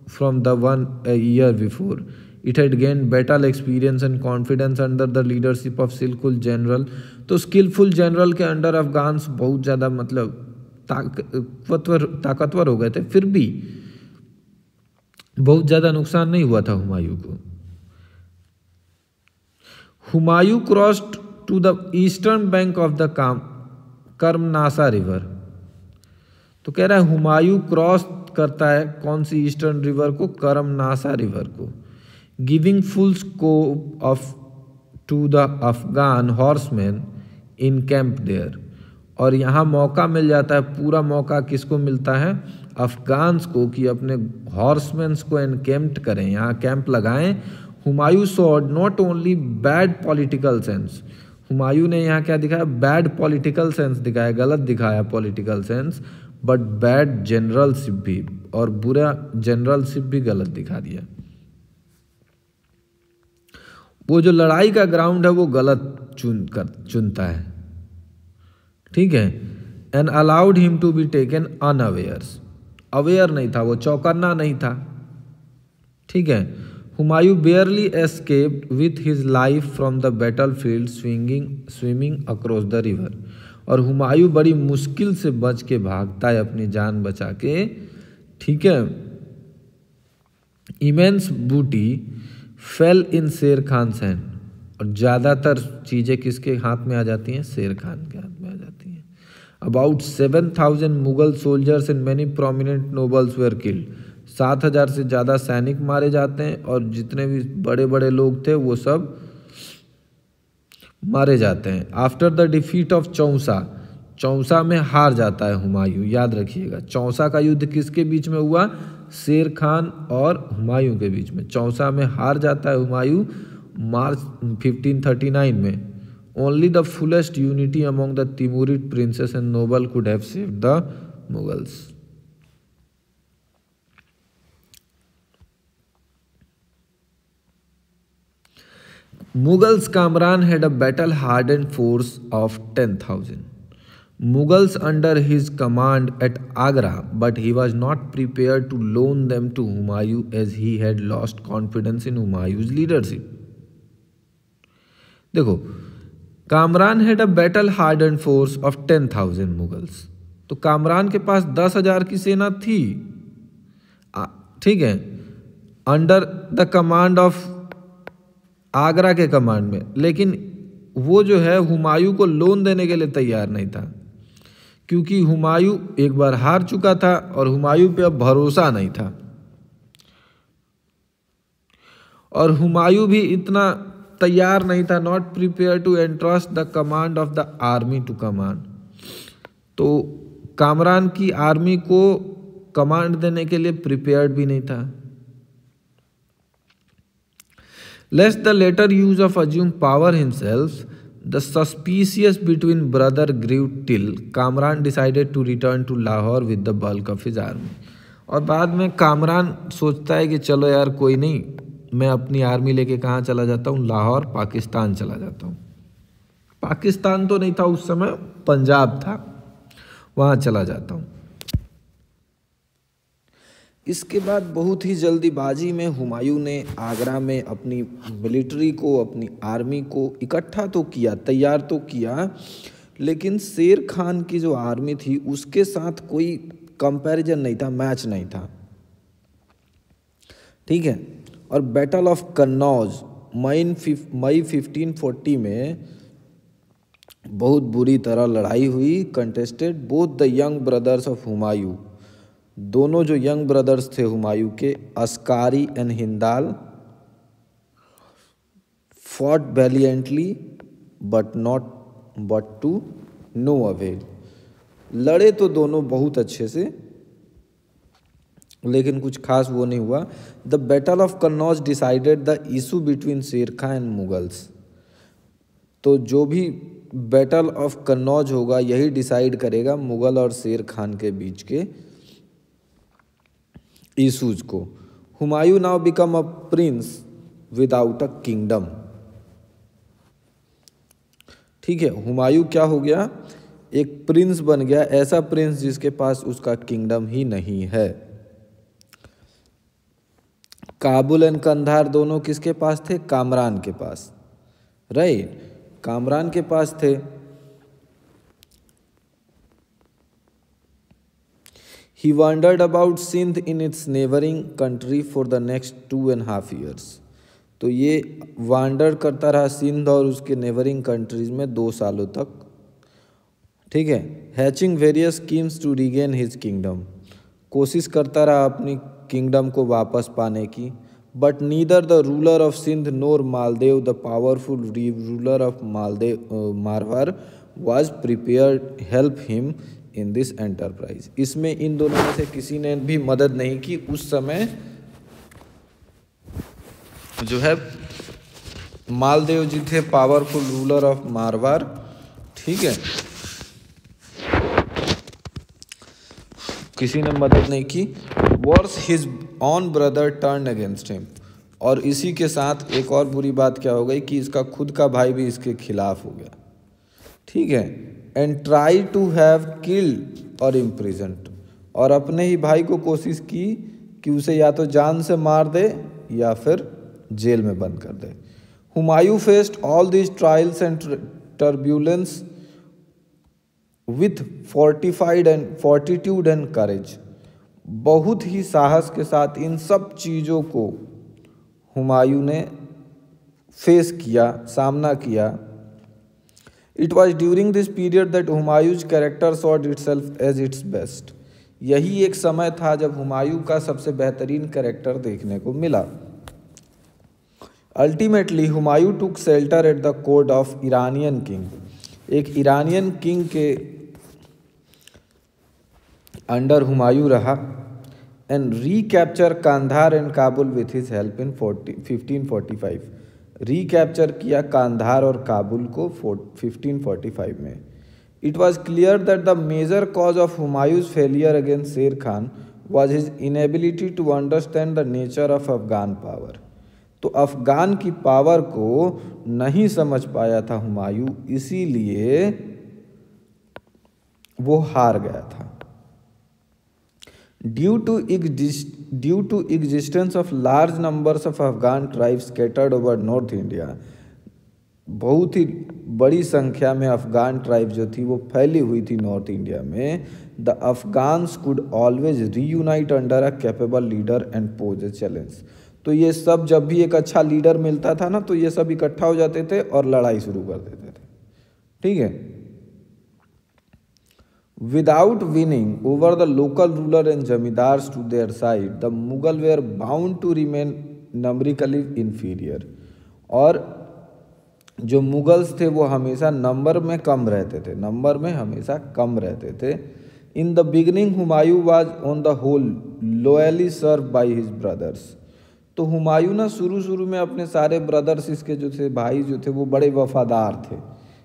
from the one year before it had gain gained experience and confidence under the leadership of skilful general तो skilful general के अंडर अफगान्स बहुत ज़्यादा मतलब ताकतवर ताकतवर हो गए थे। फिर भी बहुत ज़्यादा नुकसान नहीं हुआ था हुमायूं को। Humayun crossed to the eastern bank of the काम कर्मनासा रिवर। तो कह रहा है, हुमायूं क्रॉस करता है कौन सी ईस्टर्न रिवर को? करमनासा रिवर को। Giving full scope of to the Afghan horseman in camp there और यहाँ मौका मिल जाता है, पूरा मौका किसको मिलता है? अफगान्स को कि अपने हॉर्समैन्स को एनकेम्प्ट करें, यहाँ कैंप लगाएँ। Humayun showed not only bad political sense Humayun ने यहाँ क्या दिखाया? बैड पॉलिटिकल सेंस दिखाया, गलत दिखाया political sense but bad generalship भी और बुरा जनरलशिप भी गलत दिखा दिया। वो जो लड़ाई का ग्राउंड है, वो गलत चुन कर, चुनता है। ठीक है? And allowed him to be taken unawares aware नहीं था वो, चौकन्ना नहीं था। ठीक है? Humayun barely escaped with his life from the battle field swinging swimming across the river और हुमायूं बड़ी मुश्किल से बच के भागता है अपनी जान बचा के। ठीक है? इमेंस बूटी फेल इन शेर खान सैन। और ज़्यादातर चीज़ें किसके हाथ में आ जाती हैं? शेर खान के हाथ में आ जाती हैं। About seven thousand Mughal soldiers and many prominent nobles were killed सात हज़ार से ज़्यादा सैनिक मारे जाते हैं और जितने भी बड़े बड़े लोग थे, वो सब मारे जाते हैं। After the defeat of Chausa Chausa में हार जाता है हुमायूं, याद रखिएगा। चौसा का युद्ध किसके बीच में हुआ? शेर खान और हुमायूं के बीच में। चौसा में हार जाता है हुमायूं मार्च 1539 में। Only the fullest unity among the Timurid princes and noble could have save the Mughals Mughals Kamran had a battle hard and force of ten thousand Mughals under his command at Agra but he was not prepare to loan them to Humayun as he had lost confidence in Humayun's leadership देखो Kamran had a battle hard and force of ten thousand Mughals. तो कामरान के पास दस हज़ार की सेना थी? ठीक है. Under the command of Agra के कमांड में। लेकिन वो जो है, हुमायूं को लोन देने के लिए तैयार नहीं था। क्योंकि हुमायूं एक बार हार चुका था और हुमायूं पे अब भरोसा नहीं था। और हुमायूं भी इतना तैयार नहीं था not prepare to entrust the command of the army to command तो कामरान की आर्मी को कमांड देने के लिए प्रिपेयर्ड भी नहीं था। Lest the latter use of assume power himself the suspicious between brother grew till Kamran decided to return to Lahore with the bulk of his army और बाद में कामरान सोचता है कि चलो यार, कोई नहीं, मैं अपनी आर्मी लेके कहाँ चला जाता हूँ? लाहौर, पाकिस्तान चला जाता हूँ। पाकिस्तान तो नहीं था उस समय, पंजाब था, वहाँ चला जाता हूँ। इसके बाद बहुत ही जल्दीबाजी में हुमायूं ने आगरा में अपनी मिलिट्री को, अपनी आर्मी को इकट्ठा तो किया, तैयार तो किया, लेकिन शेर खान की जो आर्मी थी, उसके साथ कोई कंपैरिजन नहीं था मैच नहीं था। ठीक है? और battle of Kannauj May May 1540 में बहुत बुरी तरह लड़ाई हुई contested both the young brothers of Humayun दोनों जो यंग ब्रदर्स थे हुमायूं के, Askari and Hindal fought valiantly but not but to no avail लड़े तो दोनों बहुत अच्छे से, लेकिन कुछ खास वो नहीं हुआ। The battle of Kannauj decided the issue between Sher Khan and Mughals तो जो भी बैटल ऑफ़ कन्नौज होगा, यही डिसाइड करेगा मुगल और शेर खान के बीच के इशूज को, Humayun now become a prince without a kingdom ठीक है, हुमायूं क्या हो गया? एक प्रिंस बन गया, ऐसा प्रिंस जिसके पास उसका किंगडम ही नहीं है। काबुल एंड कंधार दोनों किसके पास थे? कामरान के पास। राइट, कामरान के पास थे। He wandered about Sindh in its neighboring country for the next two and half years. तो ये वांडर करता रहा सिंध और उसके नेबरिंग कंट्रीज़ में दो सालों तक। ठीक है? Hatching various schemes to regain his kingdom कोशिश करता रहा अपनी किंगडम को वापस पाने की। But neither the ruler of Sindh nor Maldeo the powerful ruler of Maldeo Marwar was prepare help him in this enterprise इसमें इन दोनों में से किसी ने भी मदद नहीं की उस समय जो है, मालदेव जी थे पावरफुल रूलर ऑफ़ मारवार ठीक है? किसी ने मदद नहीं की। Worse his own brother turn against him और इसी के साथ एक और बुरी बात क्या हो गई कि इसका खुद का भाई भी इसके खिलाफ हो गया। ठीक है? And try to have killed और इम्प्रिजेंट और अपने ही भाई को कोशिश की कि उसे या तो जान से मार दे या फिर जेल में बंद कर दे। Humayun faced all this trials and turbulence with fortified and fortitude and courage. बहुत ही साहस के साथ इन सब चीज़ों को हुमायूं ने फेस किया, सामना किया। It was during this period that Humayun's character sought itself as its best यही एक समय था जब हुमायूं का सबसे बेहतरीन कैरेक्टर देखने को मिला। Ultimately Humayun took shelter at the court of Iranian king एक ईरानियन किंग के अंडर हुमायूं रहा and recapture Kandahar and Kabul with his help in forty fifteen forty five recapture किया कांधार और काबुल को 1545 में। It was clear that the major cause of Humayun's failure against Sher Khan was his inability to understand the nature of Afghan power तो Afghan की power को नहीं समझ पाया था हुमायूं, इसीलिए वो हार गया था। Due to due to existence of large numbers of Afghan tribes scattered over north India बहुत ही बड़ी संख्या में अफगान ट्राइब जो थी वो फैली हुई थी नॉर्थ इंडिया में। The Afghans could always reunite under a capable leader and pose a challenge तो ये सब जब भी एक अच्छा लीडर मिलता था ना तो ये सब इकट्ठा हो जाते थे और लड़ाई शुरू कर देते थे। ठीक है? Without winning over the local ruler and zamindars to their side the Mughal were bound to remain numerically inferior और जो मुगल्स थे, वो हमेशा नंबर में कम रहते थे नंबर में हमेशा कम रहते थे। In the beginning Humayun was on the whole loyally serve by his brothers तो हुमायूं ना शुरू शुरू में अपने सारे ब्रदर्स इसके जो थे, भाई जो थे, वो बड़े वफादार थे।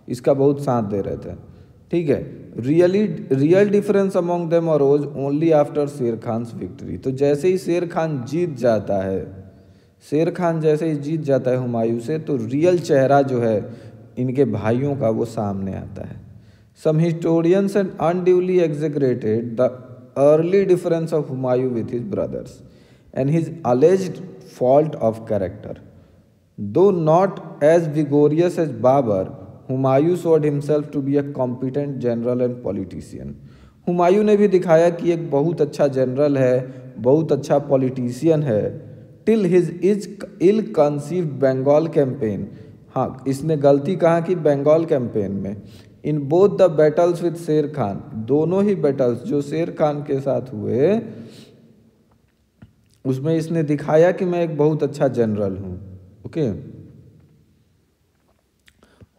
इसका बहुत साथ दे रहे थे। ठीक है? Really real difference among them arose only after Sher Khan victory तो जैसे ही शेर खान जीत जाता है शेर खान जैसे ही जीत जाता है हुमायूं से तो रियल चेहरा जो है, इनके भाइयों का वो सामने आता है। Some historians and unduly exaggerated the early difference of Humayun with his brothers and his alleged fault of character though not as vigorous as Babur Humayun showed himself to be a competent general and politician Humayun ने भी दिखाया कि एक बहुत अच्छा general है, बहुत अच्छा पॉलिटिशियन है till his is ill conceive Bengal campaign हाँ इसने गलती कहा कि बंगाल कैंपेन में in both the battles with Sher Khan दोनों ही बैटल्स जो शेर खान के साथ हुए, उसमें इसने दिखाया कि मैं एक बहुत अच्छा जनरल हूँ okay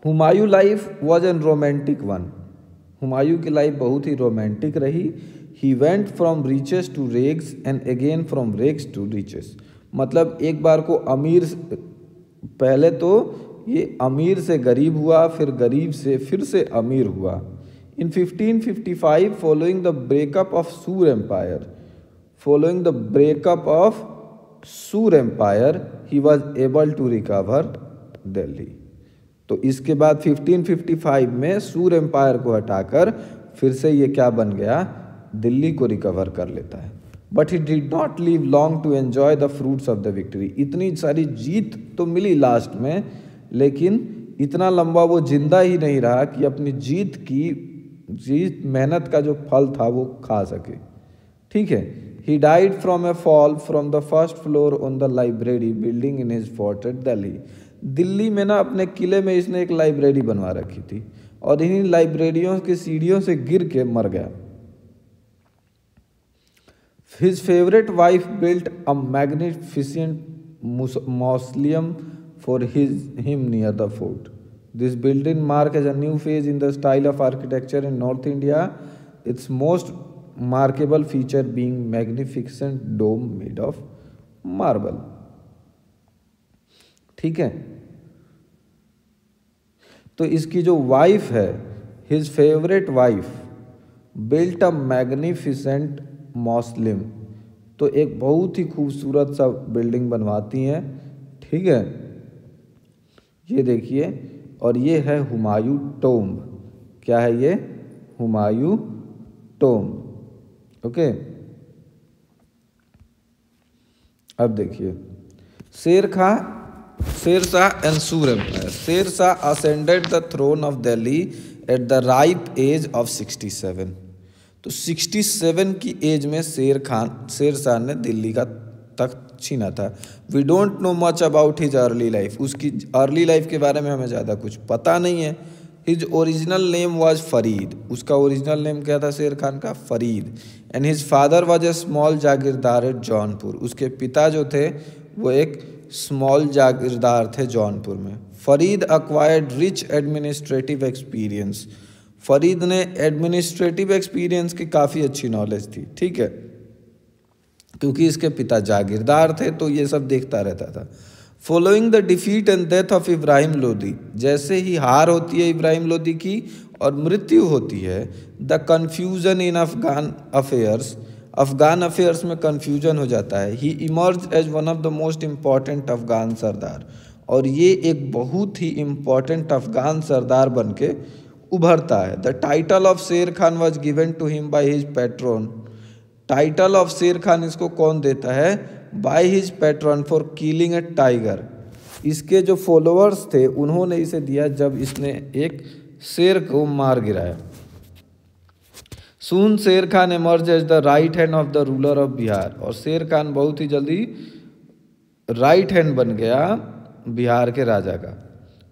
Humayun life was an romantic one Humayun की लाइफ बहुत ही रोमांटिक रही. He went from riches to rags and again from rags to riches मतलब एक बार को अमीर पहले तो ये अमीर से गरीब हुआ, फिर गरीब से, फिर से अमीर हुआ. In 1555 following the breakup of Sur empire following the breakup of Sur empire he was able to recover Delhi तो इसके बाद 1555 में सूर एम्पायर को हटाकर फिर से ये क्या बन गया? दिल्ली को रिकवर कर लेता है। But he did not live long to enjoy the fruits of the victory इतनी सारी जीत तो मिली लास्ट में, लेकिन इतना लंबा वो ज़िंदा ही नहीं रहा कि अपनी जीत की, जीत, मेहनत का जो फल था वो खा सके। ठीक है? He died from a fall from the first floor on the library building in his fort at Delhi Delhi में ना अपने किले में इसने एक लाइब्रेरी बनवा रखी थी और इन्हीं लाइब्रेरियों की सीढ़ियों से गिर के मर गया। His favourite wife built a magnificent mausoleum for his him near the fort this building mark as a new phase in the style of architecture in north India its most remarkable feature being magnificent dome made of marble ठीक है? तो इसकी जो wife है his favourite wife built a magnificent mausoleum तो एक बहुत ही खूबसूरत सा बिल्डिंग बनवाती हैं, ठीक है? ये देखिए, और ये है हुमायूं टोम क्या है ये? Humayun tomb okay? अब देखिए, Sher Khan and Sur empire Sher Shah ascended the throne of Delhi at the ripe age of sixty seven तो 67 की एज में शेर खान शेर शाह ने दिल्ली का तख्त छीना था। We don't know much about his early life उसकी अर्ली लाइफ के बारे में हमें ज़्यादा कुछ पता नहीं है। His original name was Farid उसका ओरिजिनल नेम क्या था शेर खान का? Farid and his father was a small jagirdar at Jaunpur उसके पिता जो थे, वो एक स्मॉल जागीरदार थे जौनपुर में Farid acquired rich administrative experience Farid ने एडमिनिस्ट्रेटिव एक्सपीरियंस की काफ़ी अच्छी नॉलेज थी ठीक है क्योंकि इसके पिता जागीरदार थे तो ये सब देखता रहता था following the defeat and death of Ibrahim Lodi जैसे ही हार होती है इब्राहिम लोदी की और मृत्यु होती है the confusion in Afghan affairs Afghan affairs में कन्फ्यूज़न हो जाता है। He emerge as one of the most important Afghan sardar. और ये एक बहुत ही इंपॉर्टेंट अफगान सरदार बन के उभरता है। The title of Sher Khan was given to him by his patron title of Sher Khan इसको कौन देता है? By his patron for killing a tiger इसके जो फॉलोअर्स थे, उन्होंने इसे दिया जब इसने एक शेर को मार गिराया। Soon Sher Khan emerge as the right hand of the ruler of Bihar और शेर खान बहुत ही जल्दी राइट हैंड बन गया बिहार के राजा का।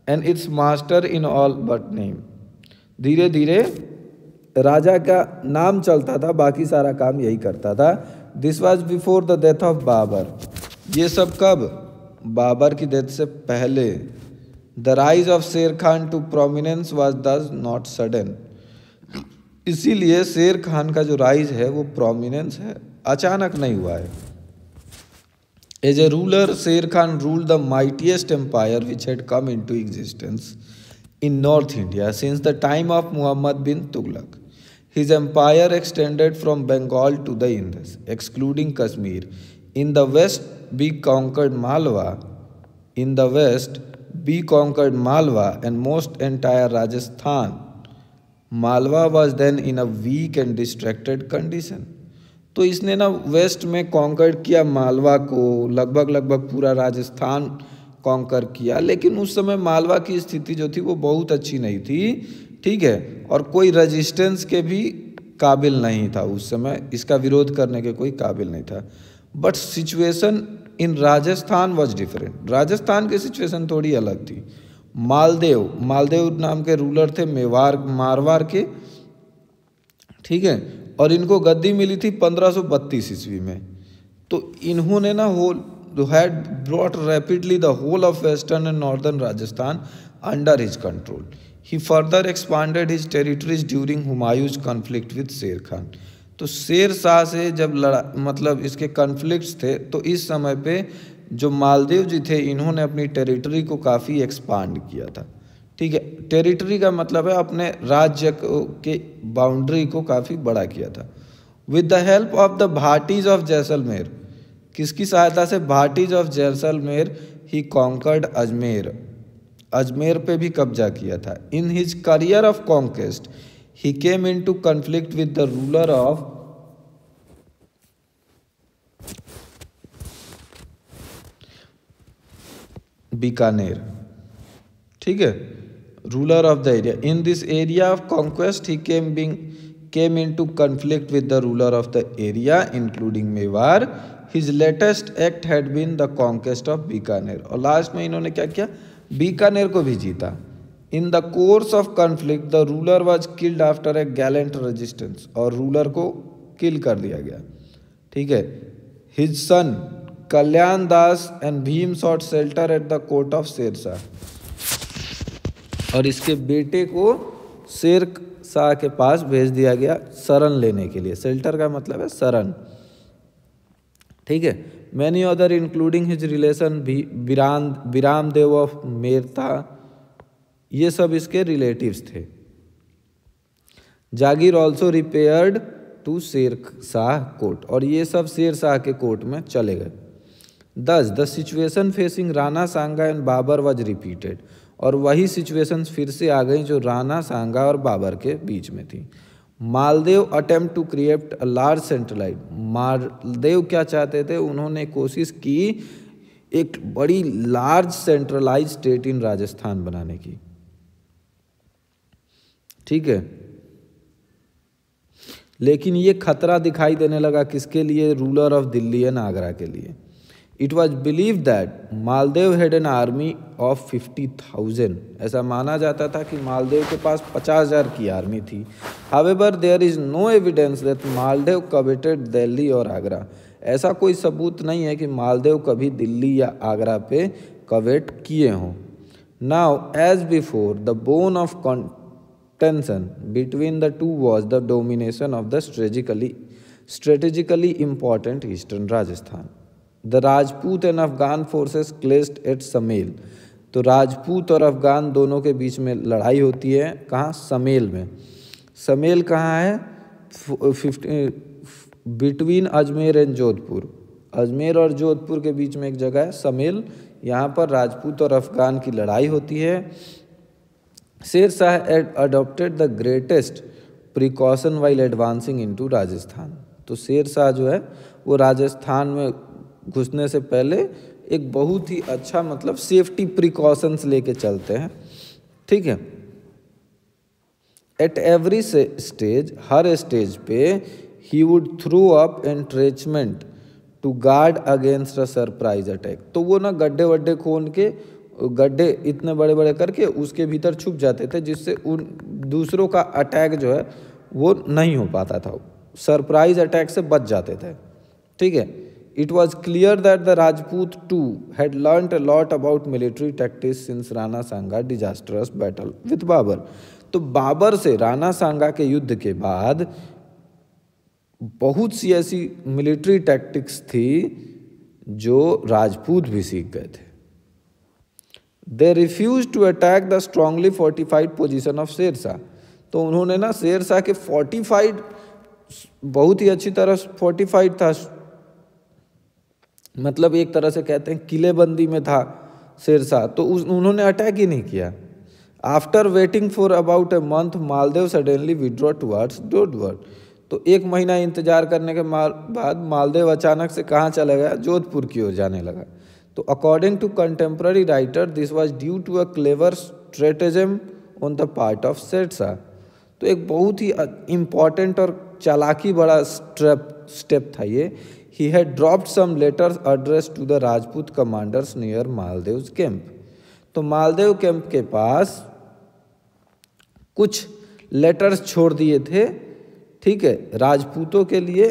And its master in all but name धीरे धीरे राजा का नाम चलता था, बाकी सारा काम यही करता था। This was before the death of Babur ये सब कब? बाबर की डेथ से पहले। The rise of Sher Khan to prominence was thus not sudden इसीलिए शेर खान का जो राइज है, वो प्रोमिनेंस है। अचानक नहीं हुआ है। As a ruler Sher Khan rule the mightiest empire which had come into existence in north India since the time of Muhammad bin Tughlaq his empire extended from Bengal to the Indus excluding Kashmir in the west be conquered Malwa in the west be conquered Malwa and most entire Rajasthan Malwa was then in a weak and distracted condition तो इसने ना waste में conquer किया मालवा को, लगभग लगभग पूरा Rajasthan conquer किया। लेकिन उस समय मालवा की स्थिति जो थी वो बहुत अच्छी नहीं थी, ठीक है? और कोई रजिस्टेंस के भी काबिल नहीं था उस समय। इसका विरोध करने के कोई काबिल नहीं था। But situation in Rajasthan was different Rajasthan की सिचुएशन थोड़ी अलग थी। मालदेव मालदेव नाम के रूलर थे, मेवार, मारवार के। ठीक है? और इनको गद्दी मिली थी 1532 ईस्वी में। तो इन्होंने ना whole had brought rapidly the whole of western and northern Rajasthan under his control he further expanded his territories during Humayun's conflict with Sher Khan तो शेर शाह से जब लड़ा मतलब इसके कॉन्फ्लिक्ट्स थे तो इस समय पे जो मालदेव जी थे, इन्होंने अपनी टेरिटरी को काफ़ी एक्सपांड किया था। ठीक है टेरिटरी का मतलब है अपने राज्य के बाउंड्री को काफ़ी बड़ा किया था। With the help of the Bhatis of Jaisalmer किसकी सहायता से? Bhatis of Jaisalmer he conquered Ajmer Ajmer पे भी कब्जा किया था। In his career of conquest he came into conflict with the ruler of Bikaner. ठीक है? Ruler of the area in this area of conquest he came being came into conflict with the ruler of the area including Mewar his latest act had been the conquest of Bikaner और last में इन्होंने क्या किया? बीकानेर को भी जीता। In the course of conflict the ruler was killed after a gallant resistance और ruler को किल कर दिया गया। ठीक है? His son Kalyan Das and Bhim sought shelter at the court of Sher Shah और इसके बेटे को शेर शाह के पास भेज दिया गया शरण लेने के लिए। शेल्टर का मतलब है शरण। ठीक है? Many other including his relation भी बिराम बिराम देव ऑफ़ मेरता ये सब इसके रिलेटिव्स थे। जागीर also repaired to Sher Shah court और ये सब शेर शाह के कोर्ट में चले गए। Thus the situation facing Rana Sanga and Babur was repeated और वही सिचुएशन फिर से आ गई जो राणा सांगा और बाबर के बीच में थी। Maldeo attempt to create a large centralize Maldeo क्या चाहते थे? उन्होंने कोशिश की एक बड़ी large centralize state in Rajasthan बनाने की। ठीक है? लेकिन ये खतरा दिखाई देने लगा किसके लिए? Ruler of Delhi and Agra के लिए। It was believe that Maldeo had an army of fifty thousand ऐसा माना जाता था कि मालदेव के पास पचास हज़ार की आर्मी थी। However there is no evidence that Maldeo coveted Delhi और आगरा ऐसा कोई सबूत नहीं है कि मालदेव कभी दिल्ली या आगरा पे कवेट किए हों। Now as before the bone of contention between the two was the domination of the strategically strategically important eastern Rajasthan the Rajput and Afghan forces clashed at Sammel तो राजपूत और अफगान दोनों के बीच में लड़ाई होती है कहाँ? समेल में। समेल कहाँ है? Fifty between Ajmer and Jodhpur Ajmer और जोधपुर के बीच में एक जगह है समेल यहाँ पर राजपूत और अफगान की लड़ाई होती है। Sher Shah adopted the greatest precaution while advancing into Rajasthan तो शेर शाह जो है, वो राजस्थान में घुसने से पहले एक बहुत ही अच्छा मतलब सेफ्टी प्रिकॉशंस लेके चलते हैं। ठीक है? एट एवरी स्टेज हर स्टेज पे he would throw up entrenchment to guard against a surprise attack तो वो ना गड्ढे वड्ढे खोन के, गड्ढे इतने बड़े बड़े करके उसके भीतर छुप जाते थे, जिससे उन दूसरों का अटैक जो है वो नहीं हो पाता था। सरप्राइज़ अटैक से बच जाते थे। ठीक है? It was clear that the Rajput too had learn a lot about military tactics since Rana Sanga disastrous battle with Babur तो बाबर से राणा सांगा के युद्ध के बाद बहुत सी ऐसी मिलिट्री टैक्टिक्स थी जो राजपूत भी सीख गए थे। They refuse to attack the strongly fortified position of Sher Shah तो उन्होंने ना शेरशाह के फोर्टिफाइड बहुत ही अच्छी तरह फोर्टिफाइड था। मतलब एक तरह से कहते हैं किलेबंदी में था शेरशाह तो उस उन्होंने अटैक ही नहीं किया। After waiting for about a month Maldeo suddenly withdraw towards डोडवर्ड तो एक महीना इंतज़ार करने के माल, बाद मालदेव अचानक से कहाँ चला गया? जोधपुर की ओर जाने लगा। तो according to contemporary writer this was due to a clever stratagem on the part of Sher Shah तो एक बहुत ही इंपॉर्टेंट और चालाकी बड़ा स्टेप स्टेप था ये। He had dropped some letters address to the Rajput commanders near Maldeo camp तो मालदेव कैंप के पास कुछ लेटर्स छोड़ दिए थे, ठीक है राजपूतों के लिए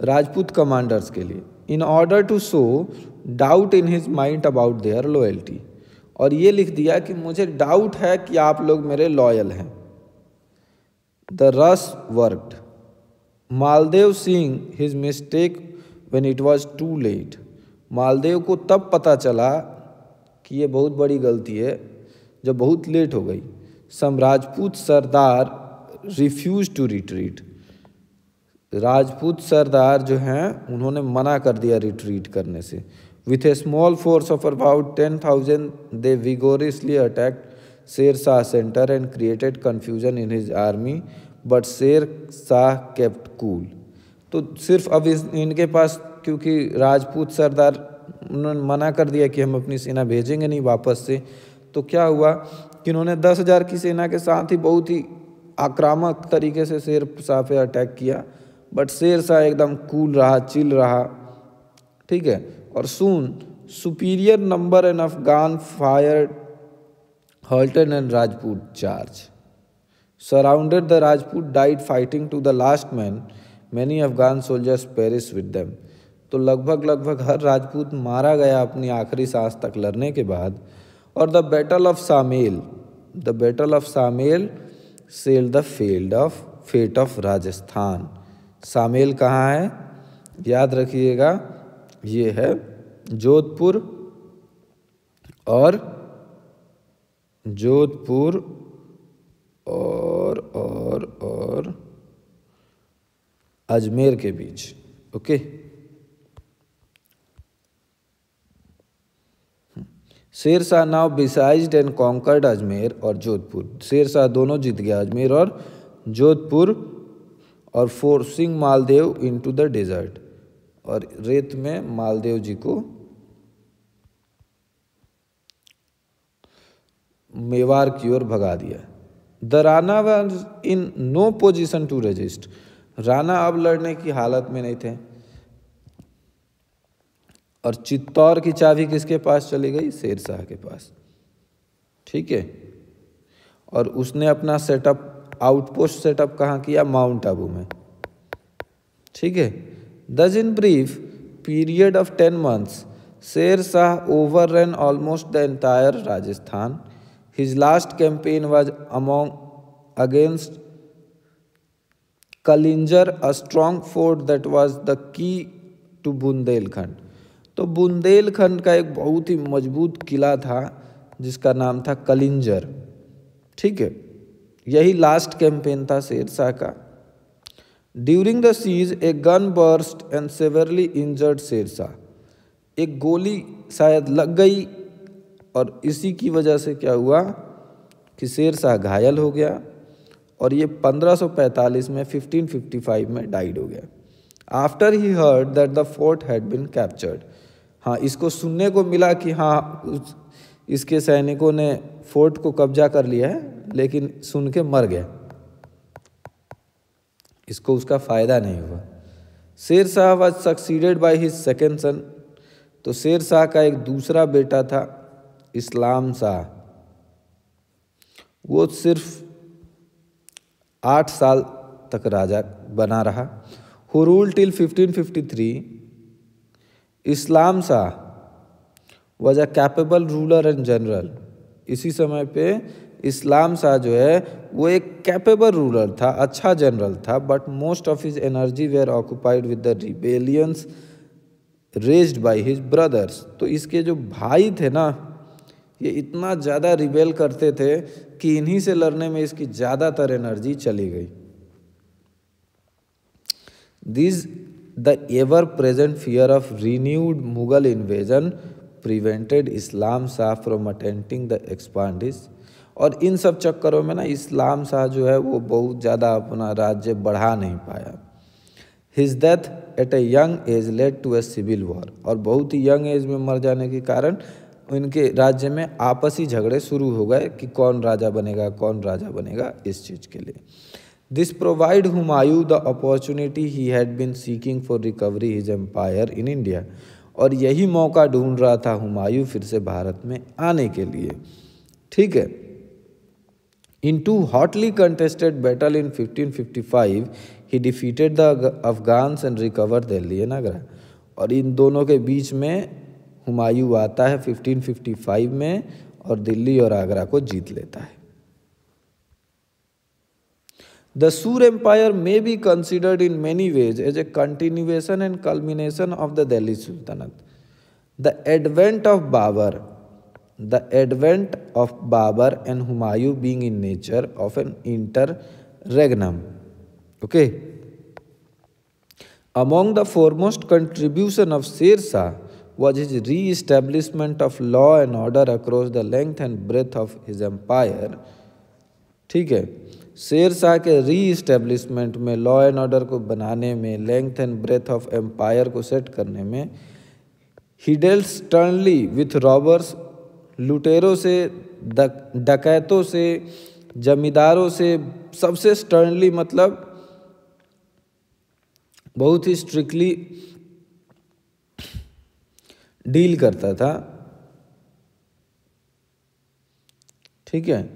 राजपूत कमांडर्स के लिए in order to show doubt in his mind about their loyalty और ये लिख दिया कि मुझे डाउट है कि आप लोग मेरे लॉयल हैं। The ruse worked Maldeo Singh his mistake when it was too late Maldeo को तब पता चला कि ये बहुत बड़ी गलती है, जब बहुत लेट हो गई। Some Rajput sardar refuse to retreat Rajput सरदार जो हैं, उन्होंने मना कर दिया रिट्रीट करने से। With a small force of about ten thousand they vigorously attacked Sher Shah centre and created confusion in his army but Sher, Shah kept cool तो सिर्फ़ अब इस, इनके पास, क्योंकि राजपूत सरदार, उन्होंने मना कर दिया कि हम अपनी सेना भेजेंगे नहीं वापस से तो क्या हुआ कि उन्होंने दस हज़ार की सेना के साथ ही बहुत ही आक्रामक तरीके से शेर शाह पे अटैक किया बट शेर शाह एकदम कूल रहा चिल रहा, ठीक है? और soon superior number an Afghan fire halted and Rajput charge surrounded the Rajput died fighting to the last man many Afghan soldiers perish with them तो लगभग लगभग हर राजपूत मारा गया अपनी आखिरी सांस तक लड़ने के बाद। और the battle of Sammel the battle of Sammel sealed the field of fate of Rajasthan Sammel कहाँ है? याद रखिएगा, ये है जोधपुर और जोधपुर और और और अजमेर के बीच, okay? Sher Shah now besieged and conquered Ajmer और जोधपुर। शेर शाह दोनों जीत गया अजमेर और जोधपुर और forcing Maldeo into the desert और रेत में मालदेव जी को मेवार की ओर भगा दिया। The Rana was in no position to resist Rana अब लड़ने की हालत में नहीं थे। और चित्तौर की चाबी किसके पास चली गई? शेर शाह के पास। ठीक है? और उसने अपना सेटअप आउटपोस्ट सेटअप कहाँ किया? माउंट आबू में। ठीक है? Thus in brief period of ten months Sher Shah overran almost the entire Rajasthan. His last campaign was among against Kalinjar a strong fort that was the key to Bundelkhand तो बुंदेलखंड का एक बहुत ही मज़बूत किला था, जिसका नाम था कलिंजर ठीक है? यही लास्ट कैंपेन था शेर शाह का। During the siege a gun burst and severely injured Sher Shah एक गोली शायद लग गई और इसी की वजह से क्या हुआ कि शेर शाह घायल हो गया और ये 1545 में 1555 में डाइड हो गया। After he heard that the fort had been captured हाँ इसको सुनने को मिला कि हाँ इसके सैनिकों ने फोर्ट को कब्जा कर लिया है, लेकिन सुन के मर गया इसको उसका फ़ायदा नहीं हुआ। Sher Shah was succeeded by his second son तो शेर शाह का एक दूसरा बेटा था इस्लाम शाह वो सिर्फ़ आठ साल तक राजा बना रहा। Who rule till 1553 Islam Shah was a capable ruler and general इसी समय पे इस्लाम शाह जो है, वो एक कैपेबल रूलर था अच्छा जनरल था but most of his energy were occupied with the rebellions raised by his brothers तो इसके जो भाई थे ना ये इतना ज़्यादा रिबेल करते थे कि इन्हीं से लड़ने में इसकी ज़्यादातर एनर्जी चली गई। This the ever present fear of renewed Mughal invasion prevented Islam Shah from attempting the expansion और इन सब चक्करों में ना इस्लाम शाह जो है वो बहुत ज़्यादा अपना राज्य बढ़ा नहीं पाया। His death at a young age led to a civil war और बहुत ही यंग एज में मर जाने के कारण इनके राज्य में आपसी झगड़े शुरू हो गए कि कौन राजा बनेगा, कौन राजा बनेगा इस चीज़ के लिए। This provide Humayun the opportunity he had been seeking for recovery his empire in India और यही मौका ढूंढ रहा था हुमायूं फिर से भारत में आने के लिए। ठीक है? In two hotly contested battle in 1555 he defeated the Afghans and recover Delhi Agra और इन दोनों के बीच में हुमायूं आता है 1555 में और दिल्ली और आगरा को जीत लेता है। The Sur empire may be considered in many ways as a continuation and culmination of the Delhi Sultanate the advent of Babur the advent of Babur and Humayun being in nature of an interregnum okay among the foremost contribution of Sher Shah was his re-establishment of law and order across the length and breadth of his empire. ठीक है शेर शाह के री establishment में law and order को बनाने में length and breadth of empire को set करने में he dealt sternly with robbers लुटेरों से डकैतों से, जमींदारों से, सबसे स्टर्नली मतलब बहुत ही स्ट्रिक्टली डील करता था। ठीक है?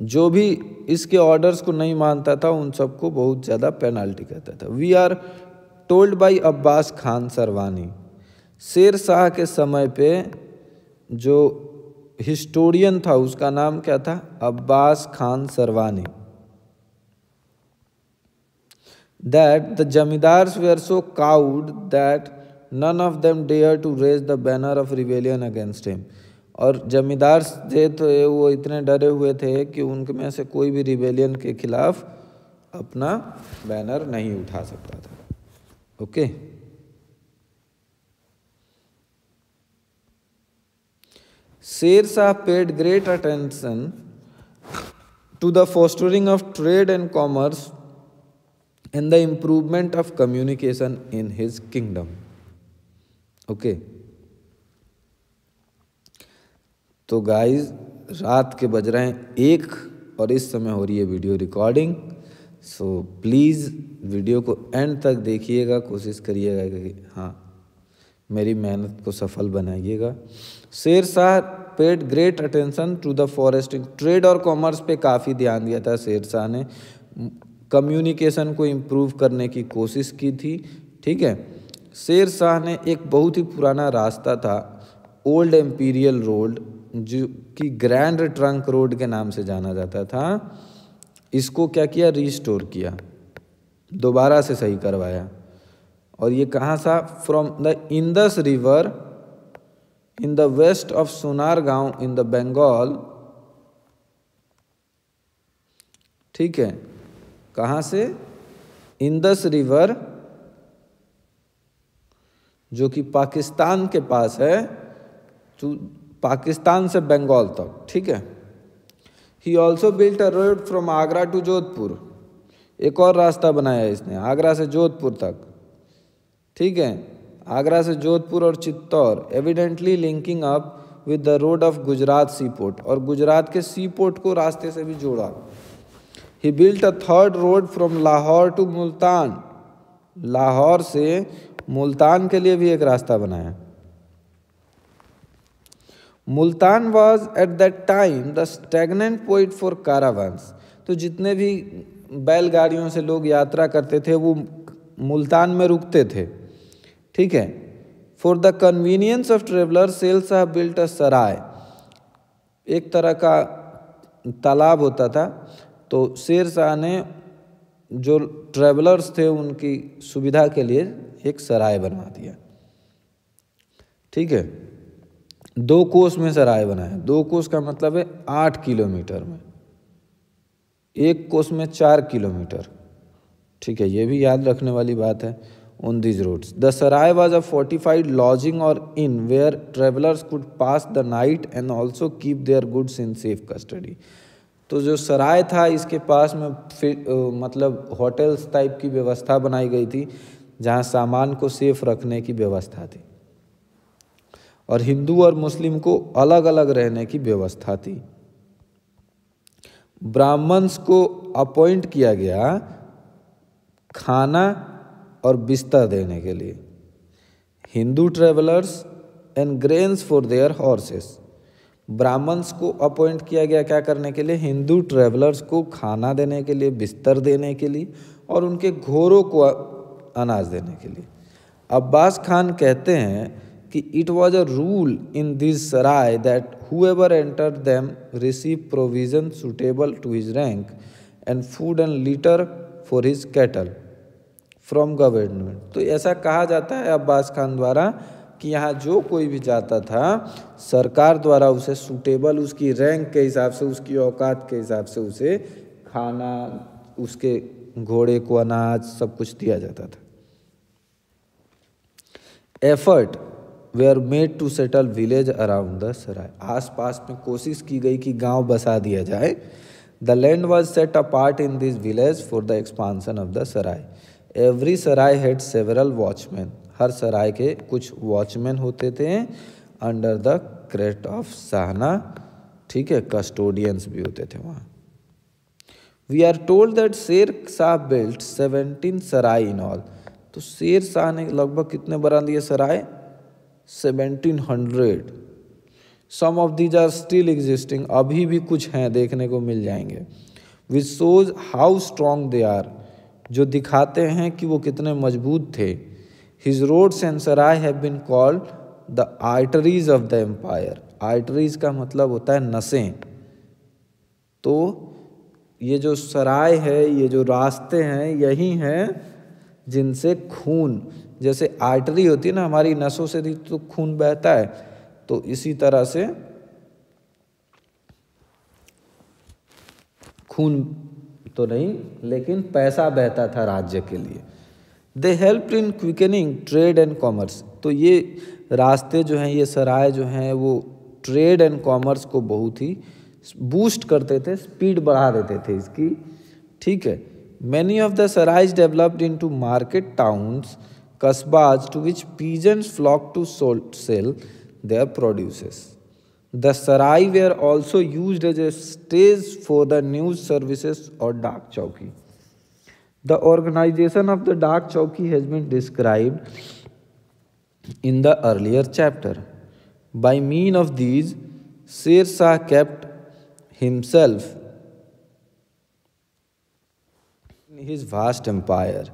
जो भी इसके ऑर्डर्स को नहीं मानता था, उन सबको बहुत ज़्यादा पेनाल्टी करता था। We are told by Abbas Khan Sarwani Sher Shah के समय पे जो हिस्टोरियन था, उसका नाम क्या था? Abbas Khan Sarwani that the zamindars were so cowed that none of them dare to raise the banner of rebellion against him और जमींदार थे तो वो इतने डरे हुए थे कि उनके में से कोई भी रिवेलियन के खिलाफ अपना बैनर नहीं उठा सकता था। Okay Sher Shah paid great attention to the fostering of trade and commerce and the improvement of communication in his kingdom Okay. तो गाइस रात के बज रहे हैं एक और इस समय हो रही है video recording so please video को एंड तक देखिएगा, कोशिश करिएगा कि हाँ मेरी मेहनत को सफल बनाइएगा। Sher Shah paid great attention to the fostering trade और कॉमर्स पे काफ़ी ध्यान दिया था शेर शाह ने। कम्युनिकेशन को इम्प्रूव करने की कोशिश की थी, ठीक है? शेर शाह ने एक बहुत ही पुराना रास्ता था ओल्ड एम्पीरियल रोड जो कि ग्रैंड ट्रंक रोड के नाम से जाना जाता था। इसको क्या किया? रिस्टोर किया। दोबारा से सही करवाया। और ये कहाँ सा from the Indus river in the west of Sonargaon in the Bengal ठीक है। कहाँ से? इंदस रिवर जो कि पाकिस्तान के पास है तो पाकिस्तान से बंगाल तक, ठीक है? He also built a road from Agra to Jodhpur एक और रास्ता बनाया इसने आगरा से जोधपुर तक, ठीक है? आगरा से जोधपुर और Chittor evidently linking up with the road of Gujarat sea port और गुजरात के सी पोर्ट को रास्ते से भी जोड़ा। He built a third road from Lahore to Multan Lahore से मुल्तान के लिए भी एक रास्ता बनाया। Multan was at that time the stagnant point for caravans तो जितने भी बैलगाड़ियों से लोग यात्रा करते थे, वो मुल्तान में रुकते थे। ठीक है? For the convenience of traveller sells have built a sarai एक तरह का तालाब होता था। तो शेर शाह ने जो ट्रेवलर्स थे, उनकी सुविधा के लिए एक सराय बना दिया। ठीक है? दो कोस में सराय बनाया। दो कोस का मतलब है आठ किलोमीटर में। एक कोस में चार किलोमीटर। ठीक है, ये भी याद रखने वाली बात है। On these road the sarai was a fortified lodging और inn where travellers could pass the night and also keep their goods in safe custody तो जो सराय था, इसके पास में फिर मतलब होटल्स टाइप की व्यवस्था बनाई गई थी। जहाँ सामान को सेफ़ रखने की व्यवस्था थी। और हिंदू और मुस्लिम को अलग अलग रहने की व्यवस्था थी। ब्राह्मण्स को अपॉइंट किया गया खाना और बिस्तर देने के लिए। Hindu travellers and grains for their horses Brahmins को अपॉइंट किया गया क्या करने के लिए? हिंदू ट्रेवलर्स को खाना देने के लिए, बिस्तर देने के लिए और उनके घोड़ों को अनाज देने के लिए। अब्बास खान कहते हैं कि it was a rule in this sarai that whoever enter them receive provision suitable to his rank and food and litter for his cattle from government तो ऐसा कहा जाता है अब्बास खान द्वारा कि यहाँ जो कोई भी जाता था, सरकार द्वारा उसे सूटेबल उसकी रैंक के हिसाब से, उसकी औकात के हिसाब से उसे खाना, उसके घोड़े को अनाज, सब कुछ दिया जाता था। Effort were made to settle village around the sarai आस पास में कोशिश की गई कि गाँव बसा दिया जाए। The land was set apart in this village for the expansion of the sarai every sarai had several watchman हर सराय के कुछ वॉचमैन होते थे अंडर द क्रेट ऑफ़ सहना ठीक है कस्टोडियंस भी होते थे वहाँ। We are told that Sher Shah built seventeen sarai in all. तो शेर शाह ने लगभग कितने बना दिए sarai? Seventeen hundred. Some of these are still existing अभी भी कुछ हैं, देखने को मिल जाएँगे। Which shows how strong they are जो दिखाते हैं कि वो कितने मज़बूत थे। His roads and sarai have been called the arteries of the empire arteries का मतलब होता है नसें। तो ये जो सराय है, ये जो रास्ते हैं, यही हैं जिनसे खून, जैसे आर्टरी होती है ना हमारी नसों से तो खून बहता है तो इसी तरह से खून तो नहीं, लेकिन पैसा बहता था राज्य के लिए। They help in quickening trade and commerce तो ये रास्ते जो हैं, ये सराय जो हैं, वो ट्रेड एंड कॉमर्स को बहुत ही बूस्ट करते थे स्पीड बढ़ा देते थे इसकी। ठीक है? Many of the sarais developed into market towns qasbas to which peasants flock to sold sell their produces the sarai were also use as a stage for the news services और dak chowki the organisation of the dak chowki has been described in the earlier chapter by mean of these Sher Shah kept himself in his vast empire.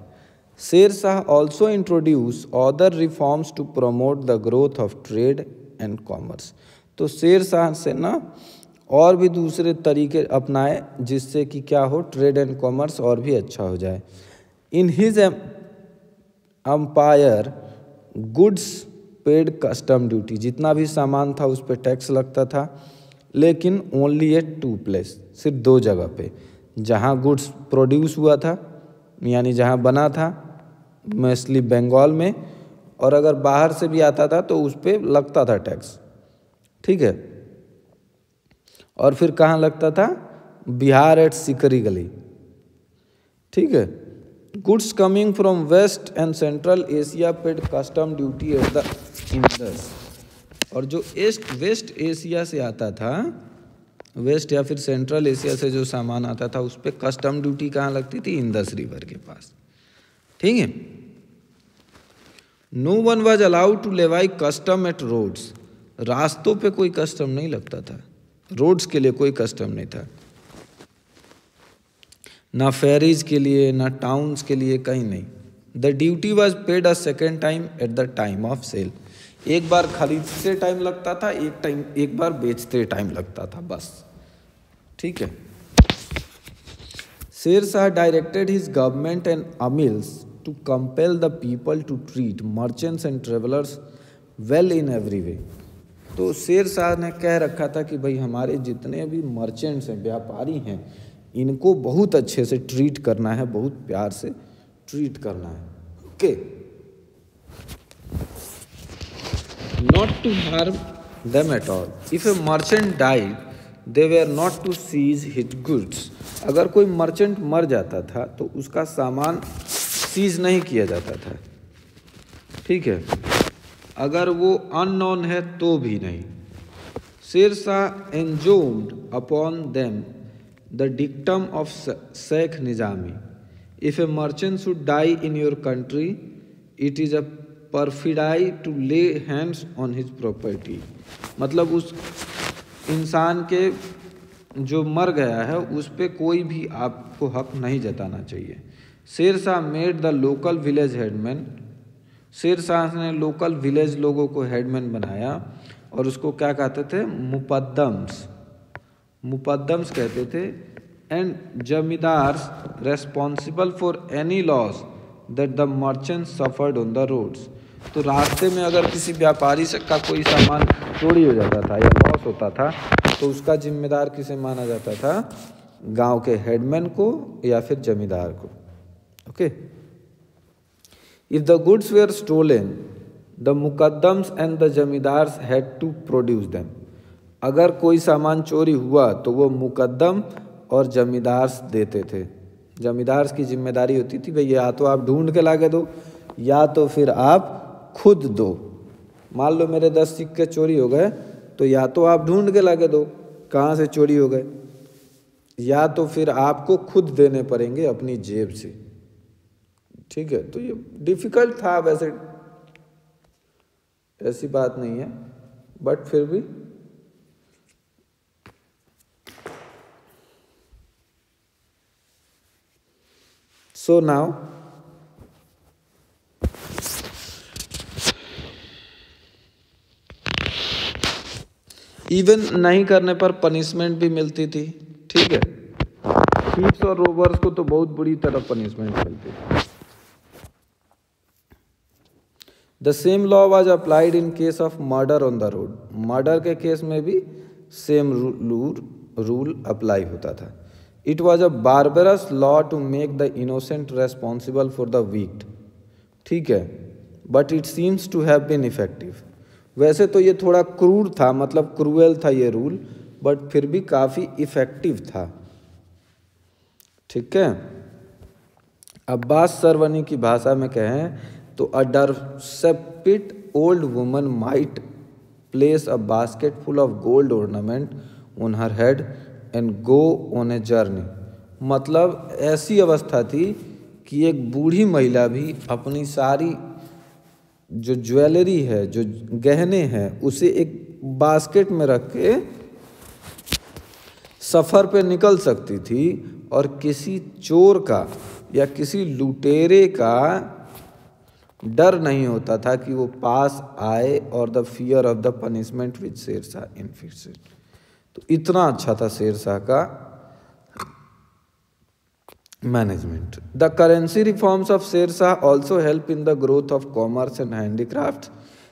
Sher Shah also introduced other reforms to promote the growth of trade and commerce. तो शेर शाह से ना और भी दूसरे तरीके अपनाए जिससे कि क्या हो ट्रेड एंड कॉमर्स और भी अच्छा हो जाए in his empire goods paid custom duty जितना भी सामान था उस पर टैक्स लगता था लेकिन ओनली एट टू प्लेस सिर्फ़ दो जगह पे। जहाँ गुड्स प्रोड्यूस हुआ था, यानी जहाँ बना था मोस्टली बंगाल में, और अगर बाहर से भी आता था तो उस पर लगता था टैक्स ठीक है? और फिर कहाँ लगता था? बिहार एट सिकरी गली ठीक है? Goods coming from west and central Asia paid custom duty at the Indus और जो ईस्ट वेस्ट एशिया से आता था वेस्ट या फिर सेंट्रल एशिया से जो सामान आता था उस पर कस्टम ड्यूटी कहाँ लगती थी? इंदस रिवर के पास। ठीक है? No one was allowed to levy custom at roads रास्तों पे कोई कस्टम नहीं लगता था। रोड्स के लिए कोई कस्टम नहीं था। ना फेरीज के लिए, ना टाउन्स के लिए कहीं नहीं। The duty was paid a second time at the time of sale एक बार खरीदते टाइम लगता था, एक टाइम, एक बार बेचते टाइम लगता था, बस। ठीक है। Sher Shah directed his government and amils to compel the people to treat merchants and travellers well in every way तो शेर शाह ने कह रखा था कि भाई, हमारे जितने भी मर्चेंट्स हैं, व्यापारी हैं, इनको बहुत अच्छे से ट्रीट करना है, बहुत प्यार से ट्रीट करना है। Okay not to harm them at all if a merchant died they were not to seize his goods अगर कोई मर्चेंट मर जाता था तो उसका सामान सीज नहीं किया जाता था। ठीक है? अगर वो अननोन है तो भी नहीं। Sher Shah enjoined upon them the dictum of Shaikh Nizami if a merchant should die in your country it is a perfidy to lay hands on his property मतलब उस इंसान के जो मर गया है, उस पर कोई भी आपको हक नहीं जताना चाहिए। Sher Shah made the local village headman Sher Shah ने लोकल विलेज लोगों को हेडमैन बनाया और उसको क्या कहते थे? मुपद्दम्स मुपद्दम्स कहते थे and zamindars responsible for any loss that the merchant suffered on the roads तो रास्ते में अगर किसी व्यापारी से का कोई सामान चोरी हो जाता था या लॉस होता था तो उसका जिम्मेदार किसे माना जाता था? गाँव के हेडमैन को या फिर जमींदार को? Okay if the goods were stolen the muqaddams and the zamindars had to produce them अगर कोई सामान चोरी हुआ तो वो मुकदम और जमींदार देते थे। जमींदार की ज़िम्मेदारी होती थी, भाई, या तो आप ढूंढ के ला दो, या तो फिर आप खुद दो। मान लो मेरे दस सिक्के चोरी हो गए तो या तो आप ढूंढ के ला के दो, कहाँ से चोरी हो गए। या तो फिर आपको खुद देने पड़ेंगे अपनी जेब से। ठीक है तो ये डिफ़िकल्ट था वैसे। ऐसी बात नहीं है, बट फिर भी। So now इवन नहीं करने पर पनिशमेंट भी मिलती थी। ठीक है? थीप्स और रोवर्स को तो बहुत बुरी तरह पनिशमेंट मिलती थी। The same law was applied in case of murder on the road murder के केस में भी सेम रूल अप्लाई होता था। It was a barbarous law to make the innocent responsible for the weak ठीक है? But it seems to have been effective वैसे तो ये थोड़ा क्रूर था मतलब क्रूएल था ये रूल, बट फिर भी काफ़ी इफ़ेक्टिव था। ठीक है? अब्बास सरवनी की भाषा में कहें तो a सेपिट old woman might place a basket full of gold ornament on her head and go on a journey मतलब ऐसी अवस्था थी कि एक बूढ़ी महिला भी अपनी सारी जो ज्वेलरी है, जो गहने हैं, उसे एक बास्केट में रख के सफ़र पे निकल सकती थी और किसी चोर का या किसी लुटेरे का डर नहीं होता था कि वो पास आए और the fear of the punishment which Sher Shah in इनफिक्सेड तो इतना अच्छा था शेर शाह का management. The currency reforms of Sher Shah also helped in the growth of commerce and handicrafts.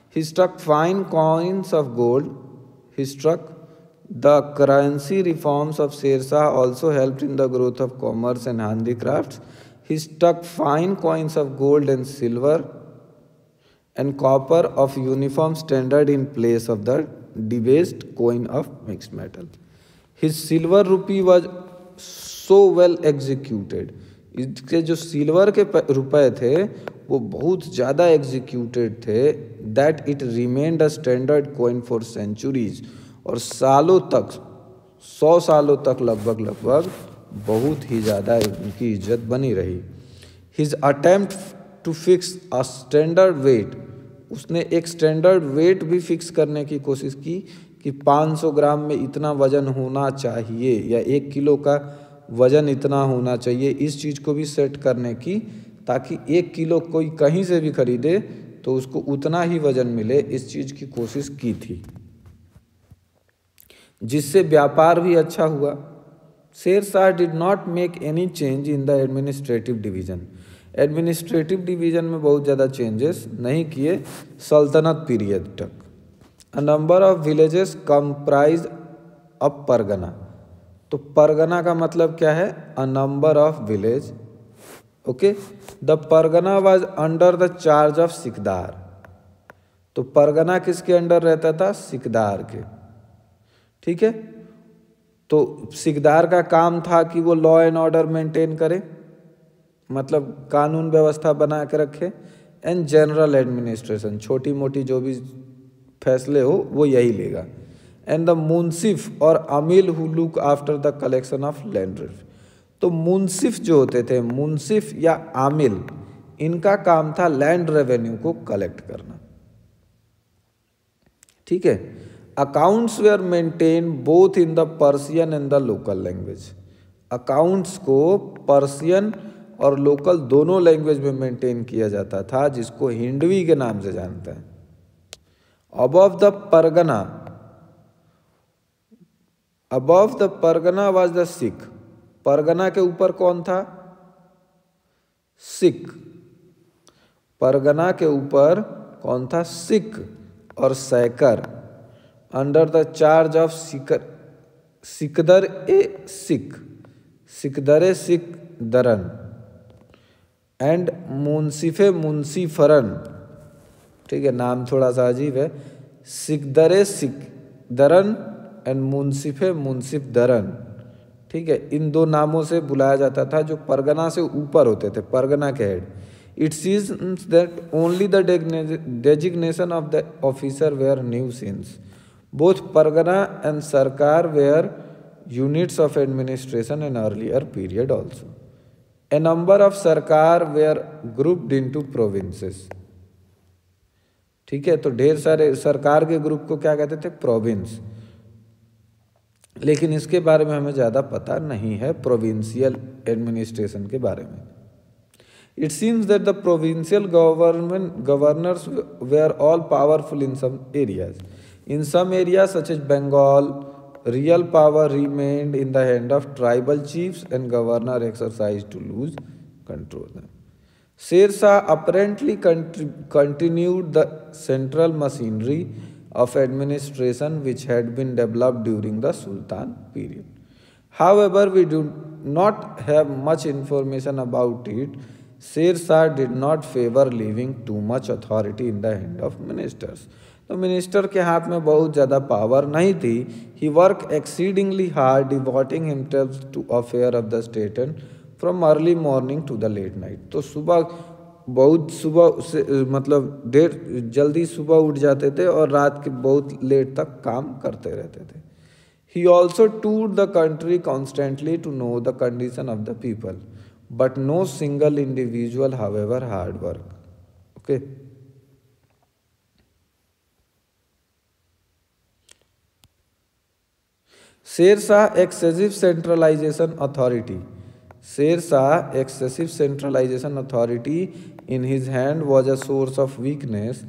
He struck fine coins of gold. He struck the currency reforms of Sher Shah also helped in the growth of commerce and handicrafts. He struck fine coins of gold and silver and copper of uniform standard in place of the debased coin of mixed metal. His silver rupee was so well executed इसके जो silver के रुपए थे, वो बहुत ज़्यादा executed थे that it remained a standard coin for centuries और सालों तक, सौ सालों तक लगभग लगभग बहुत ही ज़्यादा उनकी इज़्ज़त बनी रही। His attempt to fix a standard weight उसने एक स्टैंडर्ड वेट भी फिक्स करने की कोशिश की कि 500 ग्राम में इतना वज़न होना चाहिए या एक किलो का वज़न इतना होना चाहिए इस चीज़ को भी सेट करने की, ताकि एक किलो कोई कहीं से भी खरीदे तो उसको उतना ही वज़न मिले, इस चीज़ की कोशिश की थी। जिससे व्यापार भी अच्छा हुआ। Sher Shah did not make any change in the administrative division administrative division में बहुत ज़्यादा चेंजेस नहीं किए सल्तनत पीरियड तक। A number of villages comprise up pargana तो परगना का मतलब क्या है? A number of village okay the pargana was under the charge of shiqdar तो परगना किसके अंडर रहता था? सिकदार के। ठीक है? तो सिकदार का काम था कि वो लॉ एंड ऑर्डर मेंटेन करे। मतलब कानून व्यवस्था बना के रखे। एंड जनरल एडमिनिस्ट्रेशन छोटी मोटी जो भी फैसले हो, वो यही लेगा। एंड द मुंसिफ और amil who look after the collection of land तो मुंसिफ जो होते थे मुंसिफ या आमिल इनका काम था लैंड रेवेन्यू को कलेक्ट करना। ठीक है? Accounts were maintain both in the Persian and the local language accounts को पर्सियन और लोकल दोनों लैंग्वेज में मेंटेन किया जाता था, जिसको हिंडवी के नाम से जानते हैं। Above the pargana above the pargana was the shiq pargana के ऊपर कौन था? सिख परगना के ऊपर कौन था? सिख और सैकर अंडर द चार्ज ऑफ़ सिकर सिकदर ए सिख सिकदर ए सिख दरन एंड मुंसिफे मुंसीफरन ठीक है, नाम थोड़ा सा अजीब है। सिकदर ए सिख दरन एंड मुंसिफे मुंसिफ दरन ठीक है, इन दो नामों से बुलाया जाता था जो परगना से ऊपर होते थे, परगना के head it seize that only the designation of the officer were new since Both Pargana and Sarkar were units of administration in earlier period also. A number of Sarkar were grouped into provinces. ठीक है तो ढेर सारे सरकार के group को क्या कहते थे? प्रोविंस लेकिन इसके बारे में हमें ज़्यादा पता नहीं है प्रोविंशियल एडमिनिस्ट्रेशन के बारे में। It seems that the provincial government governors were all powerful in some areas in some area such as Bengal real power remained in the hand of tribal chiefs and governor exercise to loose control Sher Shah apparently continued the central machinery of administration which had been developed during the Sultan period. However, we do not have much information about it. Sher Shah did not favor leaving too much authority in the hand of ministers. तो minister के हाथ में बहुत ज़्यादा power नहीं थी he work exceedingly hard devoting himself to affair of the state and from early morning to the late night तो सुबह बहुत सुबह से मतलब देर, जल्दी सुबह उठ जाते थे और रात के बहुत लेट तक काम करते रहते थे। He also tour the country constantly to know the condition of the people but no single individual however hard work okay Sher Shah excessive centralisation authority Sher Shah excessive centralisation authority in his hand was a source of weakness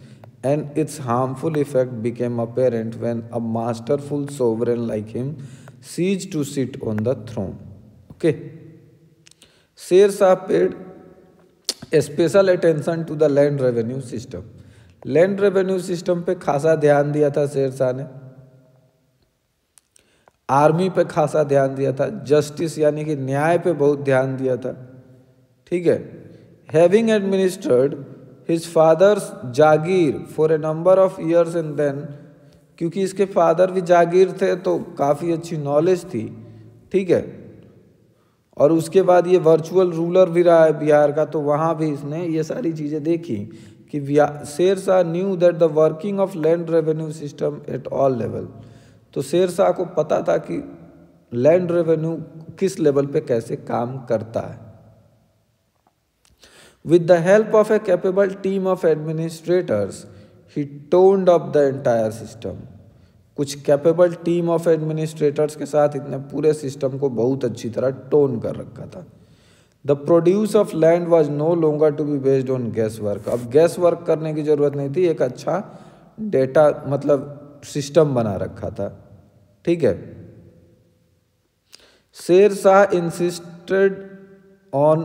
and its harmful effect became apparent when a masterful sovereign like him ceased to sit on the throne okay Sher Shah paid special attention to the land revenue system land revenue system पे खासा ध्यान दिया था शेर शाह ने। Army पे खासा ध्यान दिया था। जस्टिस यानी कि न्याय पे बहुत ध्यान दिया था। ठीक है? Having administered his father's jagir for a number of years and then क्योंकि इसके फादर भी जागीर थे तो काफ़ी अच्छी नॉलेज थी, ठीक है? और उसके बाद ये वर्चुअल रूलर भी रहा है बिहार का तो वहाँ भी इसने ये सारी चीज़ें देखी कि Sher Shah knew that the working of land revenue system at all level तो शेर शाह को पता था कि लैंड रेवेन्यू किस लेवल पे कैसे काम करता है। With the help of a capable team of administrators he toned up the entire system कुछ कैपेबल टीम ऑफ़ एडमिनिस्ट्रेटर्स के साथ इतने पूरे सिस्टम को बहुत अच्छी तरह टोन कर रखा था। The produce of land was no longer to be based on guess work अब गैस वर्क करने की ज़रूरत नहीं थी, एक अच्छा डेटा मतलब सिस्टम बना रखा था। ठीक है? Sher Shah insisted on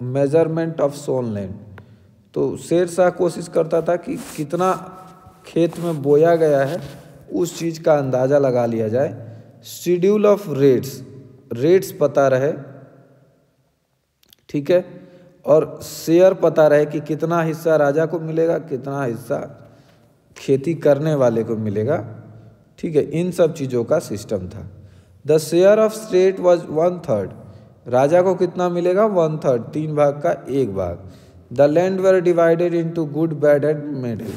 measurement of sown land तो शेर शाह कोशिश करता था कि कितना खेत में बोया गया है, उस चीज़ का अंदाज़ा लगा लिया जाए। शेड्यूल ऑफ़ रेट्स रेट्स पता रहे, ठीक है? और शेयर पता रहे कि कितना हिस्सा राजा को मिलेगा, कितना हिस्सा खेती करने वाले को मिलेगा, ठीक है? इन सब चीज़ों का सिस्टम था। The share of state was one third राजा को कितना मिलेगा? वन थर्ड तीन भाग का एक भाग। The land were divided into good bad and middle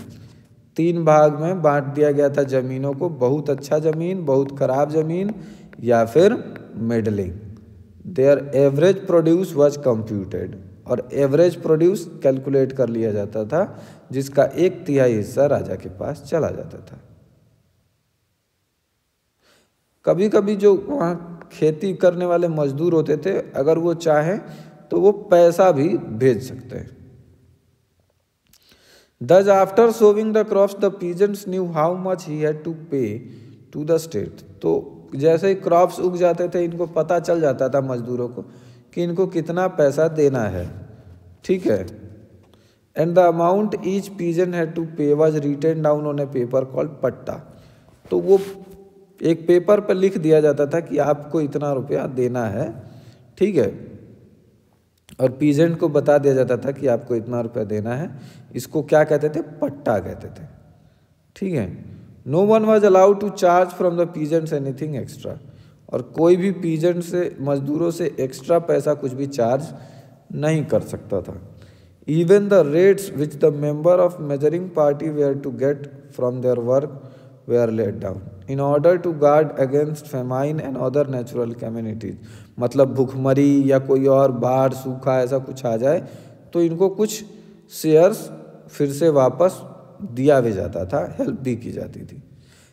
तीन भाग में बांट दिया गया था ज़मीनों को। बहुत अच्छा ज़मीन, बहुत ख़राब ज़मीन या फिर middling their average produce was computed और एवरेज प्रोड्यूस कैलकुलेट कर लिया जाता था, जिसका एक तिहाई हिस्सा राजा के पास चला जाता था। कभी कभी जो वहाँ खेती करने वाले मजदूर होते थे, अगर वो चाहें तो वो पैसा भी भेज सकते हैं। Thus after sowing the crops the peasants knew how much he had to pay to the state तो जैसे ही क्रॉप्स उग जाते थे, इनको पता चल जाता था मजदूरों को कि इनको कितना पैसा देना है। ठीक है? And the amount each peasant had to pay was written down on a paper called patta तो वो एक पेपर पर लिख दिया जाता था कि आपको इतना रुपया देना है, ठीक है? और पीजेंट को बता दिया जाता था कि आपको इतना रुपया देना है। इसको क्या कहते थे? पट्टा कहते थे। ठीक है? No one was allowed to charge from the peasants anything extra और कोई भी पीजेंट से, मजदूरों से एक्स्ट्रा पैसा कुछ भी चार्ज नहीं कर सकता था। Even the rates which the member of measuring party were to get from their work were laid down in order to guard against famine and other natural communities मतलब भूखमरी या कोई और बाढ़ सूखा ऐसा कुछ आ जाए तो इनको कुछ शेयर्स फिर से वापस दिया भी जाता था हेल्प भी की जाती थी।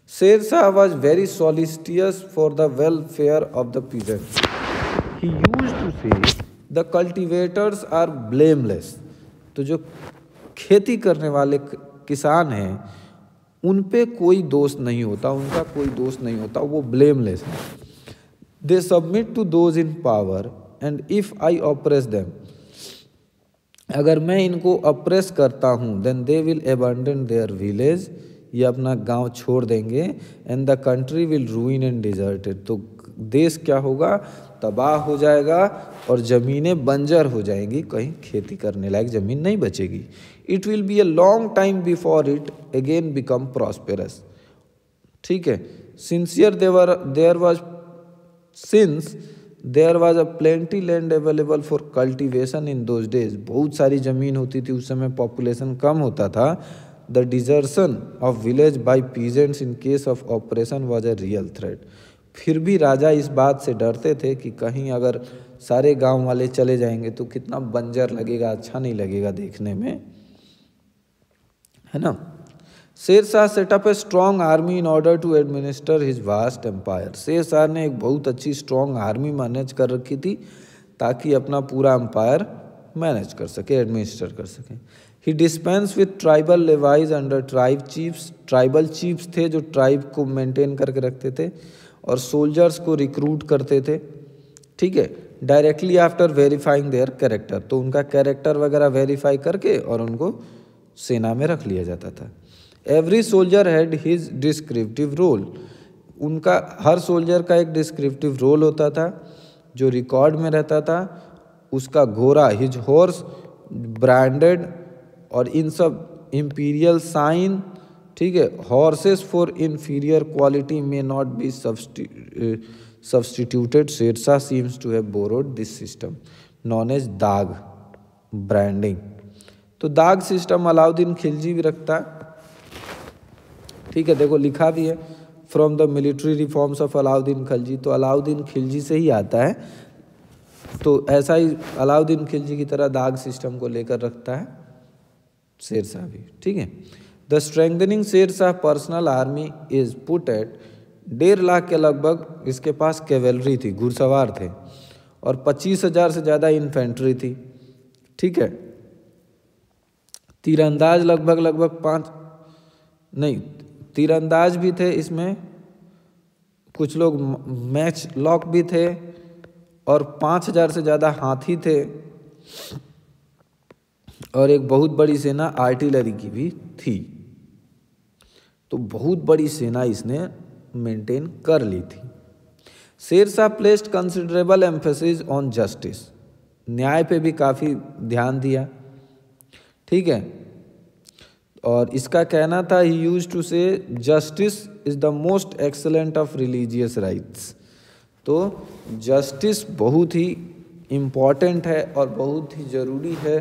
Sher Shah was very solicitous for the welfare of the peasant he used to say the cultivators are blameless तो जो खेती करने वाले किसान हैं उन पे कोई दोष नहीं होता, उनका कोई दोष नहीं होता, वो ब्लेमलेस है। They submit to those in power and if I oppress them अगर मैं इनको अप्रेस करता हूँ then they will abandon their village ये अपना गाँव छोड़ देंगे and the country will ruin and deserted तो देश क्या होगा? तबाह हो जाएगा, और ज़मीनें बंजर हो जाएँगी, कहीं खेती करने लायक ज़मीन नहीं बचेगी। It will be a long time before it again become prosperous ठीक है? Since there there were there was since there was a plenty land available for cultivation in those days बहुत सारी ज़मीन होती थी, उस समय पॉपुलेशन कम होता था। The desertion of village by peasants in case of operation was a real threat फिर भी राजा इस बात से डरते थे कि कहीं अगर सारे गाँव वाले चले जाएँगे तो कितना बंजर लगेगा अच्छा नहीं लगेगा देखने में। है ना? Sher Shah set up a strong army in order to administer his vast empire Sher Shah ने एक बहुत अच्छी स्ट्रॉन्ग आर्मी मैनेज कर रखी थी, ताकि अपना पूरा एम्पायर मैनेज कर सके एडमिनिस्टर कर सके। He dispense with tribal levies under tribe chiefs tribal chiefs थे जो ट्राइब को मेंटेन करके रखते थे और सोल्जर्स को रिक्रूट करते थे। ठीक है? Directly after verifying their character तो उनका कैरेक्टर वगैरह वेरीफाई करके और उनको सेना में रख लिया जाता था। Every soldier had his descriptive roll उनका, हर सोल्जर का एक डिस्क्रिप्टिव रोल होता था, जो रिकॉर्ड में रहता था। उसका घोड़ा हिज हॉर्स ब्रांडेड और इन सब इम्पीरियल साइन ठीक है horses for inferior quality may not be substituted Sher Shah seems to have borrowed this system known as dagh branding तो दाग सिस्टम अलाउद्दीन खिलजी भी रखता है। ठीक है, देखो लिखा भी है from the military reforms of Alauddin Khilji. तो अलाउद्दीन खिलजी से ही आता है। तो ऐसा ही अलाउद्दीन खिलजी की तरह दाग सिस्टम को लेकर रखता है शेर शाह भी। ठीक है the strengthening Sher Shah personal army is put at डेढ़ लाख के लगभग इसके पास कैवेलरी थी, घुड़सवार थे। और पच्चीस हज़ार से ज़्यादा इन्फेंट्री थी। ठीक है तीरंदाज लगभग लगभग पाँच, नहीं, तीरंदाज भी थे इसमें, कुछ लोग मैच लॉक भी थे और पाँच हज़ार से ज़्यादा हाथी थे। और एक बहुत बड़ी सेना आर्टिलरी की भी थी। तो बहुत बड़ी सेना इसने मेंटेन कर ली थी। Sher Shah placed considerable emphasis on justice न्याय पे भी काफ़ी ध्यान दिया। ठीक है? और इसका कहना था he used to say justice is the most excellent of religious rites तो जस्टिस बहुत ही इंपॉर्टेंट है और बहुत ही ज़रूरी है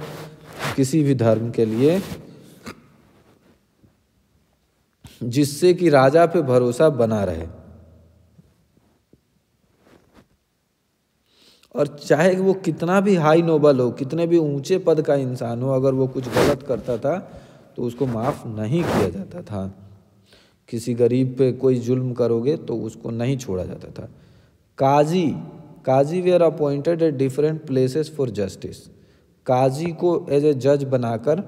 किसी भी धर्म के लिए, जिससे कि राजा पे भरोसा बना रहे। और चाहे वो कितना भी हाई नोबल हो, कितने भी ऊँचे पद का इंसान हो, अगर वो कुछ गलत करता था तो उसको माफ़ नहीं किया जाता था। किसी गरीब पे कोई जुल्म करोगे तो उसको नहीं छोड़ा जाता था। Qazi qazi were appointed at different places for justice qazi को एज ए जज बनाकर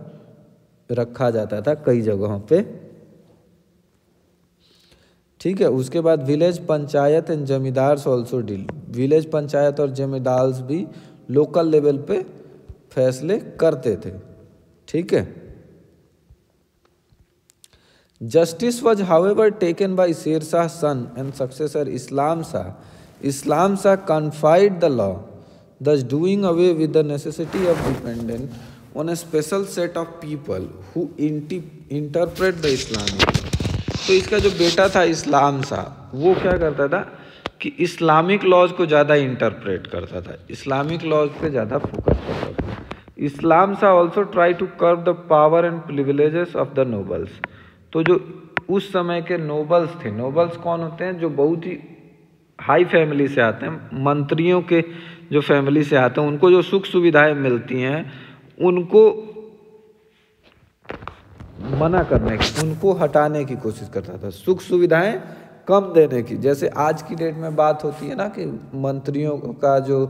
रखा जाता था कई जगहों पे। ठीक है, उसके बाद village panchayat and zamindars also deal village panchayat और जमींदार्स भी लोकल लेवल पे फैसले करते थे। ठीक है? Justice was however taken by Sher Shah son and successor Islam Shah Islam Shah confined the law thus doing away with the necessity of dependent on a special set of people who interpret the Islamic तो इसका जो बेटा था इस्लाम सा, वो क्या करता था कि इस्लामिक लॉज को ज़्यादा इंटरप्रेट करता था। इस्लामिक लॉज पे ज़्यादा फोकस करता था। Islam Shah also try to curb the power and privileges of the nobles तो जो उस समय के नोबल्स थे नोबल्स कौन होते हैं? जो बहुत ही हाई फैमिली से आते हैं, मंत्रियों के जो फैमिली से आते हैं, उनको जो सुख सुविधाएँ मिलती हैं, उनको मना करने की, उनको हटाने की कोशिश करता था। सुख सुविधाएँ कम देने की। जैसे आज की डेट में बात होती है ना कि मंत्रियों का जो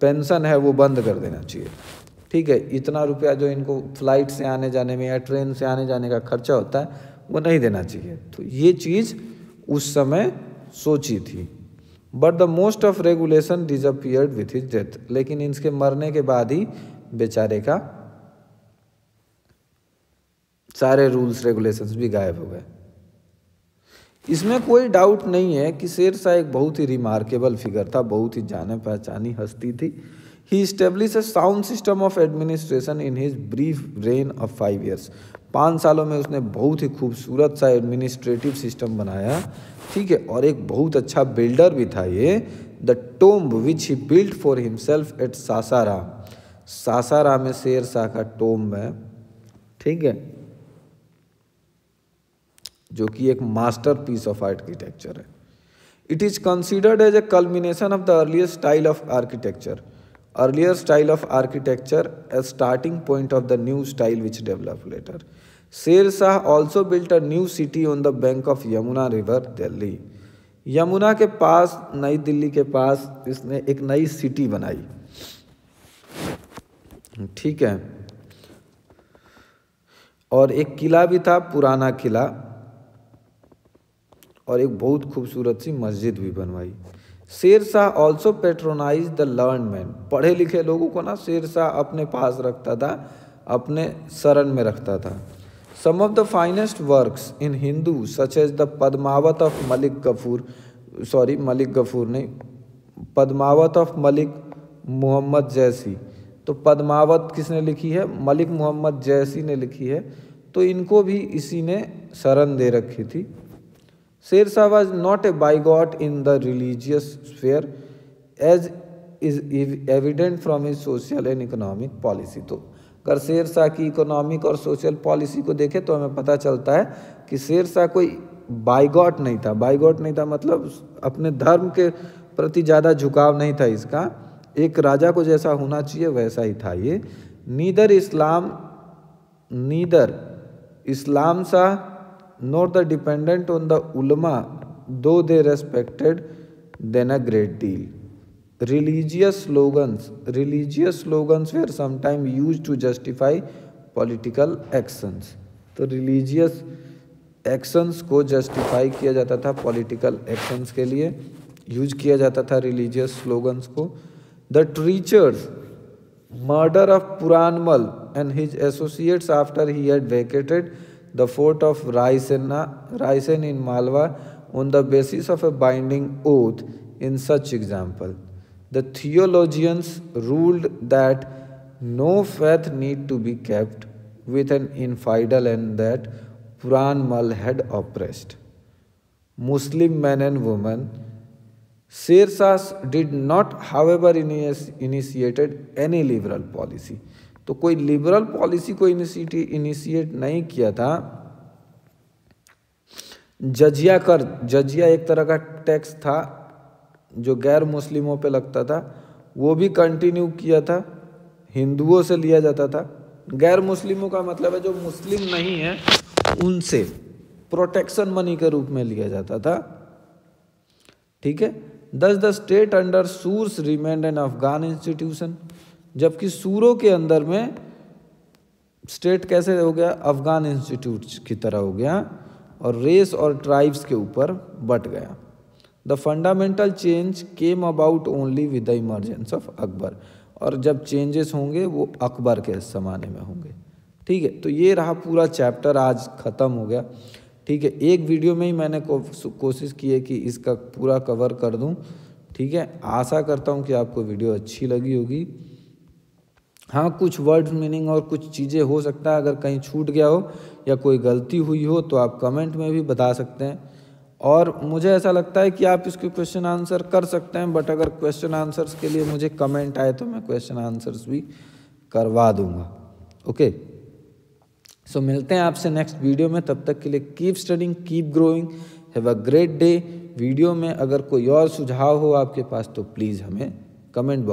पेंशन है वो बंद कर देना चाहिए। ठीक है, इतना रुपया जो इनको फ़्लाइट से आने जाने में या ट्रेन से आने जाने का खर्चा होता है, वो नहीं देना चाहिए। तो ये चीज़ उस समय सोची थी। But the most of regulation disappeared with his death लेकिन इनके मरने के बाद ही बेचारे का सारे रूल्स रेगुलेशंस भी गायब हो गए। इसमें कोई डाउट नहीं है कि शेर शाह एक बहुत ही रिमार्केबल फिगर था, बहुत ही जाने पहचानी हस्ती थी। He establish a sound system of administration in his brief reign of five years पाँच सालों में उसने बहुत ही खूबसूरत सा एडमिनिस्ट्रेटिव सिस्टम बनाया। ठीक है, और एक बहुत अच्छा बिल्डर भी था ये the tomb which he build for himself at Sasaram Sasaram में शेर शाह का टोम्ब है। ठीक है जो कि एक मास्टर पीस ऑफ़ आर्किटेक्चर है। It is considered as a culmination of the earlier style of architecture earlier style of architecture a starting point of the new style which develop later Sher Shah also built a new city on the bank of Yamuna river Delhi Yamuna के पास, नई दिल्ली के पास इसने एक नई city बनाई। ठीक है। और एक किला भी था, पुराना किला। और एक बहुत खूबसूरत सी मस्जिद भी बनवाई। Sher Shah also patronise the learn man पढ़े लिखे लोगों को ना शेर शाह अपने पास रखता था अपने शरण में रखता था। सम of the finest works in Hindu, such as the Padmavat of Malik Gafur, sorry, Malik Gafur नहीं पद्मावत ऑफ़ मलिक मोहम्मद जैसी तो पद्मावत किसने लिखी है? मलिक मोहम्मद जैसी ने लिखी है। तो इनको भी इसी ने शरण दे रखी थी। Sher Shah was not a bigot in the religious sphere as is evident from his social and economic policy तो अगर शेर शाह की इकोनॉमिक और सोशल पॉलिसी को देखें तो हमें पता चलता है कि शेर शाह कोई बाइगॉट नहीं था। बाइगॉट नहीं था मतलब अपने धर्म के प्रति ज़्यादा झुकाव नहीं था इसका। एक राजा को जैसा होना चाहिए वैसा ही था ये। Neither Islam neither Islam Shah, nor the dependent on the ulama, though they respected them a great deal. Religious slogans, religious slogans were sometimes used to justify political actions. तो रिलीजियस एक्शंस को justify किया जाता था political actions के लिए use किया जाता था रिलीजियस स्लोगन्स को the treacherous murder of Puranmal and his associates after he had vacated the fort of Raisen in Malwa on the basis of a binding oath in such example. The theologians ruled that no faith need to be kept with an infidel and that Puran Mal had oppressed. Muslim men and women Sirsas did not, however, initiated any liberal policy. तो कोई liberal policy को initiate नहीं किया था। जजिया कर, जजिया एक तरह का टैक्स था, जो गैर मुस्लिमों पे लगता था, वो भी कंटिन्यू किया था, हिंदुओं से लिया जाता था। गैर मुस्लिमों का मतलब है जो मुस्लिम नहीं है, उनसे प्रोटेक्शन मनी के रूप में लिया जाता था। ठीक है? Thus the state under Surs remained an Afghan institution जबकि सूरों के अंदर में स्टेट कैसे हो गया? अफगान इंस्टीट्यूट की तरह हो गया और रेस और ट्राइब्स के ऊपर बट गया। The fundamental change came about only with the emergence of Akbar. और जब चेंजेस होंगे वो अकबर के ज़माने में होंगे। ठीक है तो ये रहा पूरा चैप्टर आज ख़त्म हो गया। ठीक है एक वीडियो में ही मैंने को, कोशिश की है कि इसका पूरा कवर कर दूँ। ठीक है आशा करता हूँ कि आपको वीडियो अच्छी लगी होगी। हाँ कुछ वर्ड मीनिंग और कुछ चीज़ें हो सकता है, अगर कहीं छूट गया हो या कोई गलती हुई हो तो आप कमेंट में भी बता सकते हैं। और मुझे ऐसा लगता है कि आप इसके क्वेश्चन आंसर कर सकते हैं बट अगर क्वेश्चन आंसर्स के लिए मुझे कमेंट आए तो मैं क्वेश्चन आंसर्स भी करवा दूँगा। ओके सो मिलते हैं आपसे नेक्स्ट वीडियो में, तब तक के लिए keep studying keep growing have a great day video में अगर कोई और सुझाव हो आपके पास तो प्लीज़ हमें कमेंट बॉक्स